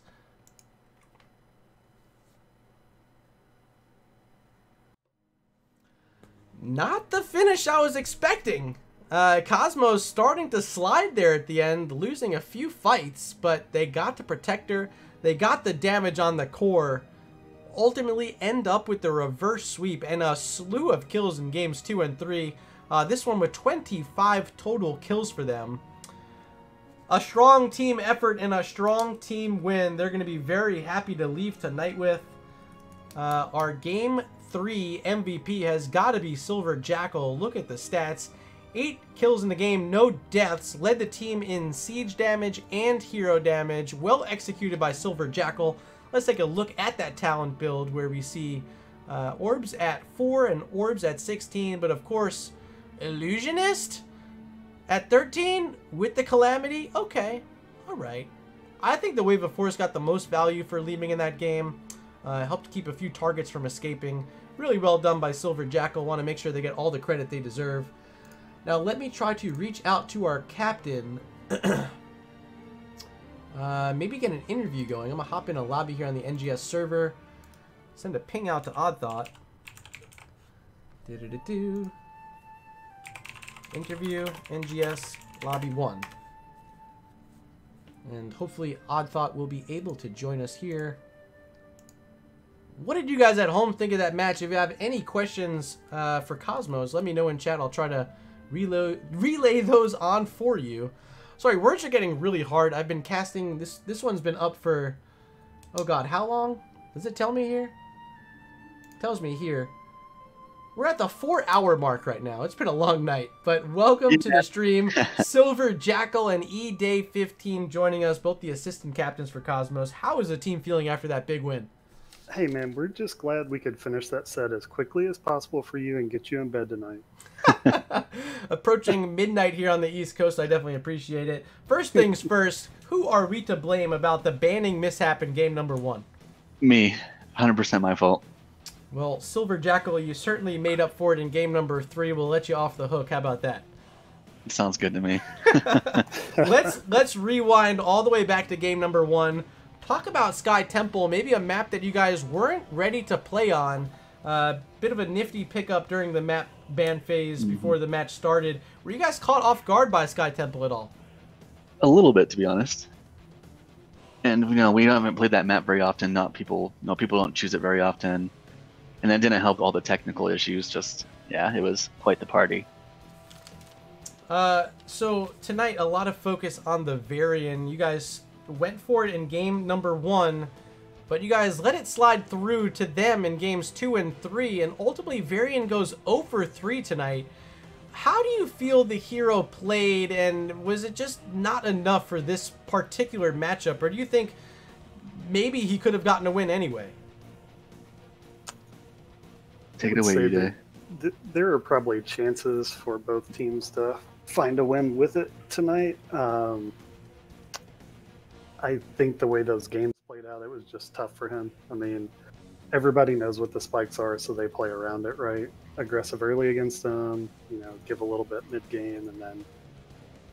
Not the finish I was expecting. Uh, Cosmos starting to slide there at the end, losing a few fights, but they got the Protector, they got the damage on the core, ultimately end up with the reverse sweep and a slew of kills in games 2 and 3. Uh, this one with 25 total kills for them. A strong team effort and a strong team win. They're going to be very happy to leave tonight with. Uh, our game three MVP has got to be Silver Jackal. Look at the stats. Eight kills in the game, no deaths. Led the team in siege damage and hero damage. Well executed by Silver Jackal. Let's take a look at that talent build where we see uh, orbs at 4 and orbs at 16. But of course, Illusionist? At 13, with the Calamity, okay. Alright. I think the Wave of Force got the most value for Li Ming in that game. Uh, helped keep a few targets from escaping. Really well done by Silver Jackal. Want to make sure they get all the credit they deserve. Now let me try to reach out to our captain. [CLEARS THROAT] uh, maybe get an interview going. I'm going to hop in a lobby here on the NGS server. Send a ping out to Odd Thought. Do do do do. Interview NGS lobby one. And hopefully Odd Thought will be able to join us here. What did you guys at home think of that match? If you have any questions uh, for Cosmos, let me know in chat. I'll try to relay, relay those on for you. Sorry, words are getting really hard. I've been casting... This, this one's been up for... Oh god, how long? Does it tell me here? It tells me here. We're at the four hour mark right now. It's been a long night, but welcome yeah. to the stream. [LAUGHS] Silver Jackal and E Day 15 joining us, both the assistant captains for Cosmos. How is the team feeling after that big win? Hey man, we're just glad we could finish that set as quickly as possible for you and get you in bed tonight. [LAUGHS] Approaching midnight here on the East Coast, I definitely appreciate it. First things [LAUGHS] first, who are we to blame about the banning mishap in game number one? Me. 100% my fault. Well, Silver Jackal, you certainly made up for it in game number three. We'll let you off the hook. How about that? Sounds good to me. [LAUGHS] let's let's rewind all the way back to game number one. Talk about Sky Temple, maybe a map that you guys weren't ready to play on. A uh, bit of a nifty pickup during the map ban phase mm -hmm. before the match started. Were you guys caught off guard by Sky Temple at all? A little bit, to be honest. And you know, we haven't played that map very often. Not people, no people don't choose it very often and that didn't help all the technical issues. Just yeah, it was quite the party. Uh, so tonight a lot of focus on the Varian. You guys went for it in game number one, but you guys let it slide through to them in games two and three, and ultimately Varian goes over 3 tonight. How do you feel the hero played, and was it just not enough for this particular matchup, or do you think maybe he could have gotten a win anyway? Take it away, th- there are probably chances for both teams to find a win with it tonight. Um, I think the way those games played out, it was just tough for him. I mean, everybody knows what the spikes are, so they play around it, right? Aggressive early against them, you know, give a little bit mid game, and then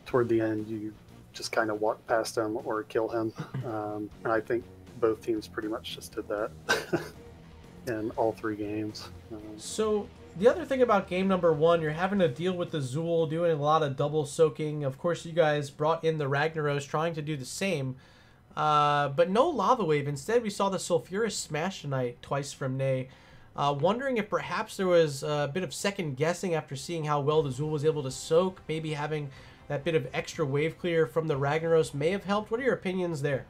toward the end, you just kind of walk past him or kill him. [LAUGHS] Um, and I think both teams pretty much just did that. [LAUGHS] in all three games. Um, so the other thing about game number one, you're having to deal with the Xul, doing a lot of double soaking. Of course, you guys brought in the Ragnaros, trying to do the same. Uh, but no Lava Wave. Instead, we saw the Sulfuras Smash tonight, twice from Nay. Uh, wondering if perhaps there was a bit of second guessing after seeing how well the Xul was able to soak. Maybe having that bit of extra wave clear from the Ragnaros may have helped. What are your opinions there?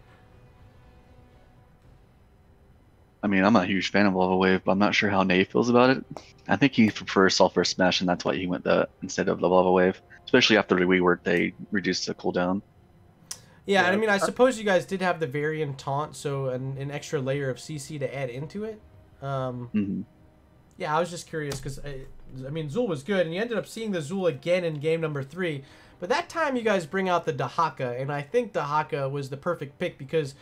I mean, I'm not a huge fan of Lava Wave, but I'm not sure how Nay feels about it. I think he prefers Sulfur Smash, and that's why he went the instead of the Lava Wave, especially after the rework they reduced the cooldown. Yeah, yeah. I mean, I suppose you guys did have the Varian taunt, so an, an extra layer of CC to add into it. Um, mm-hmm. Yeah, I was just curious because I, I mean, Xul was good, and you ended up seeing the Xul again in game number three. But that time, you guys bring out the Dehaka, and I think Dehaka was the perfect pick because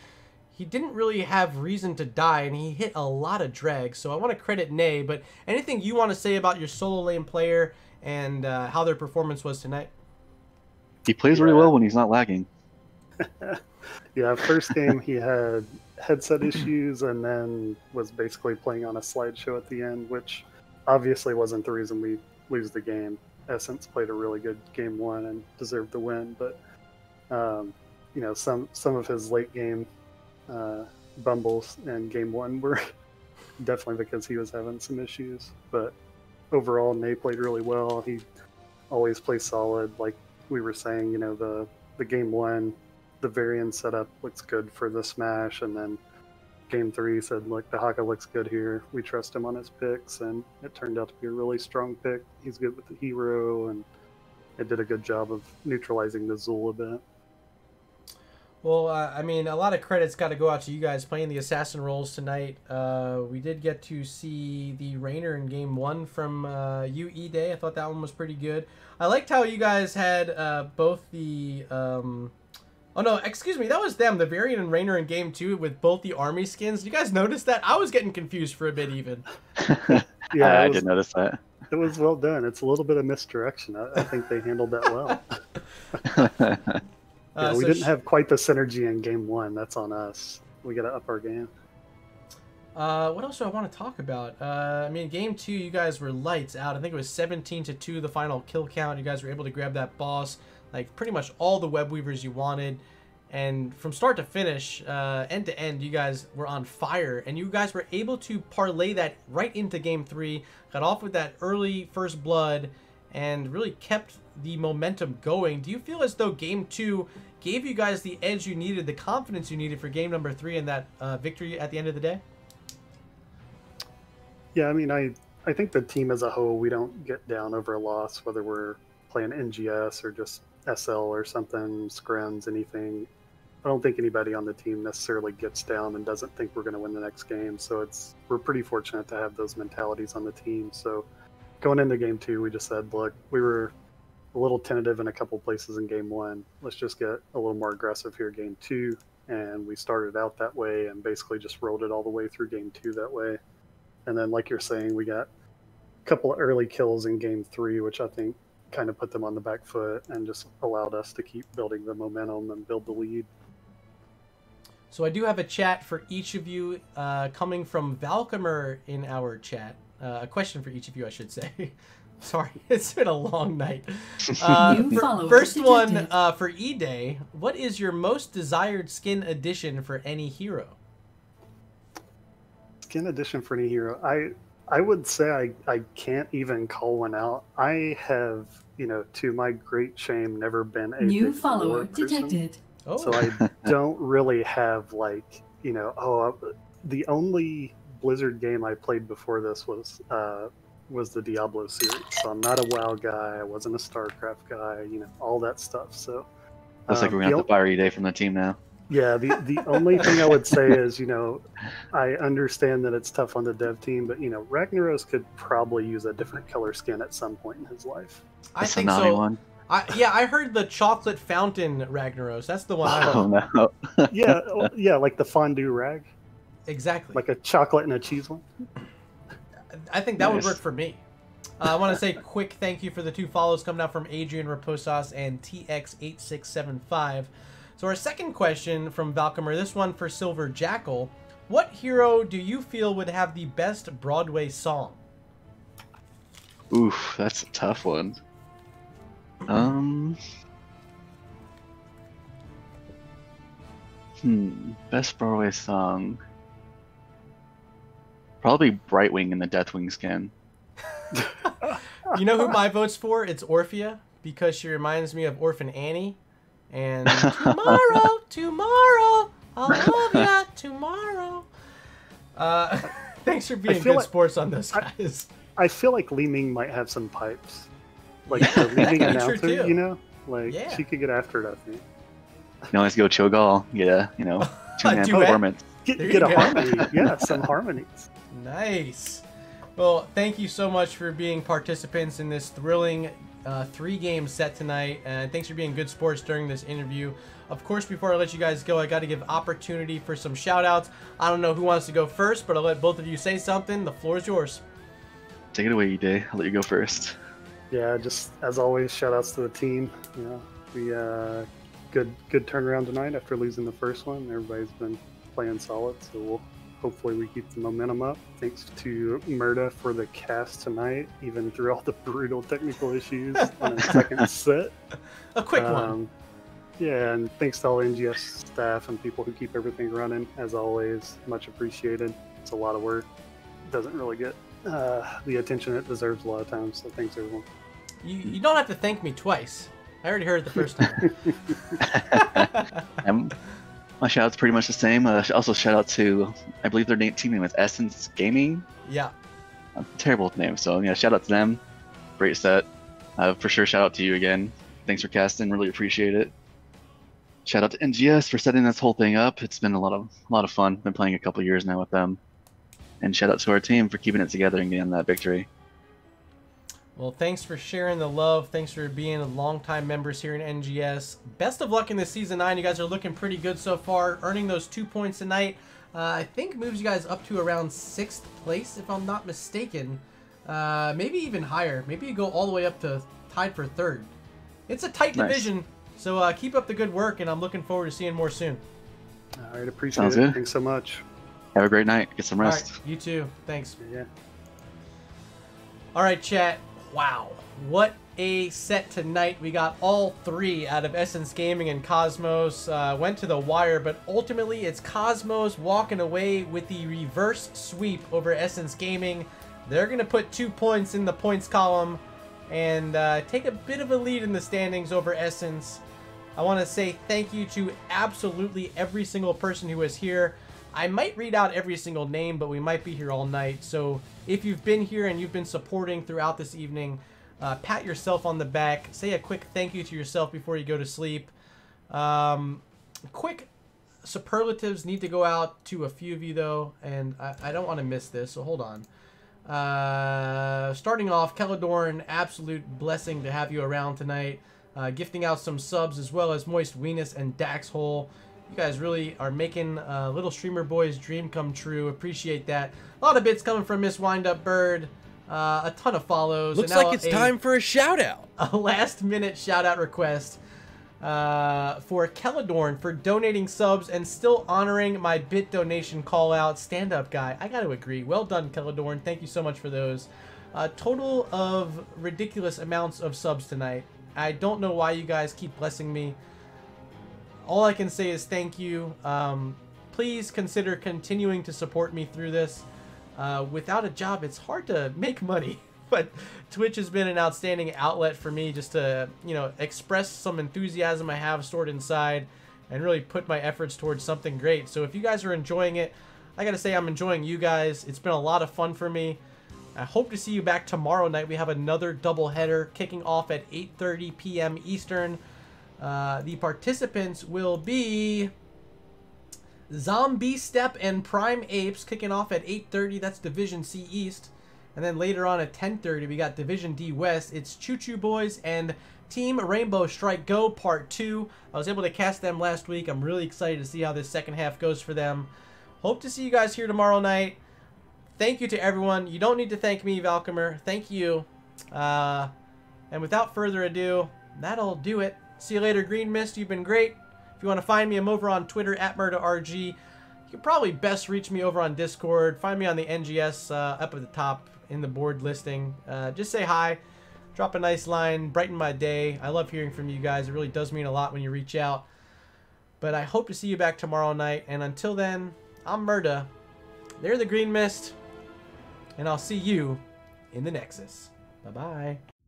he didn't really have reason to die, and he hit a lot of drag. So I want to credit Nay, but anything you want to say about your solo lane player and uh, how their performance was tonight? He plays really well when he's not lagging. Yeah, first game he had headset issues and then was basically playing on a slideshow at the end, which obviously wasn't the reason we lose the game. Essence played a really good game one and deserved the win, but um, you know some some of his late game uh, bumbles in game one were [LAUGHS] definitely because he was having some issues. But overall, Nate played really well. He always plays solid. Like we were saying, you know, the the game one, the variant setup looks good for the smash, and then game three said, look, Dehaka looks good here. We trust him on his picks, and it turned out to be a really strong pick. He's good with the hero, and it did a good job of neutralizing the Xul a bit. Well, uh, I mean, a lot of credits got to go out to you guys playing the assassin roles tonight. Uh, we did get to see the Raynor in game one from uh, UE Day. I thought that one was pretty good. I liked how you guys had uh, both the. Um... Oh no, excuse me, that was them, the Varian and Raynor in game two with both the army skins. You guys notice that? I was getting confused for a bit even. [LAUGHS] Yeah, I, I it was- did notice that. It was well done. It's a little bit of misdirection. I, I think they handled that well. [LAUGHS] [LAUGHS] Uh, Yeah, we so didn't have quite the synergy in game one. That's on us. We got to up our game. Uh, what else do I want to talk about? Uh, I mean, game two, you guys were lights out. I think it was 17 to 2, the final kill count. You guys were able to grab that boss, like pretty much all the web weavers you wanted. And from start to finish, uh, end to end, you guys were on fire. And you guys were able to parlay that right into game three, got off with that early first blood, and really kept the momentum going. Do you feel as though game two gave you guys the edge you needed, the confidence you needed for game number three and that uh, victory at the end of the day? Yeah, I mean, I I think the team as a whole, we don't get down over a loss, whether we're playing NGS or just SL or something, scrims, anything. I don't think anybody on the team necessarily gets down and doesn't think we're going to win the next game. So it's we're pretty fortunate to have those mentalities on the team. So going into game two, we just said, look, we were a little tentative in a couple places in game one. Let's just get a little more aggressive here, game two. And we started out that way and basically just rolled it all the way through game two that way. And then, like you're saying, we got a couple of early kills in game three, which I think kind of put them on the back foot and just allowed us to keep building the momentum and build the lead. So I do have a chat for each of you uh, coming from Valcomer in our chat. Uh, a question for each of you, I should say. [LAUGHS] Sorry, [LAUGHS] it's been a long night. [LAUGHS] Uh, New first one uh, for E-Day. What is your most desired skin addition for any hero? Skin edition for any hero. I I would say I, I can't even call one out. I have, you know, to my great shame, never been a New follower person. detected. Oh, So I [LAUGHS] don't really have like you know oh the only Blizzard game I played before this was uh, was the Diablo series. So I'm not a WoW guy. I wasn't a StarCraft guy. You know all that stuff. So Looks like um, we're the gonna have to fire you day from the team now. Yeah, the the only thing I would say is, you know, I understand that it's tough on the dev team, but you know, Ragnaros could probably use a different color skin at some point in his life. I The think so. one. I, yeah, I heard the chocolate fountain Ragnaros. That's the one I Oh love. no. [LAUGHS] Yeah, oh, yeah, like the fondue rag, Exactly. like a chocolate and a cheese one. I think that would work for me. Uh, I want to say quick thank you for the two follows coming out from Adrian Raposas and TX8675. So our second question from Valcomer, this one for Silver Jackal. What hero do you feel would have the best Broadway song? Oof, that's a tough one. Um. Hmm. Best Broadway song. Probably Brightwing in the Deathwing skin. [LAUGHS] You know who my vote's for? It's Orphea because she reminds me of Orphan Annie. And [LAUGHS] tomorrow, tomorrow, I'll love ya tomorrow. Uh, [LAUGHS] thanks for being good like- sports on those I- guys. I feel like Li Ming might have some pipes, [LAUGHS] like Yeah, the that leading could be true, announcer. You know, like Yeah. she could get after it. I think You can always go Cho'Gall. Get a you know two man performance. get, get a go. harmony. Yeah, some harmonies. Nice. Well, thank you so much for being participants in this thrilling uh, three games set tonight. And thanks for being good sports during this interview. Of course, before I let you guys go, I got to give opportunity for some shout outs. I don't know who wants to go first, but I'll let both of you say something. The floor is yours. Take it away, Day. I'll let you go first. Yeah, just as always, shout outs to the team. You know, we uh, good good turnaround tonight after losing the first one. Everybody's been playing solid, so we'll hopefully we keep the momentum up. Thanks to Murda for the cast tonight, even through all the [LAUGHS] brutal technical issues on the second [LAUGHS] set. A quick one. Um, yeah, and thanks to all NGS staff and people who keep everything running. As always, much appreciated. It's a lot of work. Doesn't really get uh, the attention it deserves a lot of times. So thanks everyone. You, you don't have to thank me twice. I already heard it the first [LAUGHS] time. My shout out's pretty much the same. Uh, also, shout out to, I believe their name, team name was Essence Gaming. yeah. Terrible name. so yeah, shout out to them. Great set. Uh, for sure, shout out to you again. Thanks for casting, really appreciate it. shout out to NGS for setting this whole thing up. It's been a lot of a lot of fun. Been playing a couple years now with them, and shout out to our team for keeping it together and getting that victory. Well, thanks for sharing the love. Thanks for being a longtime members here in NGS. Best of luck in this season nine. You guys are looking pretty good so far. Earning those two points tonight, uh, I think moves you guys up to around sixth place, if I'm not mistaken. Uh, maybe even higher. Maybe you go all the way up to tied for third. It's a tight Nice. division, so uh, keep up the good work, and I'm looking forward to seeing more soon. All right, appreciate Sounds it. good. Thanks so much. Have a great night. Get some rest. right, you too. Thanks. Yeah. All right, chat. Wow, what a set tonight. We got all three out of Essence Gaming and Cosmos. Uh, went to the wire, but ultimately it's Cosmos walking away with the reverse sweep over Essence Gaming. They're going to put two points in the points column and uh, take a bit of a lead in the standings over Essence. I want to say thank you to absolutely every single person who was here. I might read out every single name, but we might be here all night. So if you've been here and you've been supporting throughout this evening, uh, pat yourself on the back. Say a quick thank you to yourself before you go to sleep. Um, quick superlatives need to go out to a few of you, though, and I, I don't want to miss this, so hold on. Uh, starting off, Keladorn, absolute blessing to have you around tonight. Uh, gifting out some subs as well as Moist Venus and Dax Hole. You guys really are making uh, Little Streamer Boy's dream come true. Appreciate that. A lot of bits coming from Miss Wind Up Bird. Uh, a ton of follows. Looks like it's a- time for a shout out. [LAUGHS] a last minute shout out request uh, for Keladorn for donating subs and still honoring my bit donation call out. Stand up guy. I got to agree. Well done, Keladorn. Thank you so much for those. A total of ridiculous amounts of subs tonight. I don't know why you guys keep blessing me. All I can say is thank you. Um, please consider continuing to support me through this. Uh, without a job, it's hard to make money. [LAUGHS] But Twitch has been an outstanding outlet for me just to, you know, express some enthusiasm I have stored inside and really put my efforts towards something great. So if you guys are enjoying it, I gotta say I'm enjoying you guys. It's been a lot of fun for me. I hope to see you back tomorrow night. We have another double header kicking off at 8:30 p.m. Eastern. Uh, the participants will be Zombie Step and Prime Apes kicking off at 8:30. That's Division C East. And then later on at 10:30 we got Division D West. It's Choo Choo Boys and Team Rainbow Strike Go Part 2. I was able to cast them last week. I'm really excited to see how this second half goes for them. Hope to see you guys here tomorrow night. Thank you to everyone. You don't need to thank me, Valkymer. Thank you. Uh, and without further ado, that'll do it. See you later, Green Mist. You've been great. If you want to find me, I'm over on Twitter at MurdaRG. You can probably best reach me over on Discord. Find me on the NGS uh, up at the top in the board listing. Uh, just say hi. Drop a nice line. Brighten my day. I love hearing from you guys. It really does mean a lot when you reach out. But I hope to see you back tomorrow night. And until then, I'm Murda. They're the Green Mist. And I'll see you in the Nexus. Bye-bye.